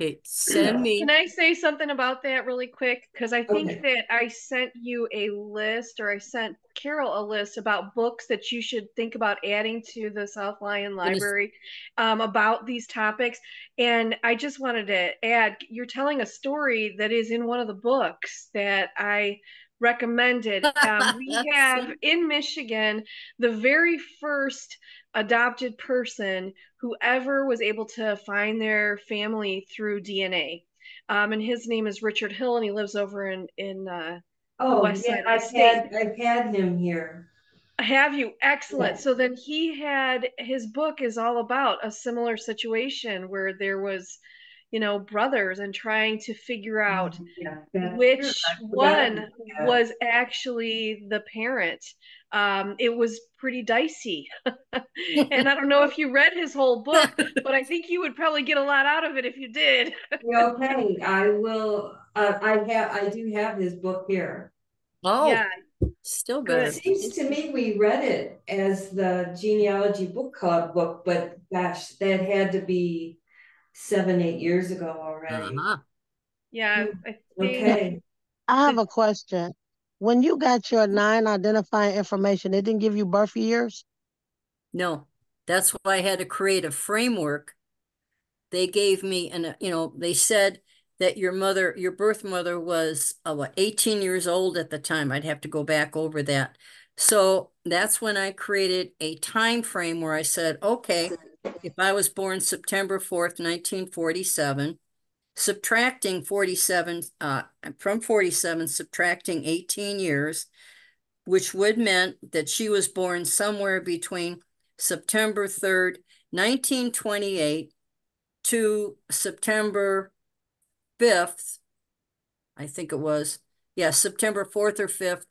S2: Okay, send me,
S4: Can I say something about that really quick? Because I think
S1: Okay.
S4: that I sent you a list or I sent Carol a list about books that you should think about adding to the South Lyon Library um, about these topics. And I just wanted to add, you're telling a story that is in one of the books that I recommended. Um, we have in Michigan the very first adopted person who ever was able to find their family through DNA. Um, and his name is Richard Hill, and he lives over in in. Uh,
S1: Oh,
S4: west
S1: yeah,
S4: side of the
S1: I've
S4: state.
S1: had, I've had him here.
S4: have you? Excellent.
S1: Yeah.
S4: So then he had his book is all about a similar situation where there was, you know, brothers and trying to figure out
S1: Yeah, that's
S4: which
S1: true.
S4: One
S1: about that.
S4: was actually the parent. Um, it was pretty dicey. and I don't know if you read his whole book, but I think you would probably get a lot out of it if you did.
S1: Okay, I will, uh, I have, I do have his book here.
S2: oh,
S4: Yeah,
S2: still
S4: good.
S1: It seems to me we read it as the genealogy book club book, but gosh, that had to be seven, eight years ago already.
S2: Uh-huh.
S4: yeah.
S1: Okay,
S10: I have a question. When you got your non-identifying information, it didn't give you birth years?
S2: No, that's why I had to create a framework. They gave me, and you know, they said that your mother, your birth mother was uh, what, 18 years old at the time. I'd have to go back over that. So that's when I created a time frame where I said, okay, if I was born September 4th, 1947, subtracting 47, uh, from 47, subtracting 18 years, which would meant that she was born somewhere between September 3rd, 1928 to September 5th, I think it was, yeah, September 4th or 5th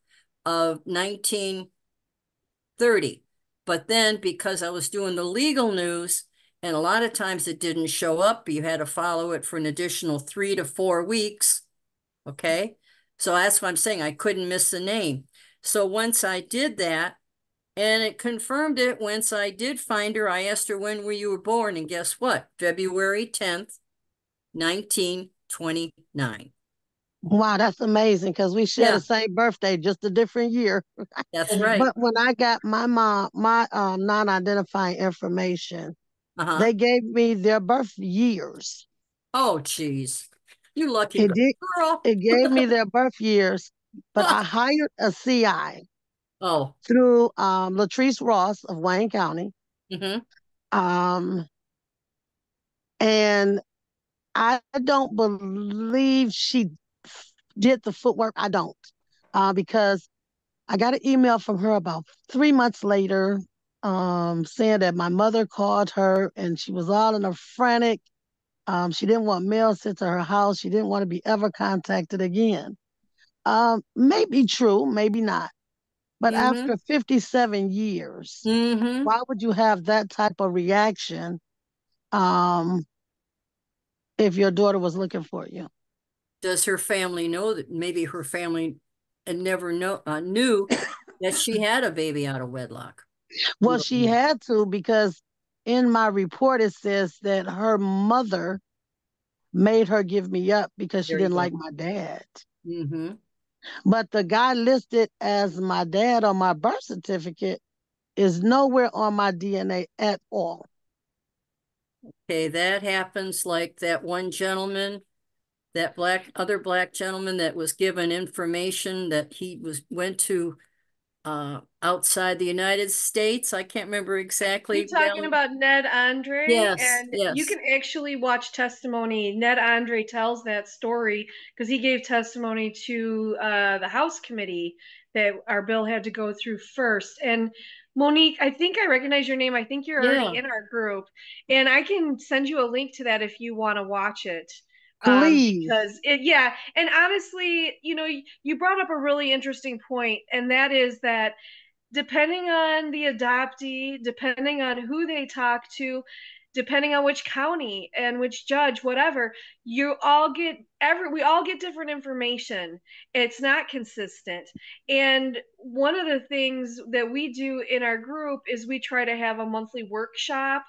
S2: of 1930. But then because I was doing the legal news, and a lot of times it didn't show up, you had to follow it for an additional three to four weeks. Okay, so that's what I'm saying. I couldn't miss the name. So once I did that, and it confirmed it once I did find her, I asked her when were you were born, and guess what? February 10th, 1929.
S10: Wow, that's amazing because we share
S2: Yeah.
S10: the same birthday, just a different year.
S2: That's right.
S10: But when I got my mom, my um, non-identifying information,
S2: Uh-huh.
S10: they gave me their birth years.
S2: Oh, geez. You lucky
S10: It did.
S2: girl.
S10: It gave me their birth years, but I hired a CI
S2: Oh,
S10: through um, Latrice Ross of Wayne County.
S2: mm-hmm.
S10: Um, and I don't believe she did the footwork. I don't, uh, because I got an email from her about three months later, um, saying that my mother called her and she was all in a frantic. Um, she didn't want mail sent to her house. She didn't want to be ever contacted again. Um, maybe true, maybe not. But
S2: Mhm.
S10: after 57 years,
S2: Mm-hmm.
S10: why would you have that type of reaction um if your daughter was looking for you
S2: Does her family know that maybe her family had never know uh, knew that she had a baby out of wedlock?
S10: well she had to because in my report it says that her mother made her give me up because she
S2: There
S10: didn't like my dad
S2: Mm-hmm.
S10: But the guy listed as my dad on my birth certificate is nowhere on my DNA at all.
S2: Okay, that happens like that one gentleman, that black, other black gentleman that was given information that he was, went to uh, outside the United States. I can't remember exactly.
S4: You're talking
S2: Val-
S4: about Ned Andre?
S2: Yes,
S4: And you can actually watch testimony. Ned Andre tells that story because he gave testimony to uh, the House committee that our bill had to go through first. And Monique, I think I recognize your name. I think you're already in our group. And I can send you a link to that if you want to watch it. Um, because it, yeah, and honestly, you know, you, you brought up a really interesting point, and that is that depending on the adoptee, depending on who they talk to, depending on which county and which judge, whatever, you all get every we all get different information. It's not consistent. And one of the things that we do in our group is we try to have a monthly workshop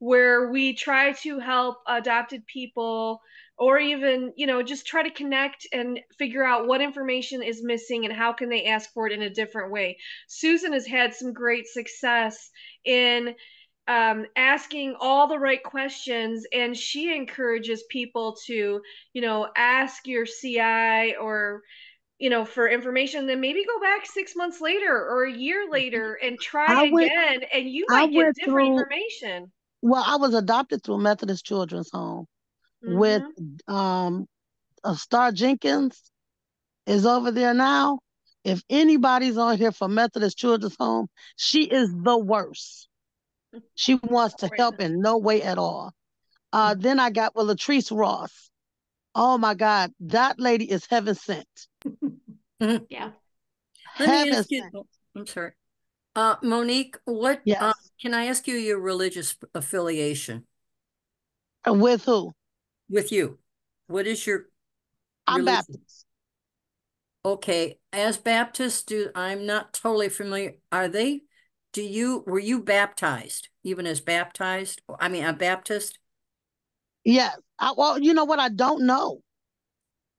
S4: where we try to help adopted people or even you know just try to connect and figure out what information is missing and how can they ask for it in a different way. Susan has had some great success in um, asking all the right questions and she encourages people to you know ask your ci or you know for information then maybe go back six months later or a year later and try
S10: I went-
S4: again and you
S10: I
S4: might get different
S10: through-
S4: information.
S10: Well, I was adopted through Methodist Children's Home with
S4: Mhm.
S10: um uh, Star Jenkins is over there now. If anybody's on here for Methodist Children's Home, she is the worst. She wants to help in no way at all. Uh, then I got with Latrice Ross. Oh my God, that lady is heaven sent.
S3: Yeah.
S2: Let me
S10: Heaven
S2: ask
S10: sent.
S2: oh, I'm sorry. Uh, Monique, what, uh, can I ask you your religious affiliation
S10: With who?
S2: With you? What is your,
S10: I'm
S2: Religion.
S10: Baptist.
S2: okay, as Baptist, do, I'm not totally familiar, are they, do you, were you baptized, even as baptized? I mean, a Baptist?
S10: Yes. I, well, you know what? I don't know.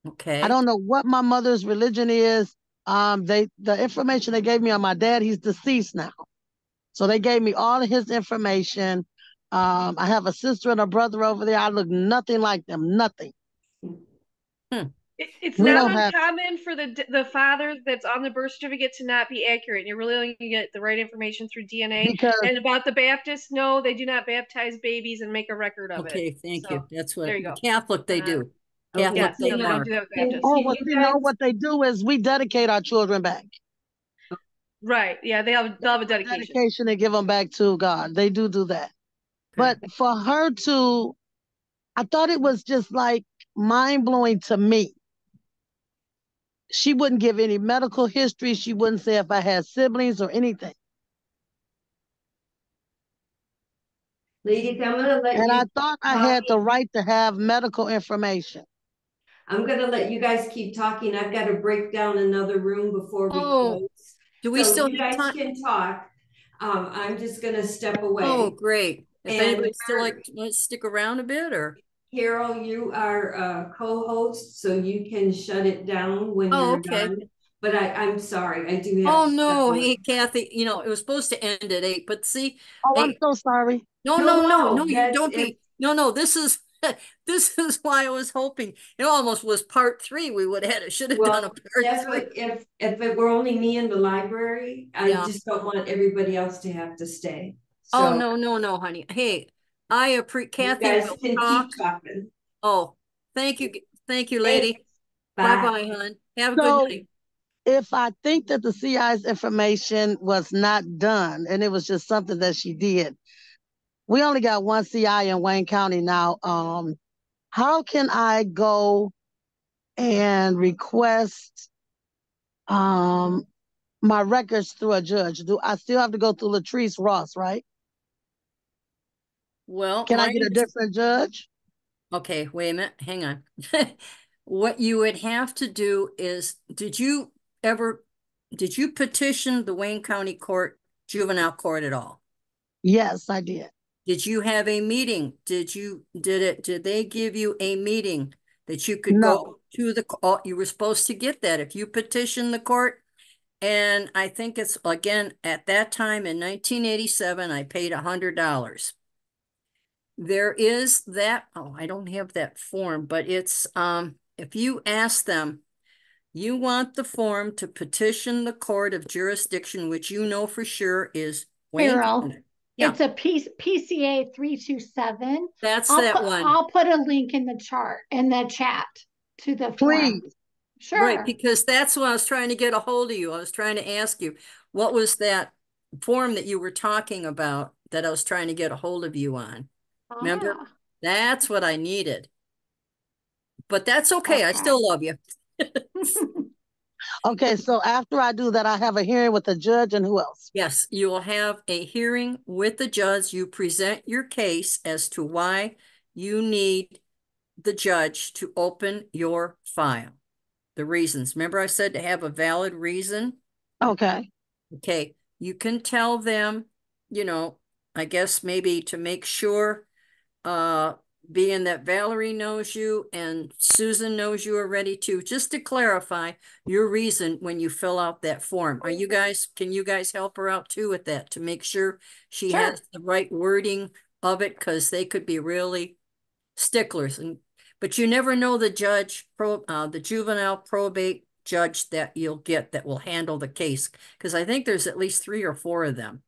S2: Okay.
S10: I don't know what my mother's religion is. Um, they the information they gave me on my dad, he's deceased now. So they gave me all of his information. Um, I have a sister and a brother over there. I look nothing like them, nothing.
S4: It, it's
S10: We
S4: not
S10: don't have-
S4: uncommon for the the father that's on the birth certificate to not be accurate. You're really only gonna get the right information through DNA.
S10: Because
S4: And about the Baptists, no, they do not baptize babies and make a record of
S2: Okay,
S4: it.
S2: Okay, thank
S4: So,
S2: you. That's what,
S4: there you go.
S2: Catholic they
S4: Uh,
S2: do. Catholic
S4: Yes,
S2: they
S4: no, they don't
S2: are.
S4: do that with Baptists.
S10: oh,
S1: Can
S10: well,
S1: you
S10: see, no, what they do is we dedicate our children back.
S4: Right. Yeah, they have they'll have a dedication.
S10: Dedication and give them back to God. They do do that. But for her to, I thought it was just like mind blowing to me. She wouldn't give any medical history. She wouldn't say if I had siblings or anything.
S1: Ladies, I'm gonna let
S10: And I
S1: you,
S10: thought I had the right to have medical information.
S1: I'm gonna let you guys keep talking. I've got to break down another room before we
S2: Oh,
S1: close.
S2: Do we
S1: So
S2: still
S1: you
S2: have
S1: guys
S2: time?
S1: can talk. Um, I'm just gonna step away.
S2: Oh, great. If
S1: And
S2: anybody still like, want to stick around a bit or?
S1: Carol, you are a co-host, so you can shut it down when
S2: Oh,
S1: you're
S2: okay.
S1: done. But I, I'm sorry, I do have.
S2: Oh, no,
S1: away.
S2: hey Kathy, you know, it was supposed to end at eight, but see,
S10: Oh, I'm so sorry.
S2: no,
S1: No,
S2: no, no,
S1: no,
S2: no, you don't be, no, no, this is, this is why I was hoping. It almost was part three we would have had. It should have done a part
S1: That's
S2: three.
S1: what, if, if it were only me in the library, I
S2: Yeah.
S1: just don't want everybody else to have to stay.
S2: Oh, no, no, no, honey. Hey, I appre,
S1: You
S2: Kathy
S1: guys
S2: will
S1: can
S2: talk.
S1: keep talking.
S2: Oh, thank you, thank you, lady.
S1: Bye.
S2: Bye-bye, hon. Have a
S10: So-
S2: good night.
S10: If I think that the CI's information was not done and it was just something that she did, we only got one CI in Wayne County now. Um, how can I go and request um my records through a judge? Do I still have to go through Latrice Ross, right?
S2: Well.
S10: Can I get a different judge?
S2: Okay, wait a minute, hang on. What you would have to do is, did you ever, did you petition the Wayne County Court, juvenile court at all?
S10: Yes, I did.
S2: Did you have a meeting? Did you, did it, did they give you a meeting that you could
S10: No.
S2: go to the, co- oh, you were supposed to get that if you petition the court. And I think it's, again, at that time in nineteen eighty-seven, I paid a hundred dollars. There is that, oh, I don't have that form, but it's, um, if you ask them, you want the form to petition the court of jurisdiction, which you know for sure is Wayne County. Yeah.
S3: It's a P- PCA three two seven.
S2: That's
S3: I'll
S2: that
S3: put,
S2: one.
S3: I'll put a link in the chart, in the chat to the form.
S10: Please.
S3: Sure.
S2: Right, because that's what I was trying to get a hold of you. I was trying to ask you, what was that form that you were talking about that I was trying to get a hold of you on? Remember?
S3: Ah,
S2: That's what I needed. But that's okay. I still love you.
S10: Okay, so after I do that, I have a hearing with the judge and who else?
S2: Yes, you will have a hearing with the judge. You present your case as to why you need the judge to open your file. The reasons. Remember I said to have a valid reason?
S10: Okay,
S2: Okay, you can tell them, you know, I guess maybe to make sure, uh, being that Valerie knows you and Susan knows you already too, just to clarify your reason when you fill out that form. Are you guys, can you guys help her out too with that to make sure she
S3: Sure.
S2: has the right wording of it? Cause they could be really sticklers and, but you never know the judge, pro, uh, the juvenile probate judge that you'll get that will handle the case. Cause I think there's at least three or four of them.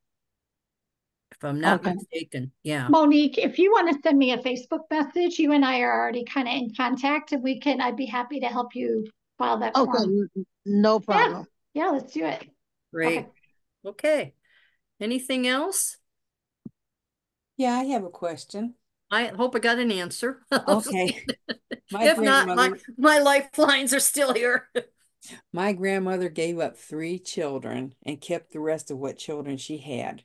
S2: If I'm not
S10: Okay.
S2: mistaken, yeah.
S3: Monique, if you want to send me a Facebook message, you and I are already kind of in contact and we can, I'd be happy to help you file that
S10: okay,
S3: form.
S10: n- no problem.
S3: Yeah, yeah. let's do it.
S2: Great.
S3: Okay.
S2: Okay. Anything else?
S8: Yeah, I have a question.
S2: I hope I got an answer.
S8: Okay. My
S2: If not, my, my lifelines are still here.
S8: my grandmother gave up three children and kept the rest of what children she had.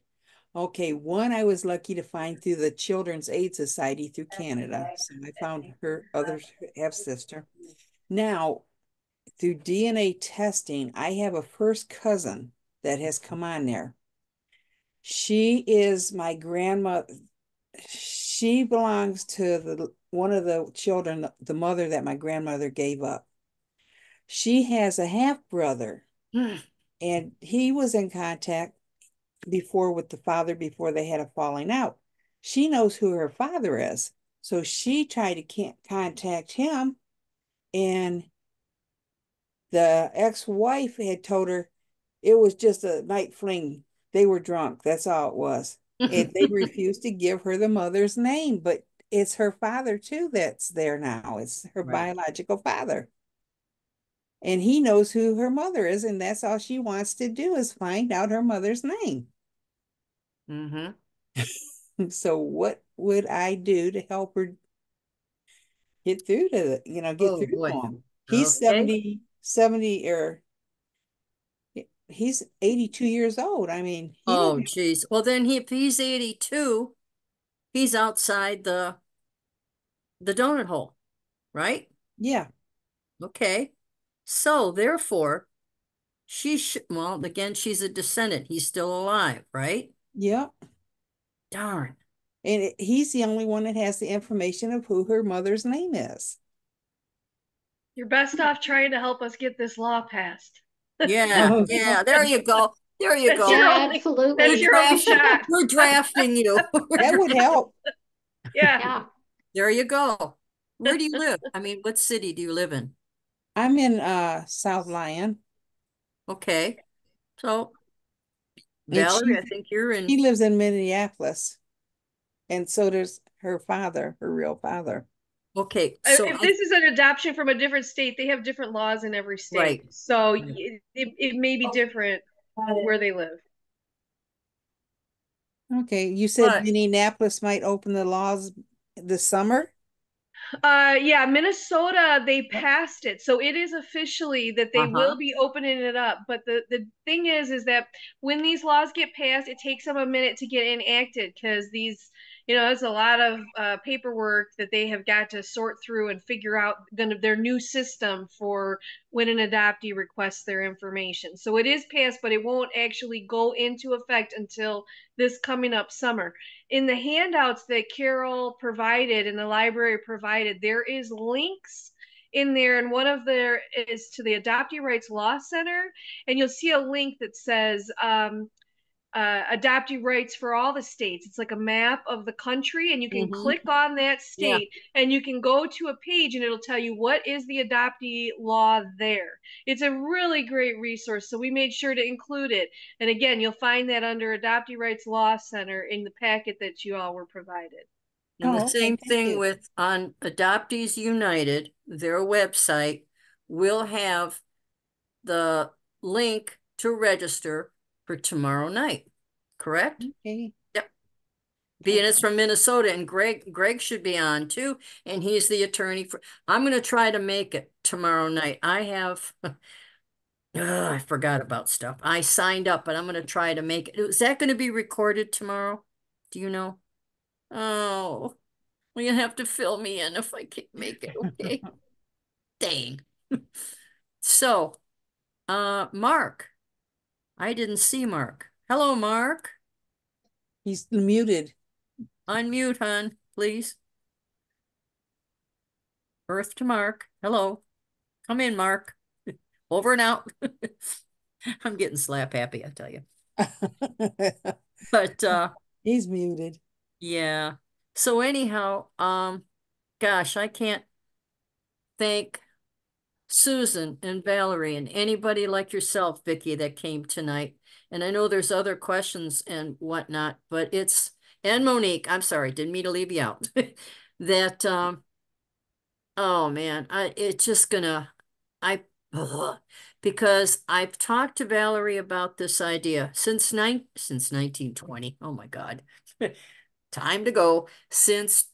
S8: Okay, one I was lucky to find through the Children's Aid Society through Canada. So I found her other half sister. Now, through DNA testing, I have a first cousin that has come on there. She is my grandmother. She belongs to the one of the children, the mother that my grandmother gave up. She has a half brother, and he was in contact before with the father before they had a falling out. She knows who her father is, so she tried to can't contact him, and the ex-wife had told her it was just a night fling. They were drunk. That's all it was. And they refused to give her the mother's name, but it's her father too that's there now. It's her
S2: Right.
S8: biological father. And he knows who her mother is, and that's all she wants to do is find out her mother's name.
S2: Mm-hmm.
S8: So what would I do to help her get through to the, you know, get
S2: Oh,
S8: through to him? He's
S2: Okay.
S8: 70, 70 or he's 82 years old. I mean,
S2: Oh, geez. Well, then he, if he's eighty-two, he's outside the, the donut hole, right?
S8: yeah,
S2: Okay. So therefore, she should, well, again, she's a descendant. He's still alive, right?
S8: Yeah.
S2: Darn.
S8: And it- he's the only one that has the information of who her mother's name is.
S4: You're best off trying to help us get this law passed.
S2: Yeah,
S8: Oh,
S2: yeah, there you go. There you
S4: That's
S2: go.
S4: your
S3: Yeah,
S4: only-
S3: absolutely.
S4: That's your only
S2: drafting-
S4: shot.
S2: We're drafting you.
S8: That would help.
S4: Yeah.
S3: Yeah.
S2: There you go. Where do you live? I mean, what city do you live in?
S8: I'm in uh South Lyon.
S2: Okay, so
S8: And
S2: Valerie, I think you're
S8: He
S2: in,
S8: lives in Minneapolis. And so does her father, her real father.
S2: okay,
S4: Uh,
S2: so
S4: If
S2: I-
S4: this is an adoption from a different state, they have different laws in every state.
S2: Right.
S4: So
S2: Right.
S4: it, it, it may be different where they live.
S8: Okay, you said
S2: But-
S8: Minneapolis might open the laws this summer?
S4: Uh, yeah, Minnesota, they passed it. So it is officially that they
S2: Uh-huh.
S4: will be opening it up. But the, the thing is, is that when these laws get passed, it takes them a minute to get enacted because these, you know, it's a lot of uh, paperwork that they have got to sort through and figure out their new system for when an adoptee requests their information. So it is passed, but it won't actually go into effect until this coming up summer in the handouts that Carol provided and the library provided, there is links in there, and one of there is to the Adoptee Rights Law Center, and you'll see a link that says um, uh, adoptee rights for all the states. It's like a map of the country, and you can
S2: Mhm.
S4: click on that
S2: Yeah.
S4: state, and you can go to a page, and it'll tell you what is the adoptee law there. It's a really great resource, so we made sure to include it. And again, you'll find that under Adoptee Rights Law Center in the packet that you all were provided.
S2: And
S8: Oh,
S2: the same
S8: thank
S2: thing
S8: you.
S2: with on Adoptees United, their website will have the link to register for tomorrow night, correct?
S8: Okay.
S2: Being it's from Minnesota and Greg, Greg should be on too, and he's the attorney for, I'm gonna try to make it tomorrow night. I have Ugh, I forgot about stuff. I signed up, but I'm gonna try to make it. Is that gonna be recorded tomorrow? Do you know? Oh, well, you have to fill me in if I can't make it, okay? Dang. So, uh, Mark. I didn't see Mark. Hello, Mark.
S8: He's muted.
S2: Unmute, hon, please. Earth to Mark. Hello. Come in, Mark. Over and out. I'm getting slap happy, I tell you. But uh
S8: He's muted.
S2: yeah. So anyhow, um gosh, I can't thank Susan and Valerie and anybody like yourself, Vicky, that came tonight. And I know there's other questions and whatnot, but it's and Monique, I'm sorry, didn't mean to leave you out. That um oh man, I it's just gonna I ugh, because I've talked to Valerie about this idea since nine since 1920. Oh my God. Time to go since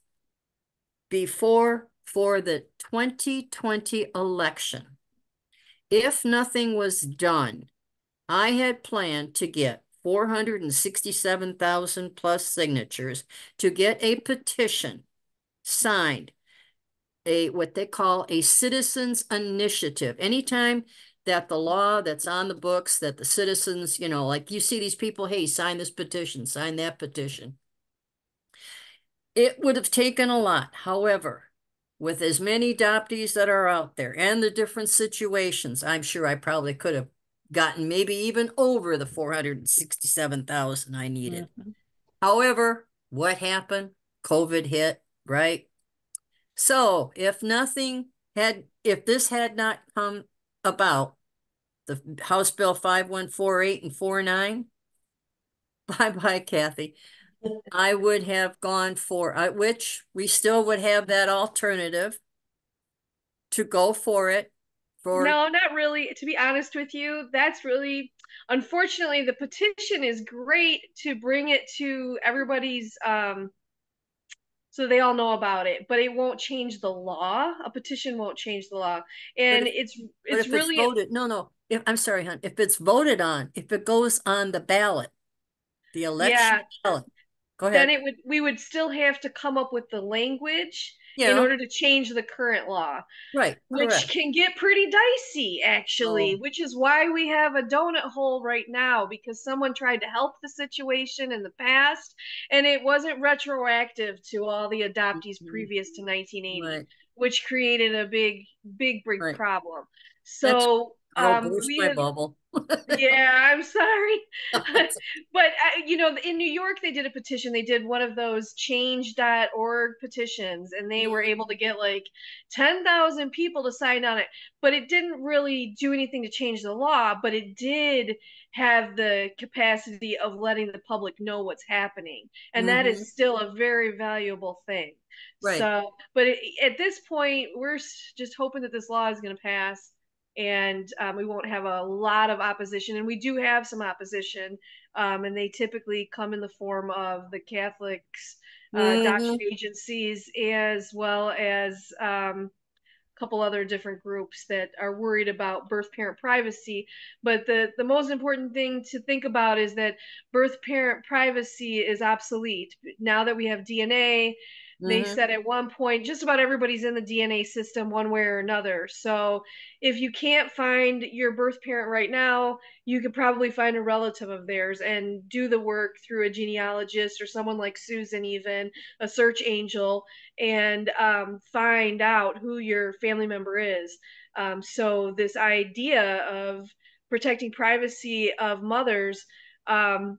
S2: before for the 2020 election. If nothing was done, I had planned to get 467,000 plus signatures to get a petition signed, a what they call a citizens initiative. Anytime that the law that's on the books that the citizens, you know, like you see these people, hey, sign this petition, sign that petition. It would have taken a lot. However, with as many adoptees that are out there and the different situations, I'm sure I probably could have gotten maybe even over the 467,000 I needed.
S8: Mhm.
S2: However, what happened? COVID hit, right? So if nothing had, if this had not come about, the House Bill 5148 and 49, bye-bye, Kathy. I would have gone for, uh, which we still would have that alternative to go for it for,
S4: No, not really. To be honest with you, that's really unfortunately the petition is great to bring it to everybody's um so they all know about it, but it won't change the law. A petition won't change the law. And
S2: if-
S4: it's it's really
S2: it's voted, no, no, if, I'm sorry, hon, if it's voted on, if it goes on the ballot, the election
S4: Yeah.
S2: ballot, go
S4: then it would we would still have to come up with the language in order to change the current law.
S2: right,
S4: which
S2: correct.
S4: can get pretty dicey actually
S2: Oh.
S4: which is why we have a donut hole right now because someone tried to help the situation in the past and it wasn't retroactive to all the adoptees
S2: Mhm.
S4: previous to 1980
S2: Right.
S4: which created a big big big
S2: Right.
S4: problem so um we
S2: my
S4: have,
S2: bubble.
S4: Yeah i'm sorry. But uh, you know in new york they did a petition. They did one of those change.org petitions and they were able to get like 10,000 people to sign on it. But it didn't really do anything to change the law but it did have the capacity of letting the public know what's happening. And that
S2: Mhm.
S4: is still a very valuable thing.
S2: Right.
S4: so but it, at this point we're just hoping that this law is going to pass and um, we won't have a lot of opposition. And we do have some opposition, um, and they typically come in the form of the Catholics, uh,
S2: Mhm.
S4: adoption agencies, as well as um, a couple other different groups that are worried about birth parent privacy. But the the most important thing to think about is that birth parent privacy is obsolete now that we have DNA. They
S2: Mhm.
S4: said at one point, just about everybody's in the DNA system one way or another. So if you can't find your birth parent right now, you could probably find a relative of theirs and do the work through a genealogist or someone like Susan, even a search angel, and um, find out who your family member is. Um, so this idea of protecting privacy of mothers um,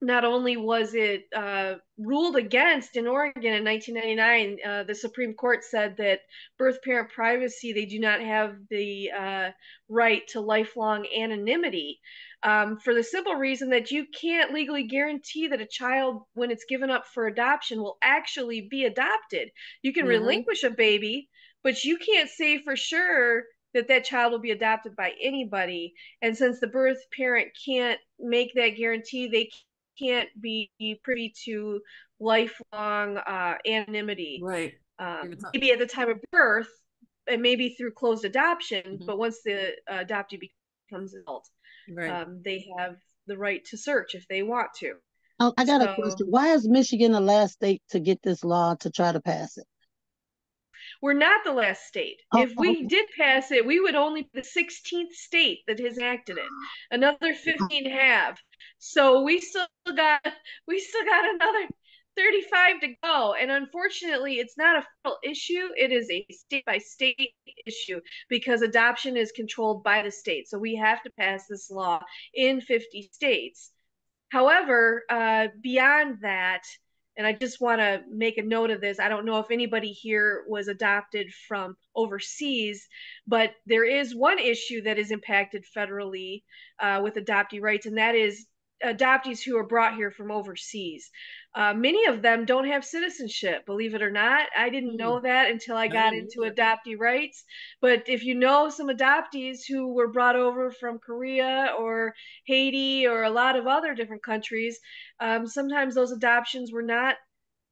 S4: not only was it uh, ruled against in Oregon in 1999, uh, the Supreme Court said that birth parent privacy, they do not have the uh, right to lifelong anonymity um, for the simple reason that you can't legally guarantee that a child, when it's given up for adoption, will actually be adopted. You can
S2: Mhm.
S4: relinquish a baby, but you can't say for sure that that child will be adopted by anybody. And since the birth parent can't make that guarantee, they can't be privy to lifelong uh, anonymity.
S2: Right.
S4: Um, maybe at the time of birth, and maybe through closed adoption,
S2: Mhm.
S4: but once the uh, adoptee becomes an adult,
S2: Right.
S4: um, they have the right to search if they want to.
S10: Oh, I got a question. Why is Michigan the last state to get this law to try to pass it?
S4: We're not the last state.
S10: Oh,
S4: if we
S10: okay.
S4: did pass it, we would only be the 16th state that has acted it. Another 15 have. So we still got we still got another 35 to go. And unfortunately, it's not a federal issue. It is a state by state issue because adoption is controlled by the state. So we have to pass this law in 50 states. However, uh, beyond that, and I just want to make a note of this. I don't know if anybody here was adopted from overseas, but there is one issue that is impacted federally uh, with adoptee rights, and that is adoptees who are brought here from overseas. Uh, many of them don't have citizenship, believe it or not. I didn't know that until I got into adoptee rights. But if you know some adoptees who were brought over from Korea or Haiti or a lot of other different countries, um, sometimes those adoptions were not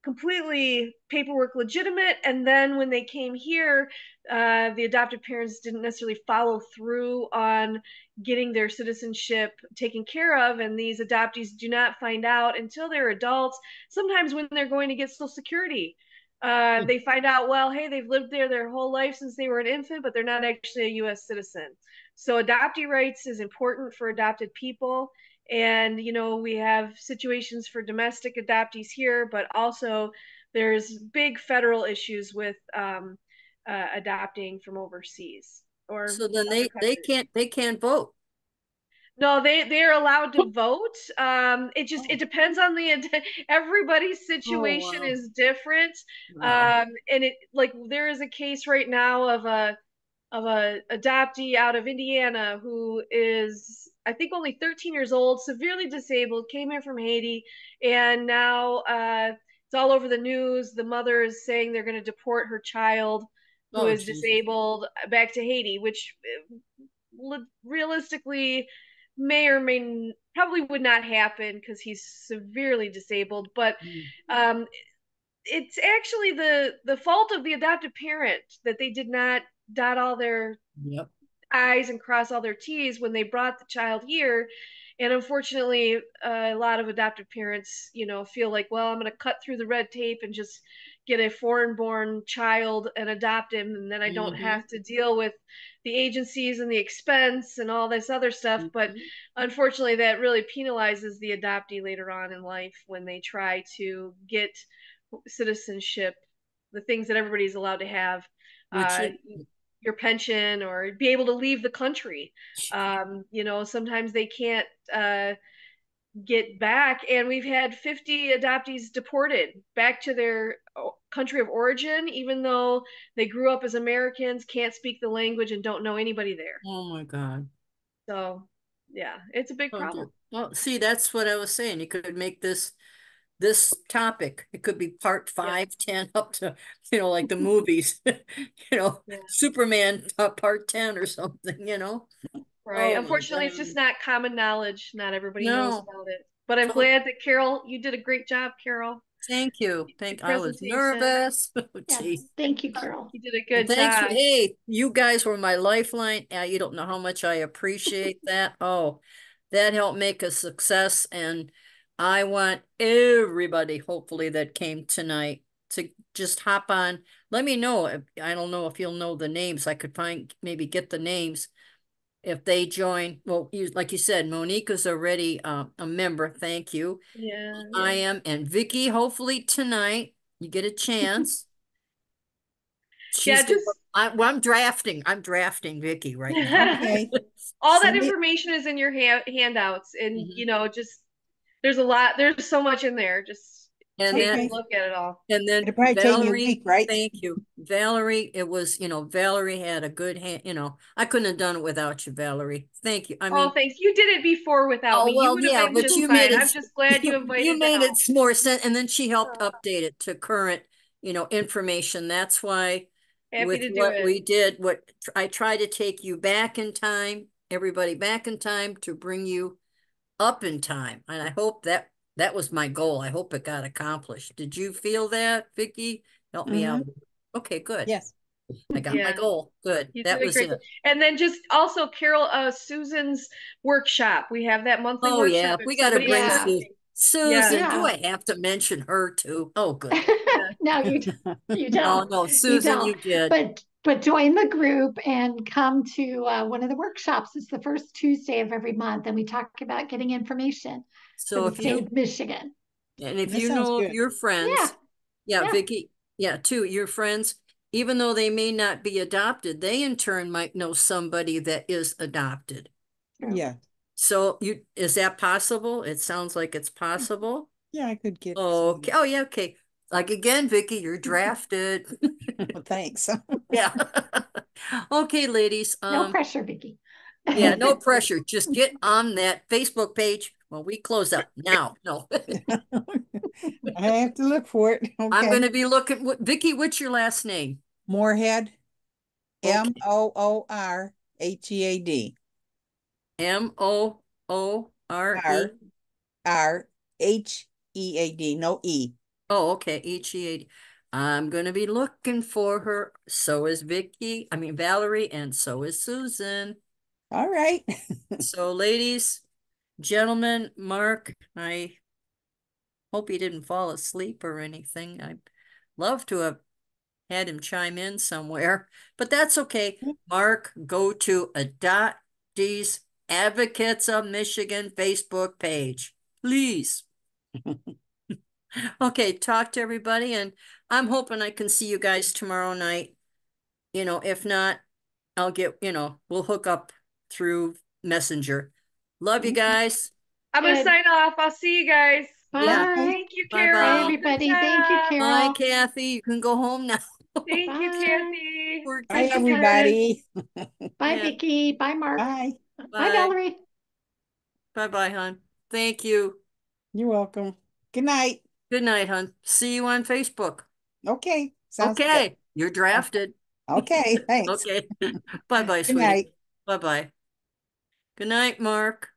S4: completely paperwork legitimate and then when they came here uh, the adoptive parents didn't necessarily follow through on getting their citizenship taken care of and these adoptees do not find out until they're adults sometimes when they're going to get social security. Uh, they find out well hey they've lived there their whole life since they were an infant but they're not actually a us citizen. So adoptee rights is important for adopted people. And you know we have situations for domestic adoptees here but also there's big federal issues with um, uh, adopting from overseas or
S2: So then
S4: other
S2: they, they can't, they can't vote.
S4: no they they're allowed to vote um it just it depends on the everybody's situation
S2: wow.
S4: is different
S2: Wow.
S4: um and it like there is a case right now of a of a adoptee out of Indiana who is I think only 13 years old, severely disabled, came here from Haiti, and now uh, it's all over the news. The mother is saying they're going to deport her child who
S2: Oh,
S4: is
S2: Jesus.
S4: disabled back to Haiti, which uh, realistically may or may probably would not happen because he's severely disabled. But
S2: Mm.
S4: um, it's actually the the fault of the adoptive parent that they did not dot all their
S2: Yep.
S4: I's and cross all their T's when they brought the child here. And unfortunately, uh, a lot of adoptive parents, you know, feel like, well, I'm going to cut through the red tape and just get a foreign born child and adopt him. And then I don't
S2: Mhm.
S4: have to deal with the agencies and the expense and all this other stuff. But
S2: Mhm.
S4: unfortunately, that really penalizes the adoptee later on in life when they try to get citizenship, the things that everybody's allowed to have. Uh, your pension or be able to leave the country. Um, you know, sometimes they can't uh, get back, and we've had 50 adoptees deported back to their country of origin, even though they grew up as Americans, can't speak the language, and don't know anybody there.
S2: Oh my God.
S4: So, yeah, it's a big problem.
S2: Well, see, that's what I was saying. You could make this, this topic, it could be part five, ten, up to, you know, like the movies. You know,
S4: Yeah.
S2: Superman, uh, part ten or something, you know?
S4: Right.
S2: Oh
S4: Unfortunately, it's just not common knowledge. Not everybody knows about it. But I'm
S2: So-
S4: glad that Carol, you did a great job, Carol.
S2: Thank you. Thank, I was nervous. Oh,
S3: Yes, thank you, Carol.
S4: You did a
S2: And
S4: good
S2: thanks for,
S4: job.
S2: hey, you guys were my lifeline. Uh, you don't know how much I appreciate that. Oh, that helped make a success. And I want everybody, hopefully, that came tonight to just hop on. Let me know. if- I don't know if you'll know the names. I could find, maybe get the names. If they join, well, you, like you said, Monica's already uh, a member. Thank you.
S4: Yeah.
S2: I
S4: yeah.
S2: am, and Vicky, hopefully tonight you get a chance.
S4: Yeah,
S2: She's gonna-
S4: just-
S2: I, well, I'm drafting, I'm drafting Vicky right now.
S8: Okay.
S4: All that information is in your ha- handouts, and
S2: Mhm.
S4: you know, just there's a lot. There's so much in there. Just
S2: And
S4: take
S2: then,
S4: look at it all.
S2: and then
S8: It'll probably take me a
S2: Valerie,
S8: week, right?
S2: thank you. Valerie, it was, you know, Valerie had a good hand, you know, I couldn't have done it without you, Valerie. Thank you. I
S4: oh, thanks. You did it before without
S2: Oh,
S4: me.
S2: well,
S4: you would
S2: yeah, but you
S4: fine.
S2: made it
S4: I'm just glad you invited
S2: You made it more sense, and then she helped
S4: Yeah.
S2: update it to current, you know, information. That's why
S4: Happy
S2: with
S4: to do
S2: what
S4: it.
S2: we did, what I try to take you back in time, everybody back in time to bring you up in time. And I hope that that was my goal. I hope it got accomplished. Did you feel that, Vicky? Help me out. Okay, good.
S8: Yes.
S2: I got my goal. Good.
S4: You
S2: That was
S4: great
S2: it.
S4: And then just also Carol, uh, Susan's workshop. We have that monthly
S2: Oh,
S4: workshop.
S2: yeah, we gotta
S4: somebody's
S2: bring
S3: Yeah.
S2: Susan.
S4: Yeah.
S2: Do I have to mention her too? Oh, good.
S3: No, you, d- you
S2: Oh,
S3: don't.
S2: no, no, Susan,
S3: don't.
S2: you did.
S3: But, but join the group and come to uh, one of the workshops. It's the first Tuesday of every month, and we talk about getting information
S2: So if you,
S3: of Michigan.
S2: and if
S8: That
S2: you
S8: sounds
S2: know of
S8: good.
S2: your friends,
S3: Yeah,
S2: yeah,
S3: yeah.
S2: Vicky, yeah, too, your friends, even though they may not be adopted, they in turn might know somebody that is adopted.
S8: Yeah.
S2: So you, is that possible? It sounds like it's possible.
S8: Yeah, I could get.
S2: Oh,
S8: some-
S2: Oh, yeah, okay. Like again, Vicky, you're drafted.
S8: Well, Thanks.
S2: Yeah. Okay, ladies,
S3: No
S2: um,
S3: pressure, Vicky.
S2: yeah, no pressure. Just get on that Facebook page when we close up now. No,
S8: I have to look for it.
S2: I'm gonna be looking, Vicky, what's your last name?
S8: Moorhead.
S2: Okay.
S8: M O O R H E A D.
S2: M O O R E.
S8: R H E A D. No E.
S2: Oh, okay, H E A D. I'm gonna be looking for her. So is Vicky, I mean Valerie, and so is Susan.
S8: All right.
S2: So ladies, gentlemen, Mark, I hope he didn't fall asleep or anything. I'd love to have had him chime in somewhere, but that's okay. Mark, go to Adoptees Advocates of Michigan Facebook page, please. Okay, talk to everybody and I'm hoping I can see you guys tomorrow night. You know, if not, I'll get, you know, we'll hook up through Messenger. Love you mm-hmm. guys.
S4: I'm gonna sign off. I'll see you guys.
S3: Bye.
S2: Yeah.
S4: Thank you,
S2: Bye-bye.
S4: Carol.
S3: Bye, everybody. Thank you,
S4: job.
S3: Carol.
S2: Bye, Kathy. You can go home now.
S4: Thank you,
S3: Bye.
S4: Kathy.
S2: We're-
S8: Bye,
S3: Thank
S8: everybody.
S3: Bye,
S2: Yeah.
S3: Vicky. Bye, Mark.
S8: Bye.
S3: Bye,
S2: Bye.
S3: Valerie.
S2: Bye-bye, hon. Thank you.
S8: You're welcome. Good night.
S2: Good night, hon. See you on Facebook.
S8: Okay. Sounds good.
S2: Okay, you're drafted.
S8: Okay. Thanks.
S2: Okay. Bye-bye,
S8: Good
S2: sweetie.
S8: night.
S2: Bye-bye. Good night, Mark.